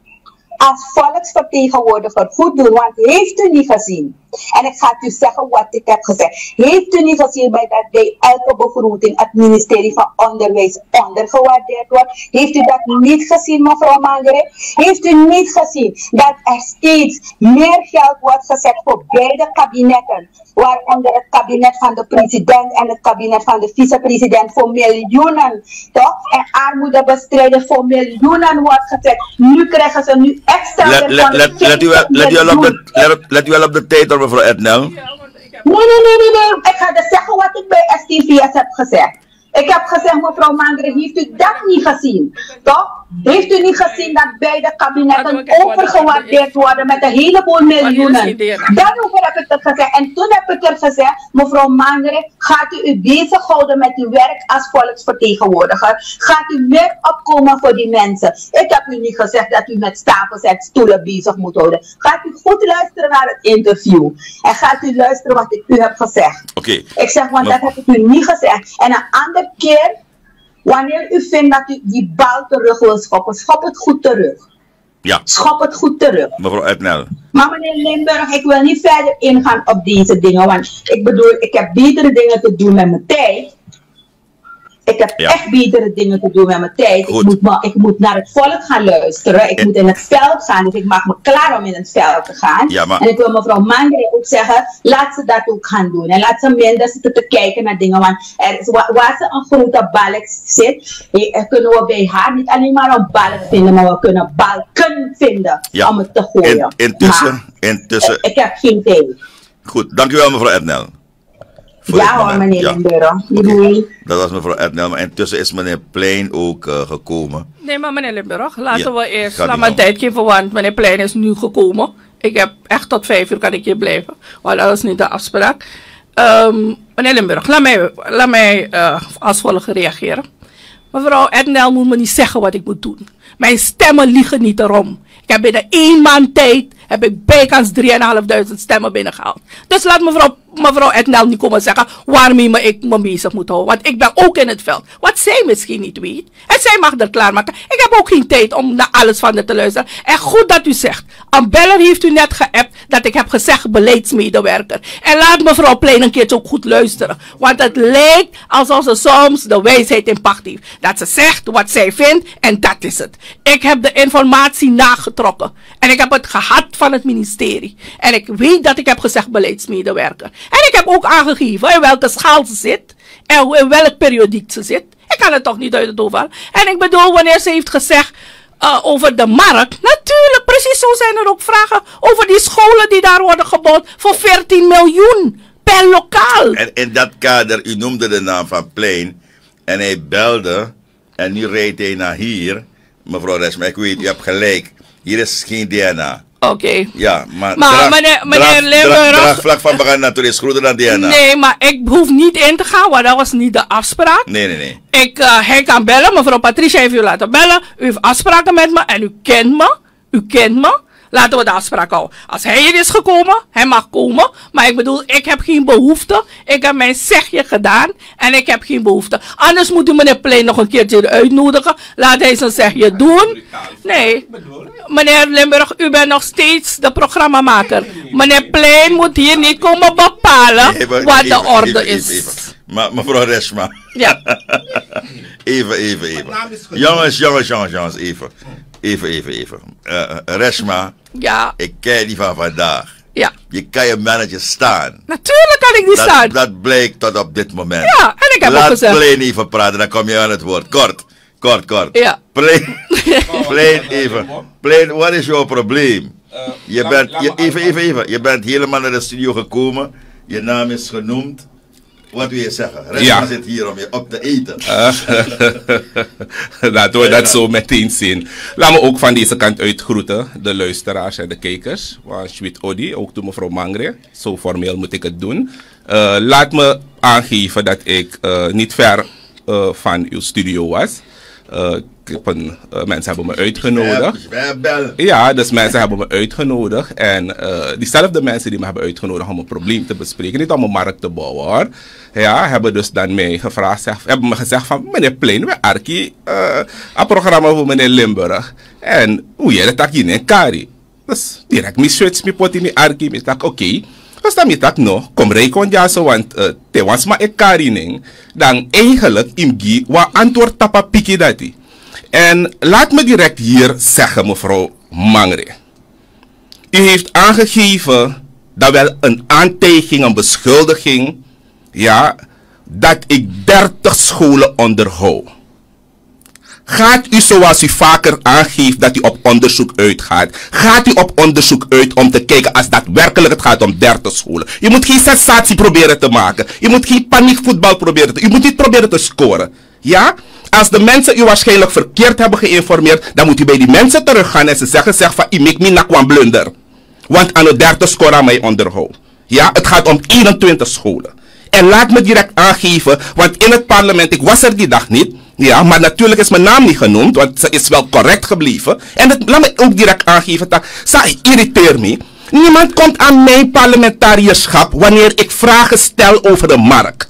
als volksvertegenwoordiger goed doen, want heeft u niet gezien? En ik ga u zeggen wat ik heb gezegd. Heeft u niet gezien bij dat bij elke begroting het ministerie van Onderwijs ondergewaardeerd wordt? Heeft u dat niet gezien, mevrouw Mangere? Heeft u niet gezien dat er steeds meer geld wordt gezet voor beide kabinetten? Waaronder het kabinet van de president en het kabinet van de vicepresident voor miljoenen. Toch? En armoedebestrijding voor miljoenen wordt gezet. Nu krijgen ze nu extra Let, let, let, let, u, let, u let, let u wel op de tijd mevrouw Ednel. Nee, nee, nee, nee, nee. Ik ga dus zeggen wat ik bij STVS heb gezegd. Ik heb gezegd, mevrouw Mangere, heeft u dat niet gezien? Toch? Heeft u niet gezien dat beide kabinetten overgewaardeerd worden met een heleboel miljoenen? Daarover heb ik het gezegd. En toen heb ik er gezegd, mevrouw Mangere, gaat u u bezighouden met uw werk als volksvertegenwoordiger? Gaat u meer opkomen voor die mensen? Ik heb u niet gezegd dat u met stapels en stoelen bezig moet houden. Gaat u goed luisteren naar het interview. En gaat u luisteren wat ik u heb gezegd. Oké. Ik zeg, want Maar- dat heb ik u niet gezegd. En een andere keer, wanneer u vindt dat u die bal terug wil schoppen, schop het goed terug. Ja, Schop het goed terug. mevrouw Ednel. Maar meneer Limburg, ik wil niet verder ingaan op deze dingen, want ik bedoel, ik heb betere dingen te doen met mijn tijd. Ik heb Ja. echt betere dingen te doen met mijn tijd. Ik moet, ik moet naar het volk gaan luisteren. Ik moet in het veld gaan. Dus ik maak me klaar om in het veld te gaan. Ja, maar- En ik wil mevrouw Mangere ook zeggen, laat ze dat ook gaan doen. En laat ze minder zitten te kijken naar dingen. Want er is, waar ze een grote balk zit, eh, eh, kunnen we bij haar niet alleen maar een balk vinden, maar we kunnen balken vinden Ja. om het te gooien. In, intussen, Maar intussen. ik heb geen tijd. Goed, dank u wel mevrouw Ednel. Voor Ja hoor, meneer Ja. Dat was mevrouw Ednel, maar intussen is meneer Plein ook eh, gekomen. Nee, maar meneer Limburg, laten Ja, we eerst laat maar tijd geven, want meneer Plein is nu gekomen. Ik heb echt tot vijf uur kan ik hier blijven, want dat is niet de afspraak. Ehm, meneer Limburg, laat mij, laat mij eh, als volgt reageren. Mevrouw Ednel moet me niet zeggen wat ik moet doen. Mijn stemmen liegen niet erom. Ik heb binnen één maand tijd heb ik bijkans 3.500 stemmen binnengehaald. Dus laat mevrouw, mevrouw Ednel niet komen zeggen waarmee me ik me bezig moet houden. Want ik ben ook in het veld. Wat zij misschien niet weet. En zij mag er klaarmaken. Ik heb ook geen tijd om naar alles van haar te luisteren. En goed dat u zegt. Een beller heeft u net geappt dat ik heb gezegd beleidsmedewerker. En laat mevrouw Plein een keertje ook goed luisteren. Want het lijkt alsof ze soms de wijsheid in pacht heeft. Dat ze zegt wat zij vindt en dat is het. Ik heb de informatie nagetrokken. En ik heb het gehad van het ministerie. En ik weet dat ik heb gezegd beleidsmedewerker. En ik heb ook aangegeven in welke schaal ze zit. En in welk periodiek ze zit. Ik kan het toch niet uit het halen. En ik bedoel, wanneer ze heeft gezegd eh, over de markt. Natuurlijk, precies zo zijn er ook vragen over die scholen die daar worden gebouwd voor 14 miljoen per lokaal. En in dat kader, u noemde de naam van Plein. En hij belde. En nu reed hij naar hier. Mevrouw Resma, ik weet, u hebt gelijk. Hier is geen DNA. Oké. Ja, maar, Maar draag, meneer- meneer draag, Draag, vlak van Baganato is groter dan Diana. Nee, maar ik hoef niet in te gaan, want dat was niet de afspraak. Nee, nee, nee. Ik, eh, hij kan bellen, mevrouw Patricia heeft u laten bellen. U heeft afspraken met me en u kent me. U kent me. Laten we de afspraak houden. Als hij hier is gekomen, hij mag komen. Maar ik bedoel, ik heb geen behoefte. Ik heb mijn zegje gedaan en ik heb geen behoefte. Anders moet u meneer Plein nog een keertje uitnodigen. Laat hij zijn zegje doen. Nee, meneer Limburg, u bent nog steeds de programmamaker. Meneer Plein moet hier niet komen bepalen wat de orde is. Maar mevrouw Resma. Ja. even, even, even. Jongens, jongens, jongens, jongens, even. Even, even, even. Eh, eh, Resma, Ja, ik ken die van vandaag. ja. Je kan je mannetje staan. Natuurlijk kan ik niet dat, staan. Dat blijkt tot op dit moment. Ja, en ik heb Laat ook gezegd. Plain even praten, dan kom je aan het woord. Kort, kort, kort. Ja. Plain, plain even. Plain, wat is jouw probleem? je laat- bent, je, even, even, even. Je bent helemaal naar de studio gekomen. Je naam is genoemd. Wat wil je zeggen? Rest Ja. zit hier om je op te eten. Eh, Laten we dat zo meteen zien. Laat me ook van deze kant uit groeten, de luisteraars en de kijkers. Want Sweet Odi, ook toe mevrouw Mangre. Zo formeel moet ik het doen. Eh, laat me aangeven dat ik eh, niet ver van uw studio was. Eh, ik heb een, eh, mensen hebben me uitgenodigd. Ja, dus mensen hebben me uitgenodigd. En eh, diezelfde mensen die me hebben uitgenodigd om een probleem te bespreken, niet om een markt te bouwen hoor. Ja, hebben dus dan mij gevraagd, zeg, hebben me gezegd van meneer Plein, we Arki, een programma voor meneer Limburg. En hoe je dat hier in Kari. Dus direct me switch me pot in mijn Arki, tak oké. Dus dan tak no, kom rekon ja zo, want uh, was maar ik Kari ning. Dan eigenlijk im gi wa antwoord tapa piki dati. En laat me direct hier zeggen, mevrouw Mangre. U heeft aangegeven dat wel een aantijging, een beschuldiging, ja, dat ik 30 scholen onderhoud. Gaat u zoals u vaker aangeeft dat u op onderzoek uitgaat? Gaat u op onderzoek uit om te kijken als daadwerkelijk het gaat om 30 scholen? Je moet geen sensatie proberen te maken. Je moet geen paniekvoetbal proberen te... Je moet niet proberen te scoren. Ja? Als de mensen u waarschijnlijk verkeerd hebben geïnformeerd, dan moet u bij die mensen teruggaan en ze zeggen, zeg van, ik make me nakwan blunder. Want aan de 30 score aan mij onderhoud. Ja, het gaat om 21 scholen. En laat me direct aangeven, want in het parlement, ik was er die dag niet. Ja, maar natuurlijk is mijn naam niet genoemd, want ze is wel correct gebleven. En het, laat me ook direct aangeven, dat ze irriteert me. Niemand komt aan mijn parlementarierschap wanneer ik vragen stel over de markt.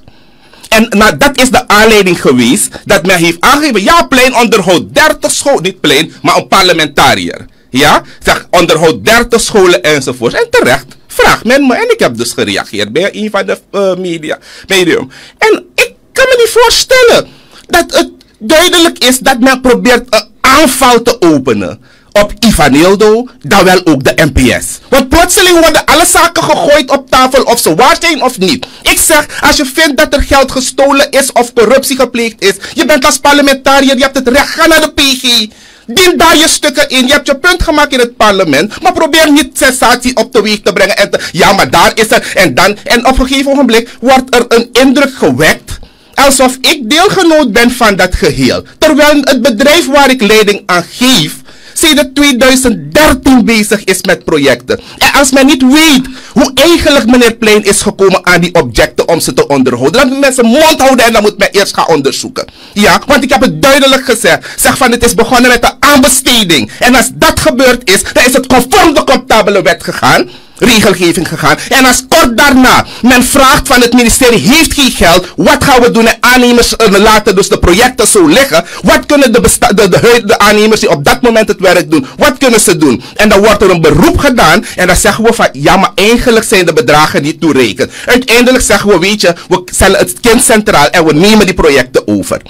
En nou, dat is de aanleiding geweest dat men heeft aangegeven, ja, plein onderhoud 30 scholen, niet plein, maar een parlementariër. Ja, zeg, onderhoud 30 scholen enzovoort. En terecht vraagt men me, en ik heb dus gereageerd bij een van de uh, media, medium. En ik kan me niet voorstellen dat het duidelijk is dat men probeert een aanval te openen op Ivanildo, dan wel ook de NPS. Want plotseling worden alle zaken gegooid op tafel of ze waar zijn of niet. Ik zeg, als je vindt dat er geld gestolen is of corruptie gepleegd is, je bent als parlementariër, je hebt het recht, ga naar de PG. Dien daar je stukken in. Je hebt je punt gemaakt in het parlement. Maar probeer niet sensatie op teweeg te brengen. En te, ja, maar daar is er. En dan. En op een gegeven ogenblik wordt er een indruk gewekt. Alsof ik deelgenoot ben van dat geheel. Terwijl het bedrijf waar ik leiding aan geef sinds 2013 bezig is met projecten. En als men niet weet hoe eigenlijk meneer Plein is gekomen aan die objecten om ze te onderhouden, dan moet mensen mond houden en dan moet men eerst gaan onderzoeken. Ja, want ik heb het duidelijk gezegd. Zeg van het is begonnen met de aanbesteding. En als dat gebeurd is, dan is het conform de comptabele wet gegaan regelgeving gegaan. En als kort daarna men vraagt van het ministerie, heeft geen geld, wat gaan we doen? En aannemers uh, laten dus de projecten zo liggen. Wat kunnen de, de, de, de aannemers die op dat moment het werk doen, wat kunnen ze doen? En dan wordt er een beroep gedaan en dan zeggen we van, ja maar eigenlijk zijn de bedragen niet toerekend. Uiteindelijk zeggen we, weet je, we stellen het kind centraal en we nemen die projecten over.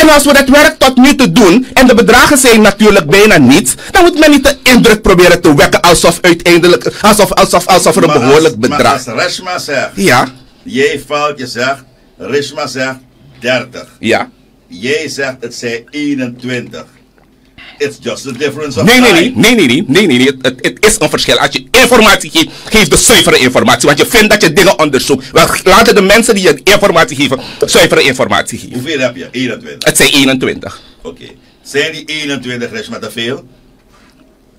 En als we dat werk tot nu te doen, en de bedragen zijn natuurlijk bijna niets, dan moet men niet de indruk proberen te wekken alsof uiteindelijk, alsof, alsof, alsof er een Maar behoorlijk als- bedrag. Maar als Reshma zegt, Ja. jij valt, je zegt, Reshma zegt 30. Ja. Jij zegt het zijn 21. It's just the difference of Nee, nee, nee, nee, nee, nee, nee, nee, nee. Het, is een verschil. Als je informatie geeft, geef de zuivere informatie. Want je vindt dat je dingen onderzoekt. Wel, laten de mensen die je informatie geven, zuivere informatie geven. Hoeveel heb je? 21. Het zijn 21. Oké. Zijn die 21 Reshma te veel?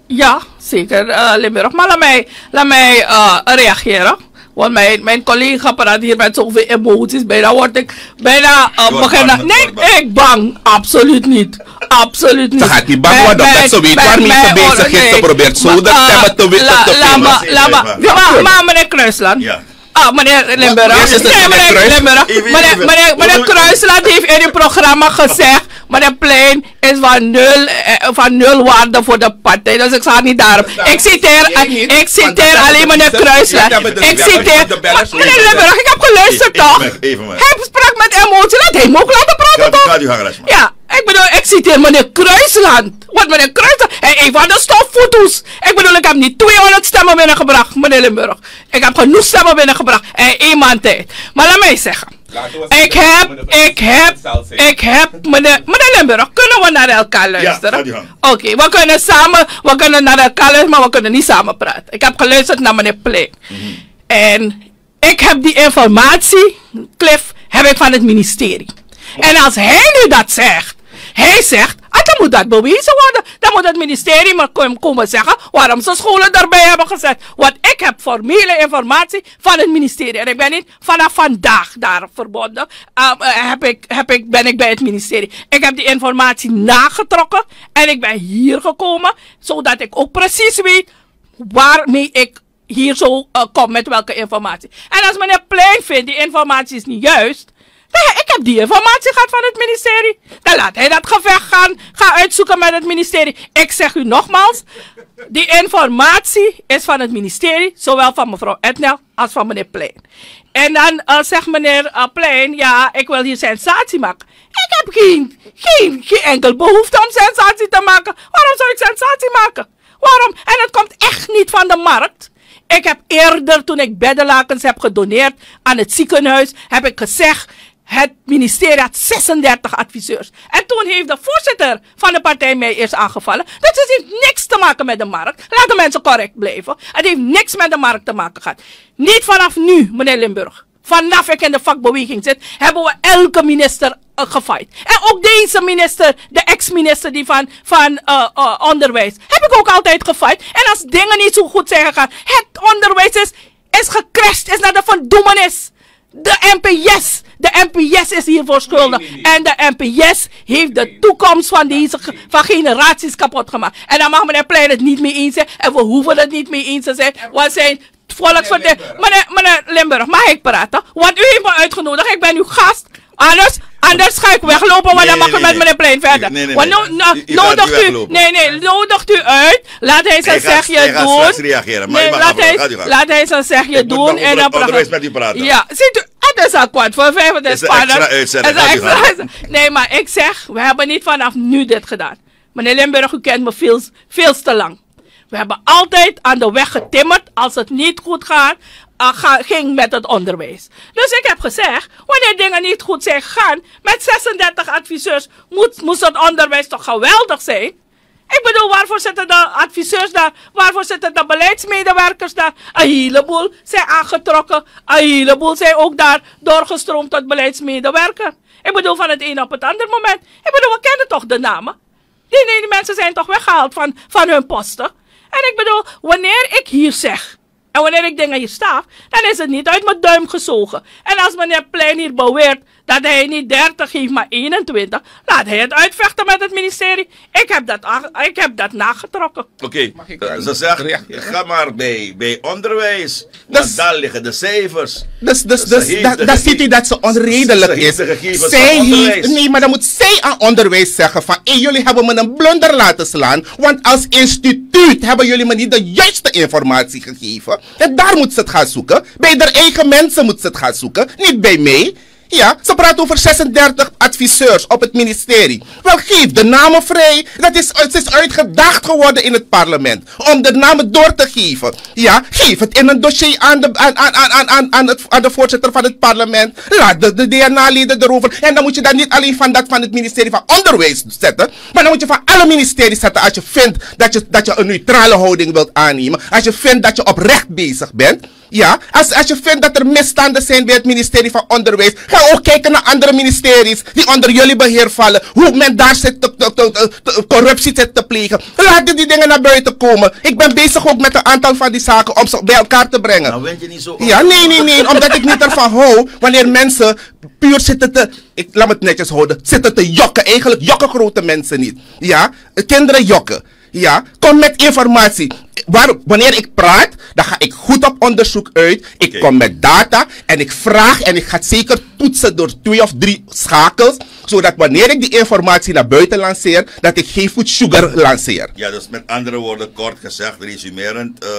Ja, zeker, eh, Limburg. Maar laat mij, laat mij eh, reageren. Want mijn, mijn collega praat hier met zoveel emoties. Bijna word ik bijna uh, wordt beginnen. bang, Nee, wordt ik bang. Absoluut niet. Absoluut niet. Ze gaat niet bang worden, omdat ze weet waarmee ze bezig oh, is. Ze probeert zo de eh, stemmen te winnen, laat maar- maar- meneer Kruisland. Ja. Ah, meneer het Nee, meneer. Even, Meneer, Kruisland heeft in uw programma gezegd. Meneer Plein is van nul, eh, van nul waarde voor de partij. Dus ik ga niet daarop. Ik citeer, ik citeer alleen meneer Kruisland. Ik citeer. Maar, Meneer Limburg, ik heb geluisterd toch? Maar. Hij sprak met emotie. Laat hij hem ook laten praten toch? Ja, ik bedoel, ik citeer meneer Kruisland. Want meneer Kruisland, hij een van de stofvoeters. Ik bedoel, ik heb niet 200 stemmen binnengebracht, meneer Limburg. Ik heb genoeg stemmen binnengebracht en één maand tijd. Maar laat mij zeggen. Ik heb, ik heb, ik heb, meneer, meneer Limburg, kunnen we naar elkaar luisteren? gang. Oké, we kunnen samen, we kunnen naar elkaar luisteren, maar we kunnen niet samen praten. Ik heb geluisterd naar meneer Plein. En ik heb die informatie, Cliff, heb ik van het ministerie. En als hij nu dat zegt, hij zegt, ah, dan moet dat bewezen worden. Dan moet het ministerie maar kom- komen zeggen waarom ze scholen erbij hebben gezet. Want ik heb formele informatie van het ministerie. En ik ben niet vanaf vandaag daar verbonden. Um, eh, heb ik, heb ik, ben ik bij het ministerie. Ik heb die informatie nagetrokken. En ik ben hier gekomen. Zodat ik ook precies weet waarmee ik hier zo eh, kom met welke informatie. En als meneer Plein vindt die informatie is niet juist. Ik heb die informatie gehad van het ministerie. Dan laat hij dat gevecht gaan. Ga uitzoeken met het ministerie. Ik zeg u nogmaals. Die informatie is van het ministerie. Zowel van mevrouw Etnel als van meneer Plein. En dan eh, zegt meneer eh, Plein. Ja, ik wil hier sensatie maken. Ik heb geen, geen, geen enkel behoefte om sensatie te maken. Waarom zou ik sensatie maken? Waarom? En het komt echt niet van de markt. Ik heb eerder, toen ik beddenlakens heb gedoneerd aan het ziekenhuis, heb ik gezegd, het ministerie had 36 adviseurs. En toen heeft de voorzitter van de partij mij eerst aangevallen. Dat het heeft niks te maken met de markt. Laat de mensen correct blijven. Het heeft niks met de markt te maken gehad. Niet vanaf nu, meneer Limburg. Vanaf ik in de vakbeweging zit, hebben we elke minister uh, gefight. En ook deze minister, de ex-minister die van, van uh, onderwijs, heb ik ook altijd gefight. En als dingen niet zo goed zijn gegaan, het onderwijs is, is gecrashed, is naar de verdoemenis. De NPS, de NPS is hiervoor schuldig. En de NPS heeft de toekomst van deze van generaties kapot gemaakt. En dan mag meneer Plein het niet mee eens zijn. En we hoeven het niet mee eens te zijn. We zijn volksvertegenwoordigers. Meneer, meneer Limburg, mag ik praten? Want u heeft me uitgenodigd. Ik ben uw gast. Anders, anders ga ik weglopen, want dan mag ik met nee. meneer Plein verder. Nee, nee, Want nee. no- no- U- nodigt u, nee, nee, nodigt u uit. Laat hij zijn zegje doen. reageren, maar Nee, laat, hij, laat hij zijn zegje doen. en dan praten- met u praten. Ja, ziet u, het is voor het is spannend. u extra uitzending. Nee, maar ik zeg, we hebben niet vanaf nu dit gedaan. Meneer Limburg, u kent me veel, veel te lang. We hebben altijd aan de weg getimmerd als het niet goed gaat, ga- ging met het onderwijs. Dus ik heb gezegd, wanneer dingen niet goed zijn gegaan, met 36 adviseurs moet, moest het onderwijs toch geweldig zijn. Ik bedoel, waarvoor zitten de adviseurs daar? Waarvoor zitten de beleidsmedewerkers daar? Een heleboel zijn aangetrokken. Een heleboel zijn ook daar doorgestroomd tot beleidsmedewerker. Ik bedoel, van het een op het andere moment. Ik bedoel, we kennen toch de namen? Die, die, die mensen zijn toch weggehaald van, van hun posten? En ik bedoel, wanneer ik hier zeg, en wanneer ik dingen hier sta, dan is het niet uit mijn duim gezogen. En als meneer Plein hier beweert dat hij niet 30 geeft, maar 21, laat hij het uitvechten met het ministerie. Ik heb dat, ik heb dat nagetrokken. Oké, eh, ze zegt, ga maar bij, bij onderwijs. Want daar liggen de cijfers. Dus, dus, dus dat, dat ziet u dat ze onredelijk ze is. heeft de gegevens Zij heeft, nee, maar dan moet zij aan onderwijs zeggen van, hey, jullie hebben me een blunder laten slaan, want als instituut hebben jullie me niet de juiste informatie gegeven. En daar moet ze het gaan zoeken. Bij de eigen mensen moet ze het gaan zoeken, niet bij mij. Ja, ze praat over 36 adviseurs op het ministerie. Wel, geef de namen vrij. Dat is, het is uitgedaagd geworden in het parlement. Om de namen door te geven. Ja, geef het in een dossier aan de, aan, aan, aan, aan, aan, aan de voorzitter van het parlement. Laat de, de DNA-leden erover. En dan moet je dat niet alleen van dat van het ministerie van Onderwijs zetten. Maar dan moet je van alle ministeries zetten als je vindt dat je, dat je een neutrale houding wilt aannemen. Als je vindt dat je oprecht bezig bent. Ja, als, als je vindt dat er misstanden zijn bij het ministerie van Onderwijs, ga ook kijken naar andere ministeries die onder jullie beheer vallen. Hoe men daar zit te, te- te- corruptie zit te plegen. Laat die dingen naar buiten komen. Ik ben bezig ook met een aantal van die zaken om ze bij elkaar te brengen. Nou, wend je niet zo op. Ja, nee, nee, nee. Omdat ik niet ervan hou wanneer mensen puur zitten te. Ik laat me het netjes houden. Zitten te jokken. Eigenlijk jokken grote mensen niet. Ja, kinderen jokken. Ja, kom met informatie. Waar, wanneer ik praat, dan ga ik goed op onderzoek uit. Ik kom met data en ik vraag en ik ga het zeker toetsen door twee of drie schakels. Zodat wanneer ik die informatie naar buiten lanceer, dat ik geen food sugar lanceer. Ja, dus met andere woorden, kort gezegd, resumerend, eh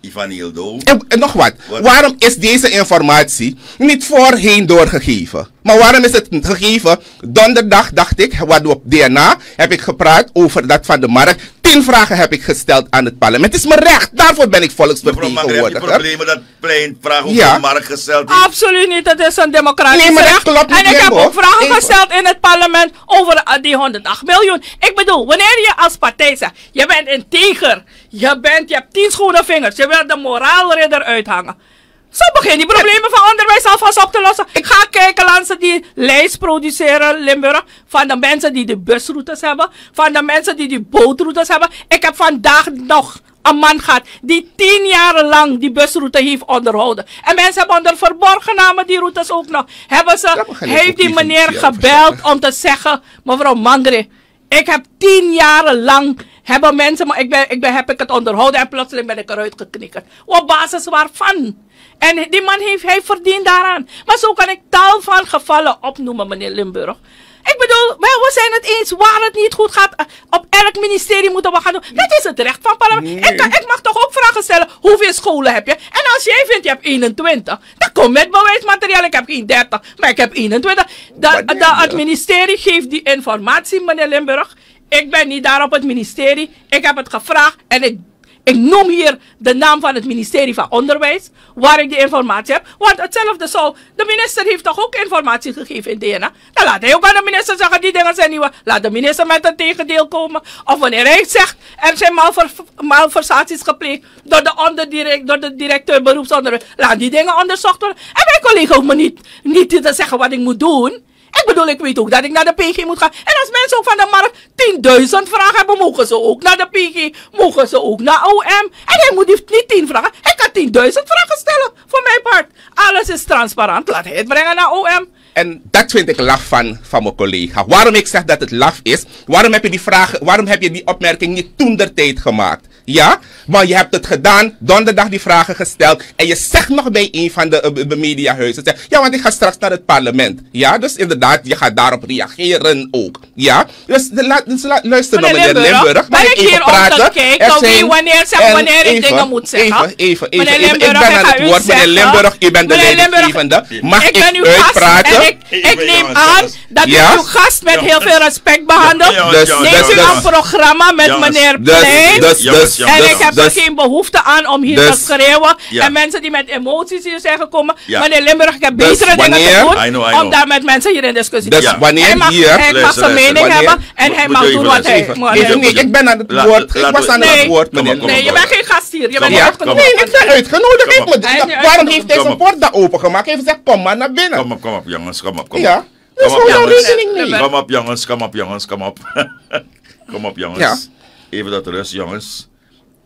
Ivan Hildo. En, en nog wat. Wat? Waarom is deze informatie niet voorheen doorgegeven? Maar waarom is het gegeven? Donderdag dacht ik, wat op DNA, heb ik gepraat over dat van de markt. Tien vragen heb ik gesteld aan het parlement. Het is mijn recht. Daarvoor ben ik Mevrouw Manger, heb je volksvertegenwoordiger. problemen dat plein vragen op Ja. de markt gesteld heeft? Absoluut niet, het is een democratisch Nee, maar dat recht. klopt niet En ik heb ook vragen Even. gesteld in het parlement over eh, die 108 miljoen. Ik bedoel, wanneer je als partij zegt, je bent integer, je, bent, je hebt tien schone vingers, je wilt de moraalridder uithangen. Zo begin die problemen van onderwijs alvast op te lossen. Ik ga kijken langs die lijst produceren, Limburg. Van de mensen die de busroutes hebben. Van de mensen die die bootroutes hebben. Ik heb vandaag nog een man gehad die tien jaar lang die busroute heeft onderhouden. En mensen hebben onder verborgen namen die routes ook nog. Hebben ze, heeft die meneer gebeld om te zeggen, mevrouw Mangre, ik heb tien jaren lang hebben mensen, maar ik ben, ik ben, heb ik het onderhouden en plotseling ben ik eruit geknikkerd. Op basis waarvan? En die man heeft, hij verdient daaraan. Maar zo kan ik tal van gevallen opnoemen, meneer Limburg. Ik bedoel, wij- we zijn het eens waar het niet goed gaat. eh, Op elk ministerie moeten we gaan doen. Dat is het recht van parlement. Ik, mag toch ook vragen stellen, hoeveel scholen heb je? En als jij vindt, je hebt 21, dan kom met bewijsmateriaal. Ik heb geen 30, maar ik heb 21. De, de, het ministerie geeft die informatie, meneer Limburg. Ik ben niet daar op het ministerie. Ik heb het gevraagd en ik ik noem hier de naam van het ministerie van Onderwijs, waar ik die informatie heb. Want hetzelfde zou, de minister heeft toch ook informatie gegeven in DNA. Dan laat hij ook aan de minister zeggen, die dingen zijn niet waar. Laat de minister met een tegendeel komen. Of wanneer hij zegt, er zijn malver, malversaties gepleegd door de, door de directeur beroepsonderwijs. Laat die dingen onderzocht worden. En mijn collega hoeft me niet, niet te zeggen wat ik moet doen. Ik bedoel, ik weet ook dat ik naar de PG moet gaan. En als mensen ook van de markt 10.000 vragen hebben, mogen ze ook naar de PG. Mogen ze ook naar OM. En hij moet niet 10 vragen. Hij kan 10.000 vragen stellen. Voor mijn part. Alles is transparant. Laat hij het brengen naar OM. En dat vind ik laf van, van mijn collega. Waarom ik zeg dat het laf is, waarom heb je die vragen, waarom heb je die opmerking niet toen der tijd gemaakt? Ja, maar je hebt het gedaan, donderdag die vragen gesteld. En je zegt nog bij een van de, eh, de mediahuizen, zeg, ja, want ik ga straks naar het parlement. Ja, dus inderdaad, je gaat daarop reageren ook. Ja, dus, de, la- dus la- luister naar Meneer meneer Limburg, mag ik even praten? kijken Er wie zijn- wanneer zegt en wanneer ik even, dingen moet zeggen? Even, even, even. Meneer even. Ik ben ik aan het u woord. Meneer Limburg, u bent de leidinggevende. Mag ik ik, ben uw gast uitpraten? en ik, ik neem aan dat Ja? u uw gast met heel veel respect behandelt. Jongens, Neemt u een programma met Jongens, meneer dus- Plein. dus- dus- en dus- ik heb dus- er geen behoefte aan om hier te schreeuwen. Ja. En mensen die met emoties hier zijn gekomen. Ja. Meneer Limburg, ik heb betere dingen te doen. I know, I Om daar met mensen hier in discussie te Dus gaan. wanneer hij mag, hier... Hij mag zijn mening wanneer- hebben. En hij mag doen wat hij... Even, even, nee, ik ben aan het woord. Ik was aan het woord, meneer. Nee, je bent geen gast hier. Je bent Ja, uitgenodigd. nee, ik ben uitgenodigd. Waarom heeft hij zijn poort daar opengemaakt? Hij heeft gezegd, kom maar naar binnen. Kom op, kom op, jongens, kom op, kom Ja. op. Dus Kom op, jongens. Kom op, jongens, kom op, jongens, kom op. kom op, jongens. Ja. Even dat rust, jongens.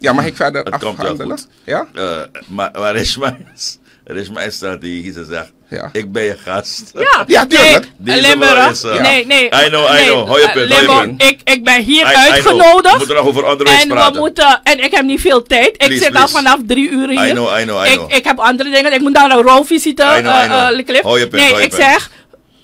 Ja, mag ik verder Het komt wel afhandelen? goed. Ja? Eh, maar Rishma is, Rishma is strategisch. Ze zegt, Ja. ik ben je gast. Ja, Ja, tuurlijk. Deze Limburg. is, eh, Nee, nee. I know, I nee, know. Hou je eh, punt, Limburg, ik, ik ben hier I- I know. uitgenodigd. We moeten nog over onderwijs en praten. we moeten, en ik heb niet veel tijd. Ik Please, zit al vanaf drie uur hier. I know, I know, I ik, know. ik heb andere dingen. Ik moet naar een rouwvisite. I know, I eh, know. eh, Cliff. Hou je punt, nee, hou je ik punt. zeg.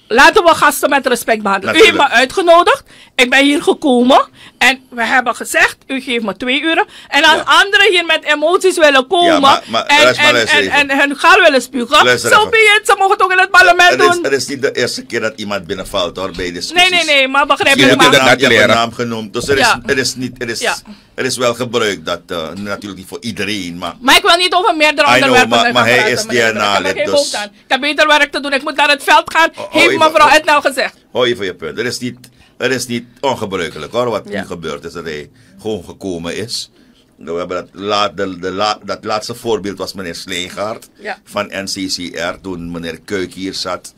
Laten we gasten met respect behandelen. U heeft me uitgenodigd. Ik ben hier gekomen. En we hebben gezegd, u geeft me twee uren. En als anderen hier met emoties willen komen. Ja, maar- maar en, maar, en, en, hun gal willen spugen. Zo be. Ze mogen het ook in het parlement Het is, doen. het is niet de eerste keer dat iemand binnenvalt hoor, bij discussies. Nee, nee, nee. Maar begrijp Je een maar. je hebt een naam genoemd. Dus er is, Ja. er is, niet, er is, Ja. Er is wel gebruik dat, eh, natuurlijk niet voor iedereen, maar... Maar ik wil niet over meerdere know, onderwerpen maar- maar hij is. DNA-lid, dus-. Ik heb beter werk te doen. Ik moet naar het veld gaan. heeft even- mevrouw Etnel gezegd. Hou je van je punt. Er is niet, er is niet ongebruikelijk hoor, wat Ja. nu gebeurd is, dat hij gewoon gekomen is. We hebben dat, la, de, de, la- dat laatste voorbeeld was meneer Sleegaard Ja. van NCCR. Toen meneer Keuk hier zat.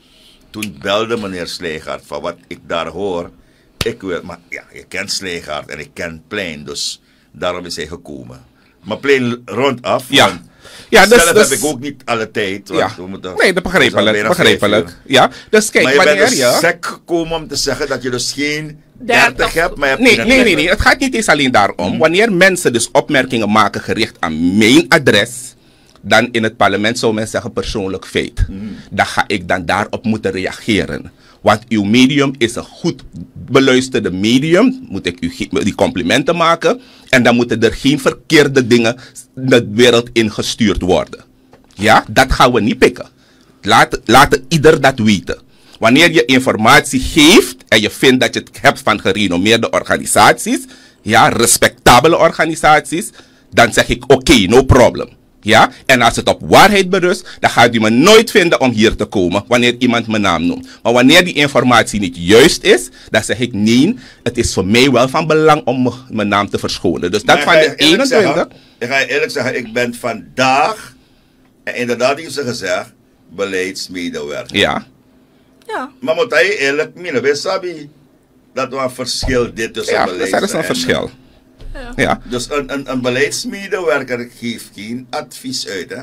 Toen belde meneer Sleegaard van wat ik daar hoor. Ik wil, maar ja, je kent Sleegaard en ik ken Plein. Dus daarom is hij gekomen. Maar Plein rondaf. Ja. Ja, dus- zelf dus- heb ik ook niet alle tijd. want Ja. we moeten- Nee, dat begrijpelijk. begrijpelijk. Ja, dus kijk, maar je wanneer bent dus je... sec gekomen om te zeggen dat je dus geen 30 hebt, maar je hebt Nee, nee, 21. nee, nee. Het gaat niet eens alleen daarom. Wanneer mensen dus opmerkingen maken gericht aan mijn adres, dan in het parlement zou men zeggen persoonlijk feit. Dan ga ik dan daarop moeten reageren. Want uw medium is een goed beluisterde medium. Moet ik u die complimenten maken. En dan moeten er geen verkeerde dingen de wereld ingestuurd worden. Ja, dat gaan we niet pikken. Laat, laten ieder dat weten. Wanneer je informatie geeft en je vindt dat je het hebt van gerenommeerde organisaties, ja, respectabele organisaties, dan zeg ik oké, no problem. Ja, en als het op waarheid berust, dan gaat u me nooit vinden om hier te komen wanneer iemand mijn naam noemt. Maar wanneer die informatie niet juist is, dan zeg ik nee, het is voor mij wel van belang om mijn naam te verschonen. Dus dat Maar van ik de ga je eerlijk 21. zeggen- Ik ga je eerlijk zeggen, ik ben vandaag, en inderdaad heeft ze gezegd, beleidsmedewerker. Ja. Ja. Maar moet je eerlijk, mine, we sabi dat er een verschil dit tussen Ja, beleids- er is een en- verschil. Ja. Dus een, een, een beleidsmedewerker geeft geen advies uit, hè?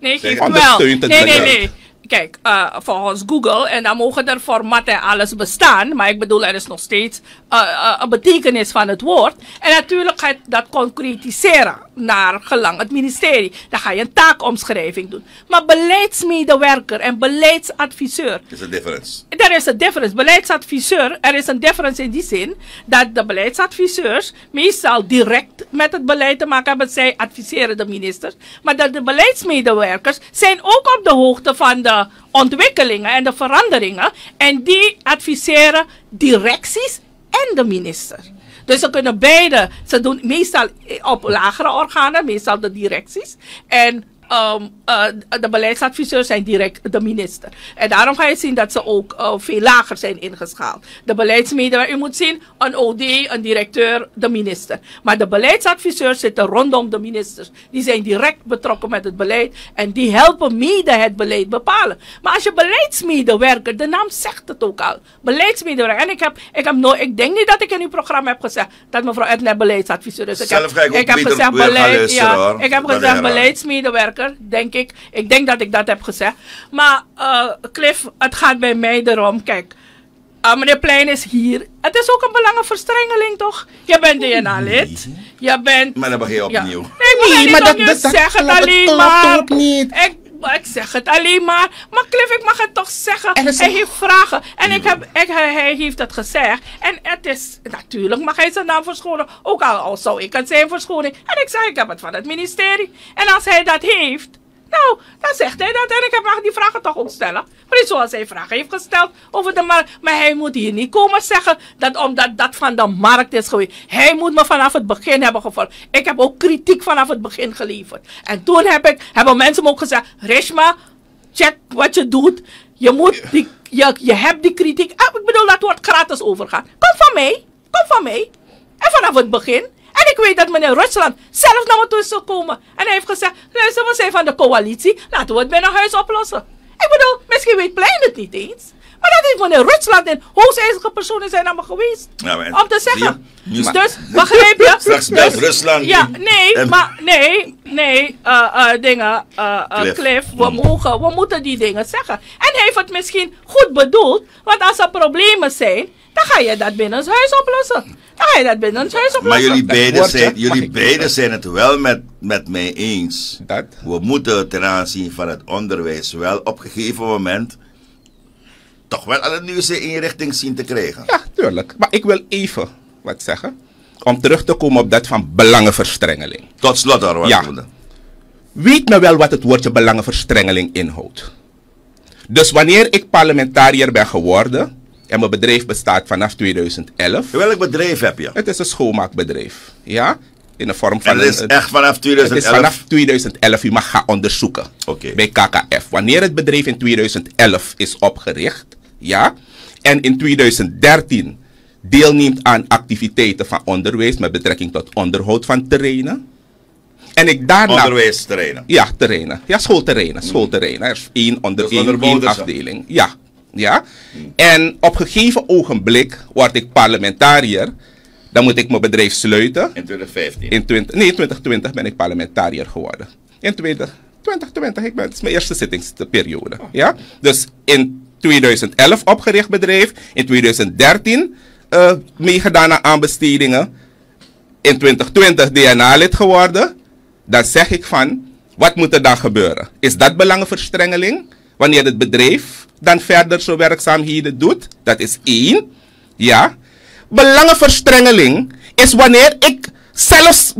Nee, Zeg, geef wel. Nee, nee, nee. Kijk, eh, volgens Google, en dan mogen er formatten en alles bestaan, maar ik bedoel, er is nog steeds eh, eh, een betekenis van het woord. En natuurlijk ga je dat concretiseren naar gelang het ministerie. Dan ga je een taakomschrijving doen. Maar beleidsmedewerker en beleidsadviseur, is een difference. er is een difference. Beleidsadviseur, er is een difference in die zin dat de beleidsadviseurs meestal direct met het beleid te maken hebben. Zij adviseren de ministers. Maar dat de beleidsmedewerkers zijn ook op de hoogte van de ontwikkelingen en de veranderingen. En die adviseren directies en de minister. Dus ze kunnen beide, ze doen meestal op lagere organen, meestal de directies. En ehm, eh, de beleidsadviseurs zijn direct de minister. En daarom ga je zien dat ze ook eh, veel lager zijn ingeschaald. De beleidsmedewerker, u moet zien, een OD, een directeur, de minister. Maar de beleidsadviseurs zitten rondom de ministers. Die zijn direct betrokken met het beleid en die helpen mede het beleid bepalen. Maar als je beleidsmedewerker, de naam zegt het ook al, beleidsmedewerker. En ik heb, ik heb nooit, ik denk niet dat ik in uw programma heb gezegd dat mevrouw Edna beleiadviseur is. Ik Zelf heb, ik heb gezegd beleid, ja, ik heb gezegd herhaal. Denk ik. Ik denk dat ik dat heb gezegd. Maar eh, Cliff, het gaat bij mij erom, kijk. ah, meneer Plein is hier. Het is ook een belangenverstrengeling, toch? Je bent DNA-lid. Je bent... Maar dan begin je Ja. opnieuw. Nee, Nee, maar, dat, dat- dat- dat zeg het klopt- alleen maar. ook niet. Ik, ik zeg het alleen maar. Maar Cliff, ik mag het toch zeggen. Hij een- heeft vragen. En ik heb, ik, hij, hij heeft het gezegd. En het is, natuurlijk mag hij zijn naam verschonen. Ook al, al zou ik het zijn verschoning. En ik zeg, ik heb het van het ministerie. En als hij dat heeft, nou, dan zegt hij dat. En ik mag die vragen toch ook stellen. Niet zoals hij vragen heeft gesteld over de markt. Maar hij moet hier niet komen zeggen dat omdat dat van de markt is geweest. Hij moet me vanaf het begin hebben gevolgd. Ik heb ook kritiek vanaf het begin geleverd. En toen heb ik, hebben mensen me ook gezegd, Rishma, check wat je doet. Je moet die, je, je hebt die kritiek. Ah, ik bedoel, dat wordt gratis overgaan. Kom van mij. Kom van mij. En vanaf het begin. En ik weet dat meneer Rusland zelf naar me toe is gekomen. En hij heeft gezegd, luister, we zijn van de coalitie. Laten we het binnen huis oplossen. Ik bedoel, misschien weet Plein het niet eens. Maar dat heeft meneer Rusland en hoogstijzige personen zijn me geweest. Ja, maar- om te zeggen. Nu- Dus, begrijp je? Straks Dus- belt Rusland Ja, in. nee, En- maar nee, nee, eh, eh, dingen, eh, eh, Cliff. Cliff, we, mogen, we moeten die dingen zeggen. En hij heeft het misschien goed bedoeld, want als er problemen zijn, dan ga je dat binnen huis oplossen. Dan ga je dat binnen huis oplossen. Maar jullie beiden zijn, jullie beiden zijn het wel met, met mij eens. Dat? We moeten ten aanzien van het onderwijs wel op een gegeven moment toch wel alle nieuwste inrichting zien te krijgen. Ja, tuurlijk. Maar ik wil even wat zeggen. Om terug te komen op dat van belangenverstrengeling. Tot slot hoor, wat Ja. Weet nou wel wat het woordje belangenverstrengeling inhoudt. Dus wanneer ik parlementariër ben geworden en mijn bedrijf bestaat vanaf 2011. Welk bedrijf heb je? Het is een schoonmaakbedrijf. Ja? In de vorm van En het is een- echt vanaf Het 2011? is vanaf 2011. U mag gaan onderzoeken. Bij KKF. Wanneer het bedrijf in 2011 is opgericht. Ja. En in 2013 deelneemt aan activiteiten van onderwijs met betrekking tot onderhoud van terreinen. En ik daarna... Onderwijsterreinen. Ja, terreinen. Ja, schoolterreinen. Schoolterreinen. Er is één onder Dus één, afdeling. Ja. ja. En op gegeven ogenblik word ik parlementariër. Dan moet ik mijn bedrijf sluiten. In 2015. In 20, nee, in 2020 ben ik parlementariër geworden. In 20, 2020, ik ben, het is mijn eerste zittingsperiode. Ja? Dus in 2011 opgericht bedrijf. In 2013 eh, meegedaan aan aanbestedingen. In 2020 DNA-lid geworden. Dan zeg ik van, wat moet er dan gebeuren? Is dat belangenverstrengeling? Wanneer het bedrijf dan verder zijn werkzaamheden doet? Dat is één. Ja. Belangenverstrengeling is wanneer ik zelfs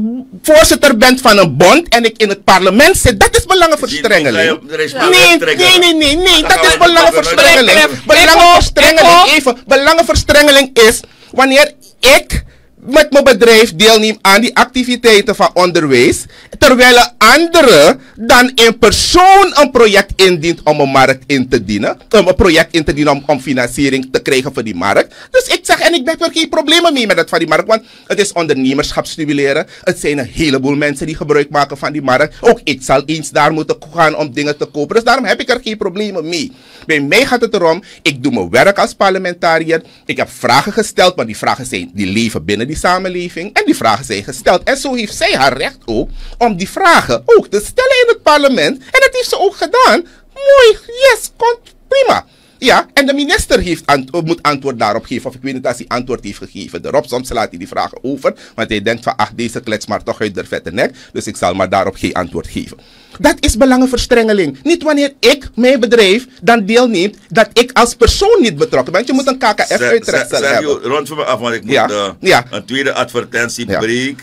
voorzitter ben van een bond en ik in het parlement zit. Dat is belangenverstrengeling. Nee, nee, nee, nee, nee. Dat is belangenverstrengeling. Belangenverstrengeling, even. Belangenverstrengeling is wanneer ik met mijn bedrijf deelneem aan die activiteiten van onderwijs, terwijl een andere dan in persoon een project indient om een markt in te dienen, om een project in te dienen om, om financiering te krijgen voor die markt. Dus ik zeg, en ik heb er geen problemen mee met dat van die markt, want het is ondernemerschap stimuleren. Het zijn een heleboel mensen die gebruik maken van die markt. Ook ik zal eens daar moeten gaan om dingen te kopen. Dus daarom heb ik er geen problemen mee. Bij mij gaat het erom, ik doe mijn werk als parlementariër. Ik heb vragen gesteld, maar die vragen zijn, die leven binnen die samenleving. En die vragen zijn gesteld. En zo heeft zij haar recht ook om die vragen ook te stellen in het parlement. En dat heeft ze ook gedaan. Mooi, yes, komt prima. Ja, en de minister heeft ant- moet antwoord daarop geven. Of ik weet niet als hij antwoord heeft gegeven. Daarop, soms laat hij die vragen over. Want hij denkt van, ach, deze klets maar toch uit de vette nek. Dus ik zal maar daarop geen antwoord geven. Dat is belangenverstrengeling. Niet wanneer ik, mijn bedrijf, dan deelneemt, dat ik als persoon niet betrokken ben. Want je moet een KKF-uittreksel hebben. rond voor me af, want ik moet Ja, eh, ja. een tweede advertentiebreak.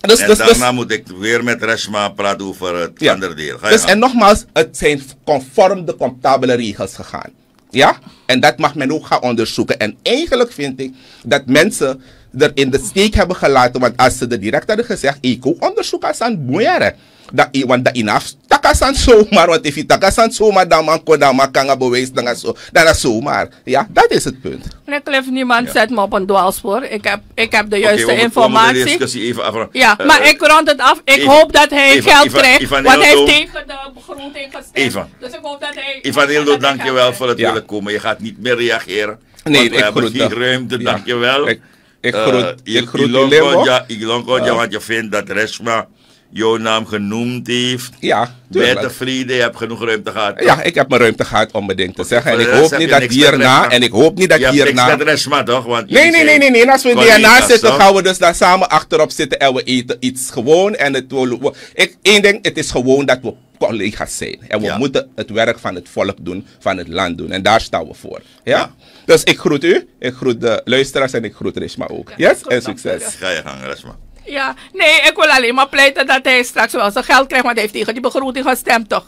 Dus- en dus- dus- daarna moet ik weer met Reshma praten over het Ja. andere deel. Ga Dus en nogmaals, het zijn conform de comptabele regels gegaan. Ja? En dat mag men ook gaan onderzoeken. En eigenlijk vind ik dat mensen er in de steek hebben gelaten. Want als ze er direct hadden gezegd, ik ook onderzoek als aan boeien. Dat, i- want dat inaf, takas aan zomaar. Want if je takas aan zomaar, dan man kon dan man kan bewijzen, dan is zo, dan is zomaar. Ja, dat is het punt. Meneer Cliff, niemand zet me op een dwaalspoor. Ik heb, ik heb de juiste we moeten informatie. de discussie even af. Ja, Eh, maar ik rond het af. Ik even- hoop dat hij even- geld even- krijgt. want hij heeft tegen de begroting gestemd. Even. Dus ik hoop dat hij... Ivanildo, dankjewel voor het willen komen. Je gaat niet meer reageren. Nee, want we ik hebben groet geen ruimte, Ja. dankjewel. Ik- ik Eh, groet- je- ik groet je ja, ik ja, Eh. want je vindt dat Reshma jouw naam genoemd heeft. Ja, Bij tuurlijk. de vrede, je hebt genoeg ruimte gehad. Ja, ik heb mijn ruimte gehad om mijn ding te zeggen. En ik hoop niet dat hierna, en ik hoop niet dat Je hebt niks hierna... toch? Want Nee, nee, nee, nee, nee. Als we DNA zitten, toch? gaan we dus daar samen achterop zitten en we eten iets gewoon. En het, we, we- ik, één ding, het is gewoon dat we collega's zijn. En we Ja. moeten het werk van het volk doen, van het land doen. En daar staan we voor. Ja? Dus ik groet u, ik groet de luisteraars en ik groet Rishma ook. Yes? En succes. Ga je gang, Reshma. Ja, nee, ik wil alleen maar pleiten dat hij straks wel zijn geld krijgt. Want hij heeft tegen die begroting gestemd, toch?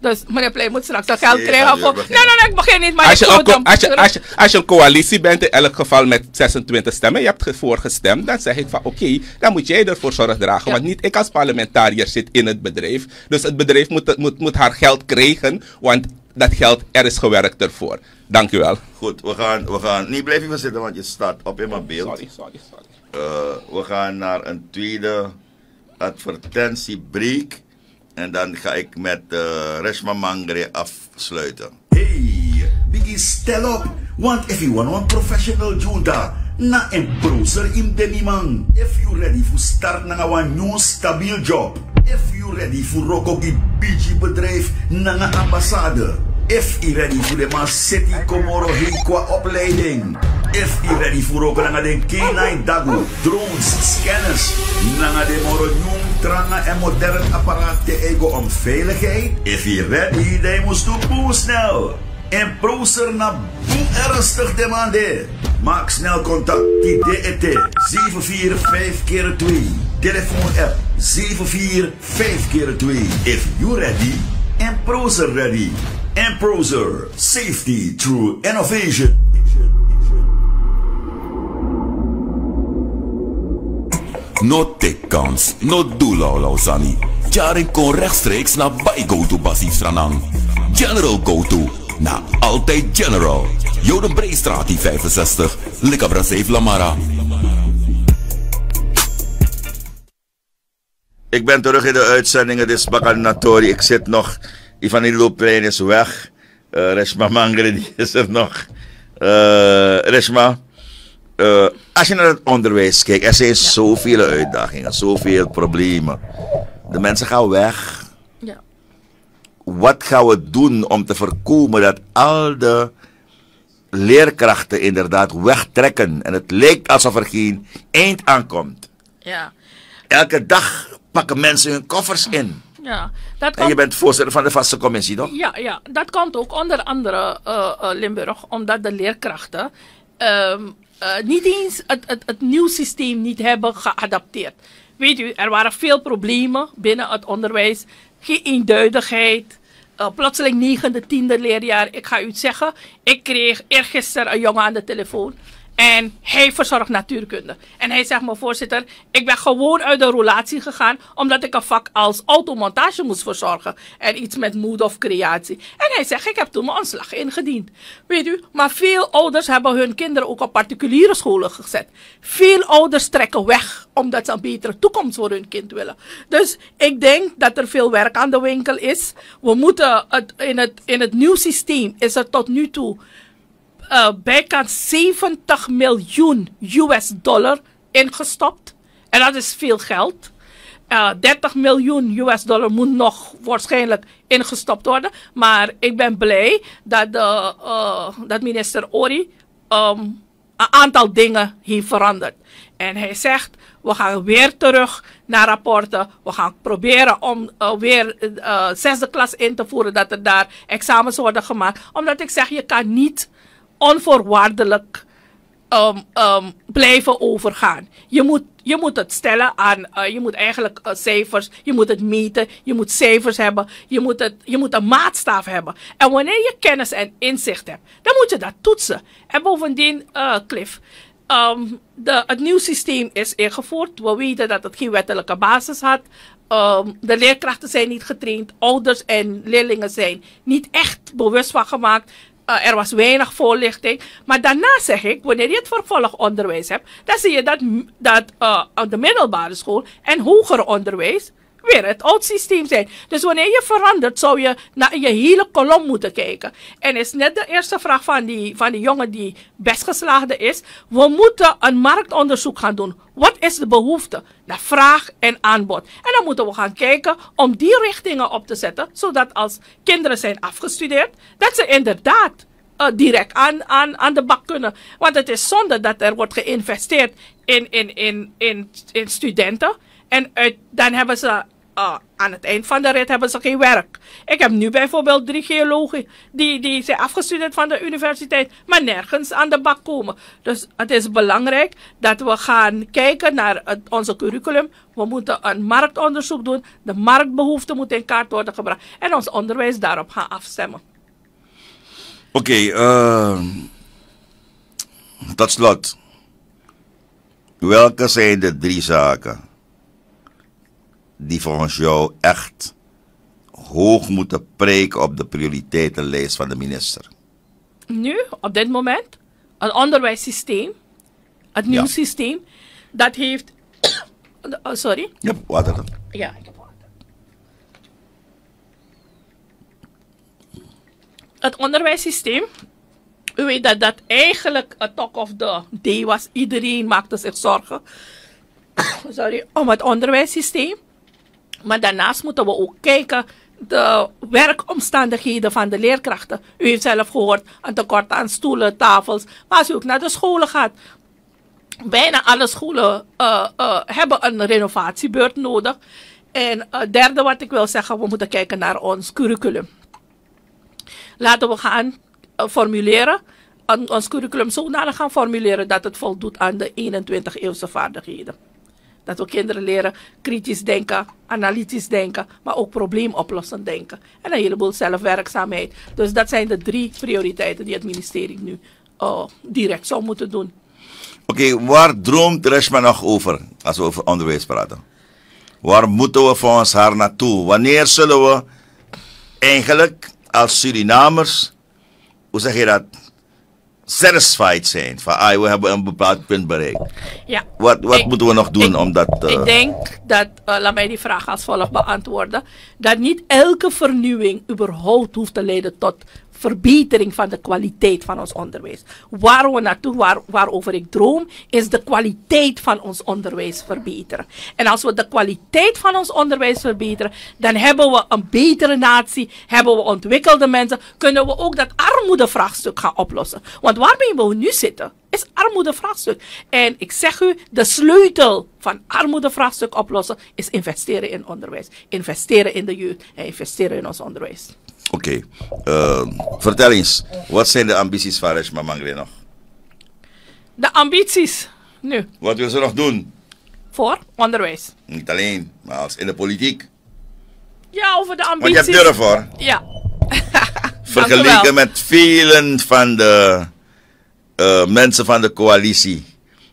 Dus meneer Pleit moet straks zijn geld krijgen. ja, Voor... begin. Nee, nee, nee, ik begin niet, maar Als je, ik een, als, je, als, je, als je een coalitie bent, in elk geval met 26 stemmen, je hebt ervoor gestemd, dan zeg ik van oké, dan moet jij ervoor zorg dragen. Want niet ik als parlementariër zit in het bedrijf. Dus het bedrijf moet, moet, moet haar geld krijgen, want dat geld, er is gewerkt ervoor. Dank u wel. Goed, we gaan, we gaan... Nee, blijf even zitten, want je staat op in mijn beeld. Sorry, sorry, sorry. Eh, we gaan naar een tweede advertentiebreak. En dan ga ik met uh, Reshma Mangre afsluiten. Hey, Biggie, stel op. Want you want professional junta, na een browser in de man. If you ready for start na een new stabiel job. If you ready for rokogi BG bedrijf na een ambassade. If you ready voor de man city komoro qua opleiding. If you ready voor ook na de K9 dago, drones, scanners. Na de moro tranga en modern apparaat te ego om veiligheid. If you ready, they moest doen snel. En browser na boe ernstig demande. Maak snel contact die DET 745 keer 2. Telefoon app 745 keer 2. If you ready, en browser ready. En browser safety through innovation. No take kans, no do laulau sani. Jaring kon rechtstreeks naar bij go to Basief Stranang. General go to, na altijd General. Joden Breestraat die 65, Likabra 7 Lamara. Ik ben terug in de uitzending. Het is Bakanatori. Ik zit nog. Ivan Plein is weg. Eh Reshma Mangre die is er nog. Eh Reshma. eh, als je naar het onderwijs kijkt, er zijn zoveel uitdagingen, zoveel problemen. De mensen gaan weg. Wat gaan we doen om te voorkomen dat al de leerkrachten inderdaad wegtrekken en het lijkt alsof er geen eind aankomt? Ja. Elke dag pakken mensen hun koffers in. Ja, dat En je bent voorzitter van de vaste commissie, toch? ja, ja, dat komt ook onder andere eh, eh, Limburg, omdat de leerkrachten ehm, eh, niet eens het, het, het nieuw systeem niet hebben geadapteerd. Weet u, er waren veel problemen binnen het onderwijs, geen eenduidigheid. Eh, plotseling negende, tiende leerjaar. Ik ga u het zeggen, ik kreeg eergisteren een jongen aan de telefoon. En hij verzorgt natuurkunde. En hij zegt me, voorzitter, ik ben gewoon uit de relatie gegaan. Omdat ik een vak als automontage moest verzorgen. En iets met moed of creatie. En hij zegt, ik heb toen mijn ontslag ingediend. Weet u, maar veel ouders hebben hun kinderen ook op particuliere scholen gezet. Veel ouders trekken weg omdat ze een betere toekomst voor hun kind willen. Dus ik denk dat er veel werk aan de winkel is. We moeten het, in, het, in het nieuw systeem is er tot nu toe uh, bijkans 70 miljoen US dollar ingestopt. En dat is veel geld. Uh, 30 miljoen US dollar moet nog waarschijnlijk ingestopt worden. Maar ik ben blij dat, de, uh, dat minister Ori um, een aantal dingen heeft veranderd. En hij zegt, we gaan weer terug naar rapporten. We gaan proberen om uh, weer uh, zesde klas in te voeren, dat er daar examens worden gemaakt. Omdat ik zeg, je kan niet onvoorwaardelijk um, um, blijven overgaan. Je moet, je moet het stellen aan, uh, je moet eigenlijk uh, cijfers, je moet het meten, je moet cijfers hebben, je moet, het, je moet een maatstaf hebben. En wanneer je kennis en inzicht hebt, dan moet je dat toetsen. En bovendien, uh, Cliff, um, de, het nieuw systeem is ingevoerd. We weten dat het geen wettelijke basis had. De leerkrachten zijn niet getraind, ouders en leerlingen zijn niet echt bewust van gemaakt. Uh, er was weinig voorlichting. Maar daarna zeg ik, wanneer je het vervolgonderwijs hebt, dan zie je dat, dat uh, de middelbare school en hoger onderwijs weer het oud systeem zijn. Dus wanneer je verandert, zou je naar je hele kolom moeten kijken. En is net de eerste vraag van die, van die jongen die best geslaagde is. We moeten een marktonderzoek gaan doen. Wat is de behoefte? Naar vraag en aanbod. En dan moeten we gaan kijken om die richtingen op te zetten. Zodat als kinderen zijn afgestudeerd, dat ze inderdaad uh, direct aan, aan, aan de bak kunnen. Want het is zonde dat er wordt geïnvesteerd in, in, in, in, in studenten. En uit, dan hebben ze uh, aan het eind van de rit hebben ze geen werk. Ik heb nu bijvoorbeeld drie geologen die, die zijn afgestudeerd van de universiteit, maar nergens aan de bak komen. Dus het is belangrijk dat we gaan kijken naar het, onze curriculum. We moeten een marktonderzoek doen. De marktbehoeften moeten in kaart worden gebracht. En ons onderwijs daarop gaan afstemmen. Oké, uh, tot slot. Welke zijn de drie zaken die volgens jou echt hoog moeten preken op de prioriteitenlijst van de minister? Nu, op dit moment, het onderwijssysteem, het nieuw ja. systeem, dat heeft. oh, sorry? Ja, water dan. Ja, ik heb water. Het onderwijssysteem, u weet dat dat eigenlijk een talk of the day was. Iedereen maakte zich zorgen sorry, om het onderwijssysteem. Maar daarnaast moeten we ook kijken de werkomstandigheden van de leerkrachten. U heeft zelf gehoord een tekort aan stoelen, tafels. Maar als u ook naar de scholen gaat, bijna alle scholen uh, uh, hebben een renovatiebeurt nodig. En uh, derde wat ik wil zeggen, we moeten kijken naar ons curriculum. Laten we gaan formuleren, ons curriculum zodanig gaan formuleren dat het voldoet aan de 21 eeuwse vaardigheden. Dat we kinderen leren kritisch denken, analytisch denken, maar ook probleemoplossend denken. En een heleboel zelfwerkzaamheid. Dus dat zijn de drie prioriteiten die het ministerie nu uh, direct zou moeten doen. Oké, waar droomt Reshma nog over als we over onderwijs praten? Waar moeten we voor ons haar naartoe? Wanneer zullen we eigenlijk als Surinamers, hoe zeg je dat, satisfied zijn. Van, ah, we hebben een bepaald punt bereikt. Ja. Wat, wat moeten we nog doen om dat... eh, Ik denk dat, eh, laat mij die vraag als volgt beantwoorden, dat niet elke vernieuwing überhaupt hoeft te leiden tot verbetering van de kwaliteit van ons onderwijs. Waar we naartoe, waar, waarover ik droom, is de kwaliteit van ons onderwijs verbeteren. En als we de kwaliteit van ons onderwijs verbeteren, dan hebben we een betere natie, hebben we ontwikkelde mensen, kunnen we ook dat armoedevraagstuk gaan oplossen. Want waarmee we nu zitten, is armoedevraagstuk. En ik zeg u, de sleutel van armoedevraagstuk oplossen is investeren in onderwijs. Investeren in de jeugd en investeren in ons onderwijs. Oké. Eh, vertel eens, wat zijn de ambities van Reshma Mangre nog? De ambities nu Wat wil ze nog doen? voor onderwijs. Niet alleen, maar als in de politiek. Ja, over de Want ambities. je hebt durf hoor. Ja. Vergeleken met velen van de eh, mensen van de coalitie.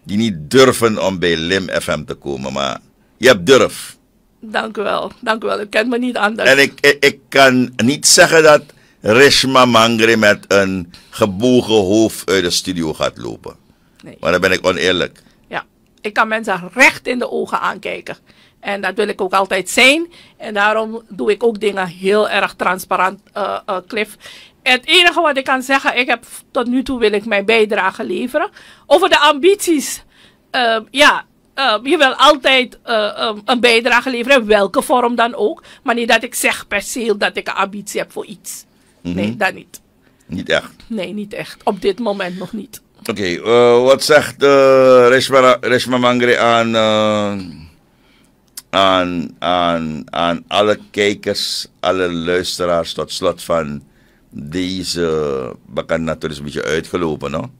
Die niet durven om bij Lim FM te komen. Maar je hebt durf. Dank u wel. Dank u wel. U kent me niet anders. En ik, ik, ik kan niet zeggen dat Reshma Mangre met een gebogen hoofd uit de studio gaat lopen. Nee. Maar dan ben ik oneerlijk. Ja, ik kan mensen recht in de ogen aankijken. En dat wil ik ook altijd zijn. En daarom doe ik ook dingen heel erg transparant, eh eh, Cliff. Het enige wat ik kan zeggen, ik heb tot nu toe wil ik mijn bijdrage leveren. Over de ambities, eh, ja, eh, je wil altijd eh, um, een bijdrage leveren, in welke vorm dan ook. Maar niet dat ik zeg per se dat ik een ambitie heb voor iets. Nee, Mhm. dat niet. Niet echt. Nee, niet echt. Op dit moment nog niet. Oké, eh, wat zegt uh, Reshma, Reshma Mangre aan, aan, aan, aan alle kijkers, alle luisteraars tot slot van deze bekend natuurlijk een beetje uitgelopen, no?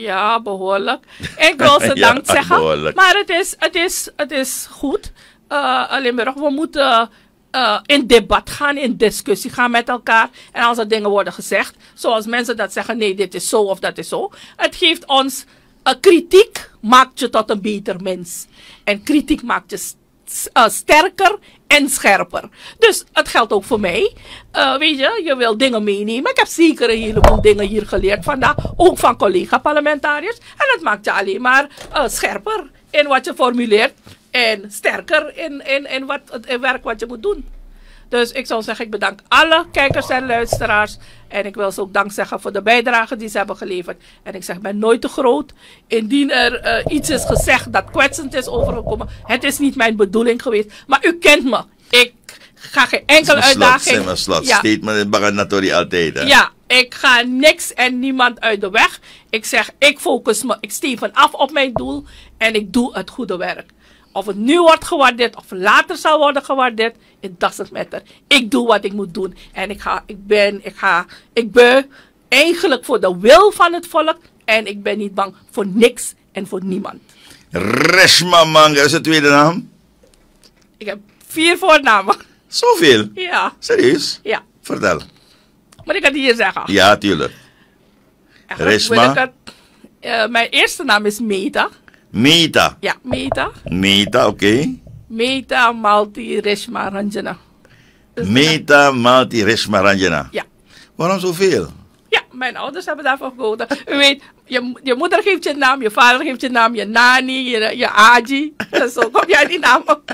Ja, behoorlijk. Ik wil ze Ja, dank zeggen. behoorlijk. Maar het is, het is, het is goed. Limburg, we moeten eh, in debat gaan, in discussie gaan met elkaar. En als er dingen worden gezegd, zoals mensen dat zeggen, nee, dit is zo of dat is zo. Het geeft ons, eh, kritiek maakt je tot een beter mens. En kritiek maakt je eh, sterker en scherper. Dus het geldt ook voor mij. Eh, weet je, je wil dingen meenemen. Ik heb zeker een heleboel dingen hier geleerd vandaag. Ook van collega-parlementariërs. En dat maakt je alleen maar eh, scherper in wat je formuleert. En sterker in, in, in wat, het werk wat je moet doen. Dus ik zou zeggen, ik bedank alle kijkers en luisteraars. En ik wil ze ook dank zeggen voor de bijdrage die ze hebben geleverd. En ik zeg, ik ben nooit te groot. Indien er eh, iets is gezegd dat kwetsend is overgekomen. Het is niet mijn bedoeling geweest. Maar u kent me. Ik ga geen enkele slot, uitdaging. mijn slot. Ja. Statement altijd, hè? Ja, ik ga niks en niemand uit de weg. Ik zeg, ik focus me, ik steven af op mijn doel en ik doe het goede werk. Of het nu wordt gewaardeerd of later zal worden gewaardeerd, it doesn't matter. Ik doe wat ik moet doen en ik ga, ik ben, ik ga, ik ben eigenlijk voor de wil van het volk en ik ben niet bang voor niks en voor niemand. Reshma Mangre, is het tweede naam? Ik heb vier voornamen. Zoveel? Ja. Serieus? Ja. Vertel. Moet ik het hier zeggen? Ja, tuurlijk. Reshma? ik het- eh, mijn eerste naam is Meta. Meta. Ja, Meta. Meta, oké. Meta Malti Reshma Ranjana. Meta Malti Reshma Ranjana. Ja. Waarom zoveel? Ja, mijn ouders hebben daarvoor gekozen. U weet, je, je moeder geeft je naam, je vader geeft je naam, je nani, je, je aji. En zo kom aan die namen.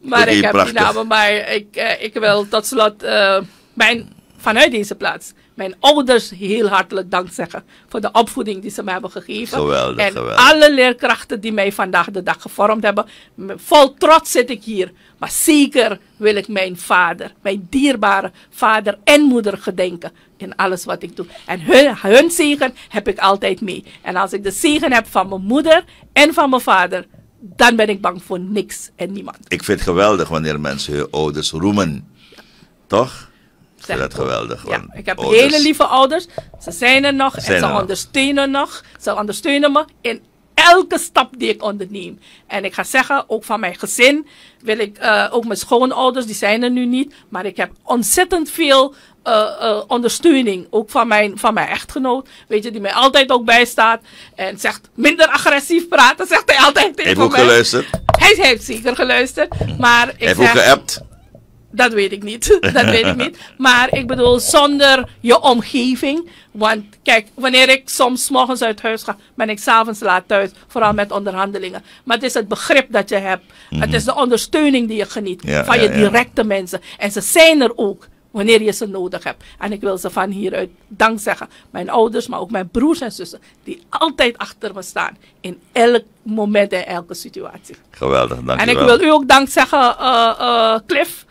Maar ik heb prachtig. die namen, maar ik, eh, ik wil tot slot eh, mijn, vanuit deze plaats mijn ouders heel hartelijk dank zeggen voor de opvoeding die ze me hebben gegeven. Geweldig, en geweldig. alle leerkrachten die mij vandaag de dag gevormd hebben. Vol trots zit ik hier. Maar zeker wil ik mijn vader, mijn dierbare vader en moeder gedenken in alles wat ik doe. En hun, hun zegen heb ik altijd mee. En als ik de zegen heb van mijn moeder en van mijn vader, dan ben ik bang voor niks en niemand. Ik vind het geweldig wanneer mensen hun ouders roemen. Toch? Ik vind dat geweldig. want Ik heb ouders- hele lieve ouders. Ze zijn er nog Zijn en ze er ondersteunen nog. Ze ondersteunen me in elke stap die ik onderneem. En ik ga zeggen, ook van mijn gezin wil ik, eh, ook mijn schoonouders, die zijn er nu niet. Maar ik heb ontzettend veel eh, eh, ondersteuning. Ook van mijn, van mijn echtgenoot. Weet je, die mij altijd ook bijstaat. En zegt, minder agressief praten, zegt hij altijd tegen heeft ook geluisterd. Hij heeft zeker geluisterd. Maar ik Hij heeft ook geappt. Dat weet ik niet. Dat weet ik niet. Maar ik bedoel, zonder je omgeving. Want kijk, wanneer ik soms morgens uit huis ga, ben ik s'avonds laat thuis. Vooral met onderhandelingen. Maar het is het begrip dat je hebt. Het is de ondersteuning die je geniet. Ja, van ja, je ja. directe mensen. En ze zijn er ook. Wanneer je ze nodig hebt. En ik wil ze van hieruit dank zeggen. Mijn ouders, maar ook mijn broers en zussen. Die altijd achter me staan. In elk moment en elke situatie. Geweldig, dank en ik wil u ook dank zeggen, eh, eh, Cliff.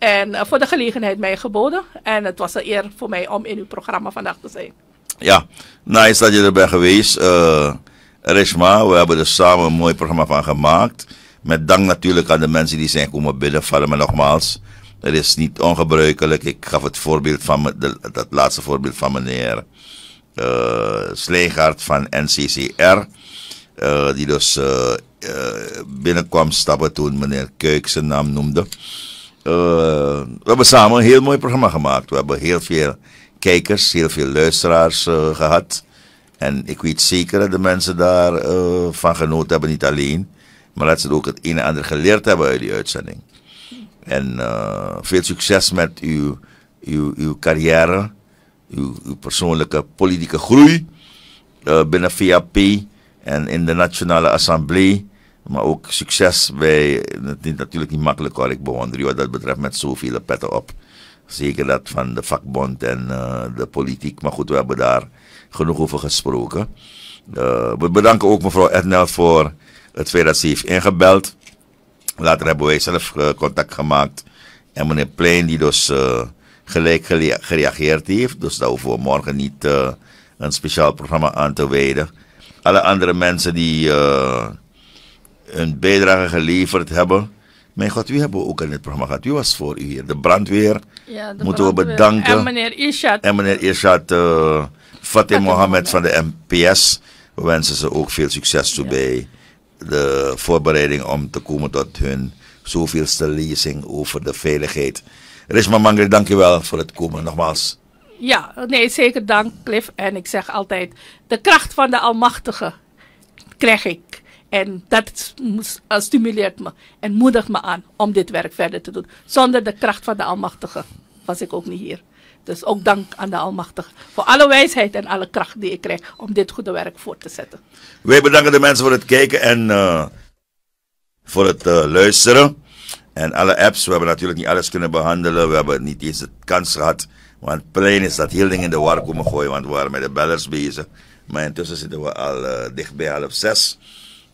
En eh, voor de gelegenheid mij geboden. En het was een eer voor mij om in uw programma vandaag te zijn. Ja, nice dat je er bent geweest. Eh Rishma, we hebben er samen een mooi programma van gemaakt. Met dank natuurlijk aan de mensen die zijn komen binnenvallen. Maar nogmaals, het is niet ongebruikelijk. Ik gaf het voorbeeld van me- de, dat laatste voorbeeld van meneer Sleegaard van NCCR. die dus binnenkwam stappen toen meneer Kuik zijn naam noemde. Eh, we hebben samen een heel mooi programma gemaakt. We hebben heel veel kijkers, heel veel luisteraars eh, gehad. En ik weet zeker dat de mensen daar eh, van genoten hebben, niet alleen. Maar dat ze ook het een en ander geleerd hebben uit die uitzending. En veel succes met uw, uw, uw carrière, uw, uw persoonlijke politieke groei binnen VAP en in de Nationale Assemblée. Maar ook succes bij, het is natuurlijk niet makkelijk hoor, ik bewonder u wat dat betreft met zoveel petten op. Zeker dat van de vakbond en eh, de politiek. Maar goed, we hebben daar genoeg over gesproken. Eh, we bedanken ook mevrouw Ednel voor het feit dat ze heeft ingebeld. Later hebben wij zelf eh, contact gemaakt. En meneer Plein die dus gelijk gereageerd heeft. Dus daar hoeven we morgen niet een speciaal programma aan te wijden. Alle andere mensen die een bijdrage geleverd hebben. Mijn god, wie hebben we ook in dit programma gehad? Wie was voor u hier? De brandweer. Ja, de Moeten we bedanken. En meneer Ishad. En meneer Irshad uh, Fatim Mohammed van de MPS. We wensen ze ook veel succes toe bij de voorbereiding om te komen tot hun zoveelste lezing over de veiligheid. Rishma Mangri, dank je wel voor het komen nogmaals. Ja, nee, zeker dank, Cliff. En ik zeg altijd, de kracht van de Almachtige krijg ik. En dat eh, stimuleert me en moedigt me aan om dit werk verder te doen. Zonder de kracht van de Almachtige was ik ook niet hier. Dus ook dank aan de Almachtige voor alle wijsheid en alle kracht die ik krijg om dit goede werk voort te zetten. Wij bedanken de mensen voor het kijken en eh, voor het eh, luisteren. En alle apps, we hebben natuurlijk niet alles kunnen behandelen. We hebben niet eens de kans gehad. Want plein is dat heel ding in de war komen gooien, want we waren met de bellers bezig. Maar intussen zitten we al dicht bij half zes.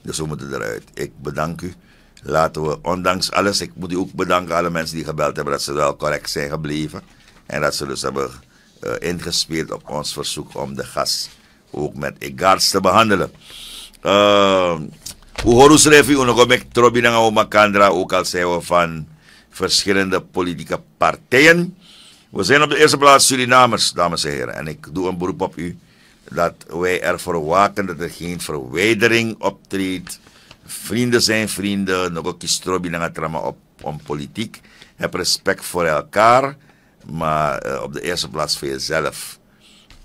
Dus we moeten eruit. Ik bedank u. Laten we, ondanks alles, ik moet u ook bedanken alle mensen die gebeld hebben, dat ze wel correct zijn gebleven. En dat ze dus hebben eh, ingespeeld op ons verzoek om de gast ook met egaars te behandelen. Uh, Uhuru schreef u nog op Trobi na Makandra, ook al zijn we van verschillende politieke partijen. We zijn op de eerste plaats Surinamers, dames en heren. En ik doe een beroep op u dat wij ervoor waken dat er geen verwijdering optreedt. Vrienden zijn vrienden, nog ook Trobi na trama op om politiek. Heb respect voor elkaar, maar eh, op de eerste plaats voor jezelf.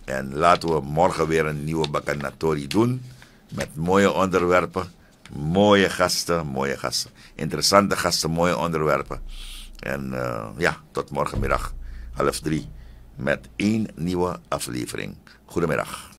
En laten we morgen weer een nieuwe Bakanatori doen. Met mooie onderwerpen. Mooie gasten, mooie gasten. Interessante gasten, mooie onderwerpen. En eh, ja, tot morgenmiddag half drie. Met één nieuwe aflevering. Goedemiddag.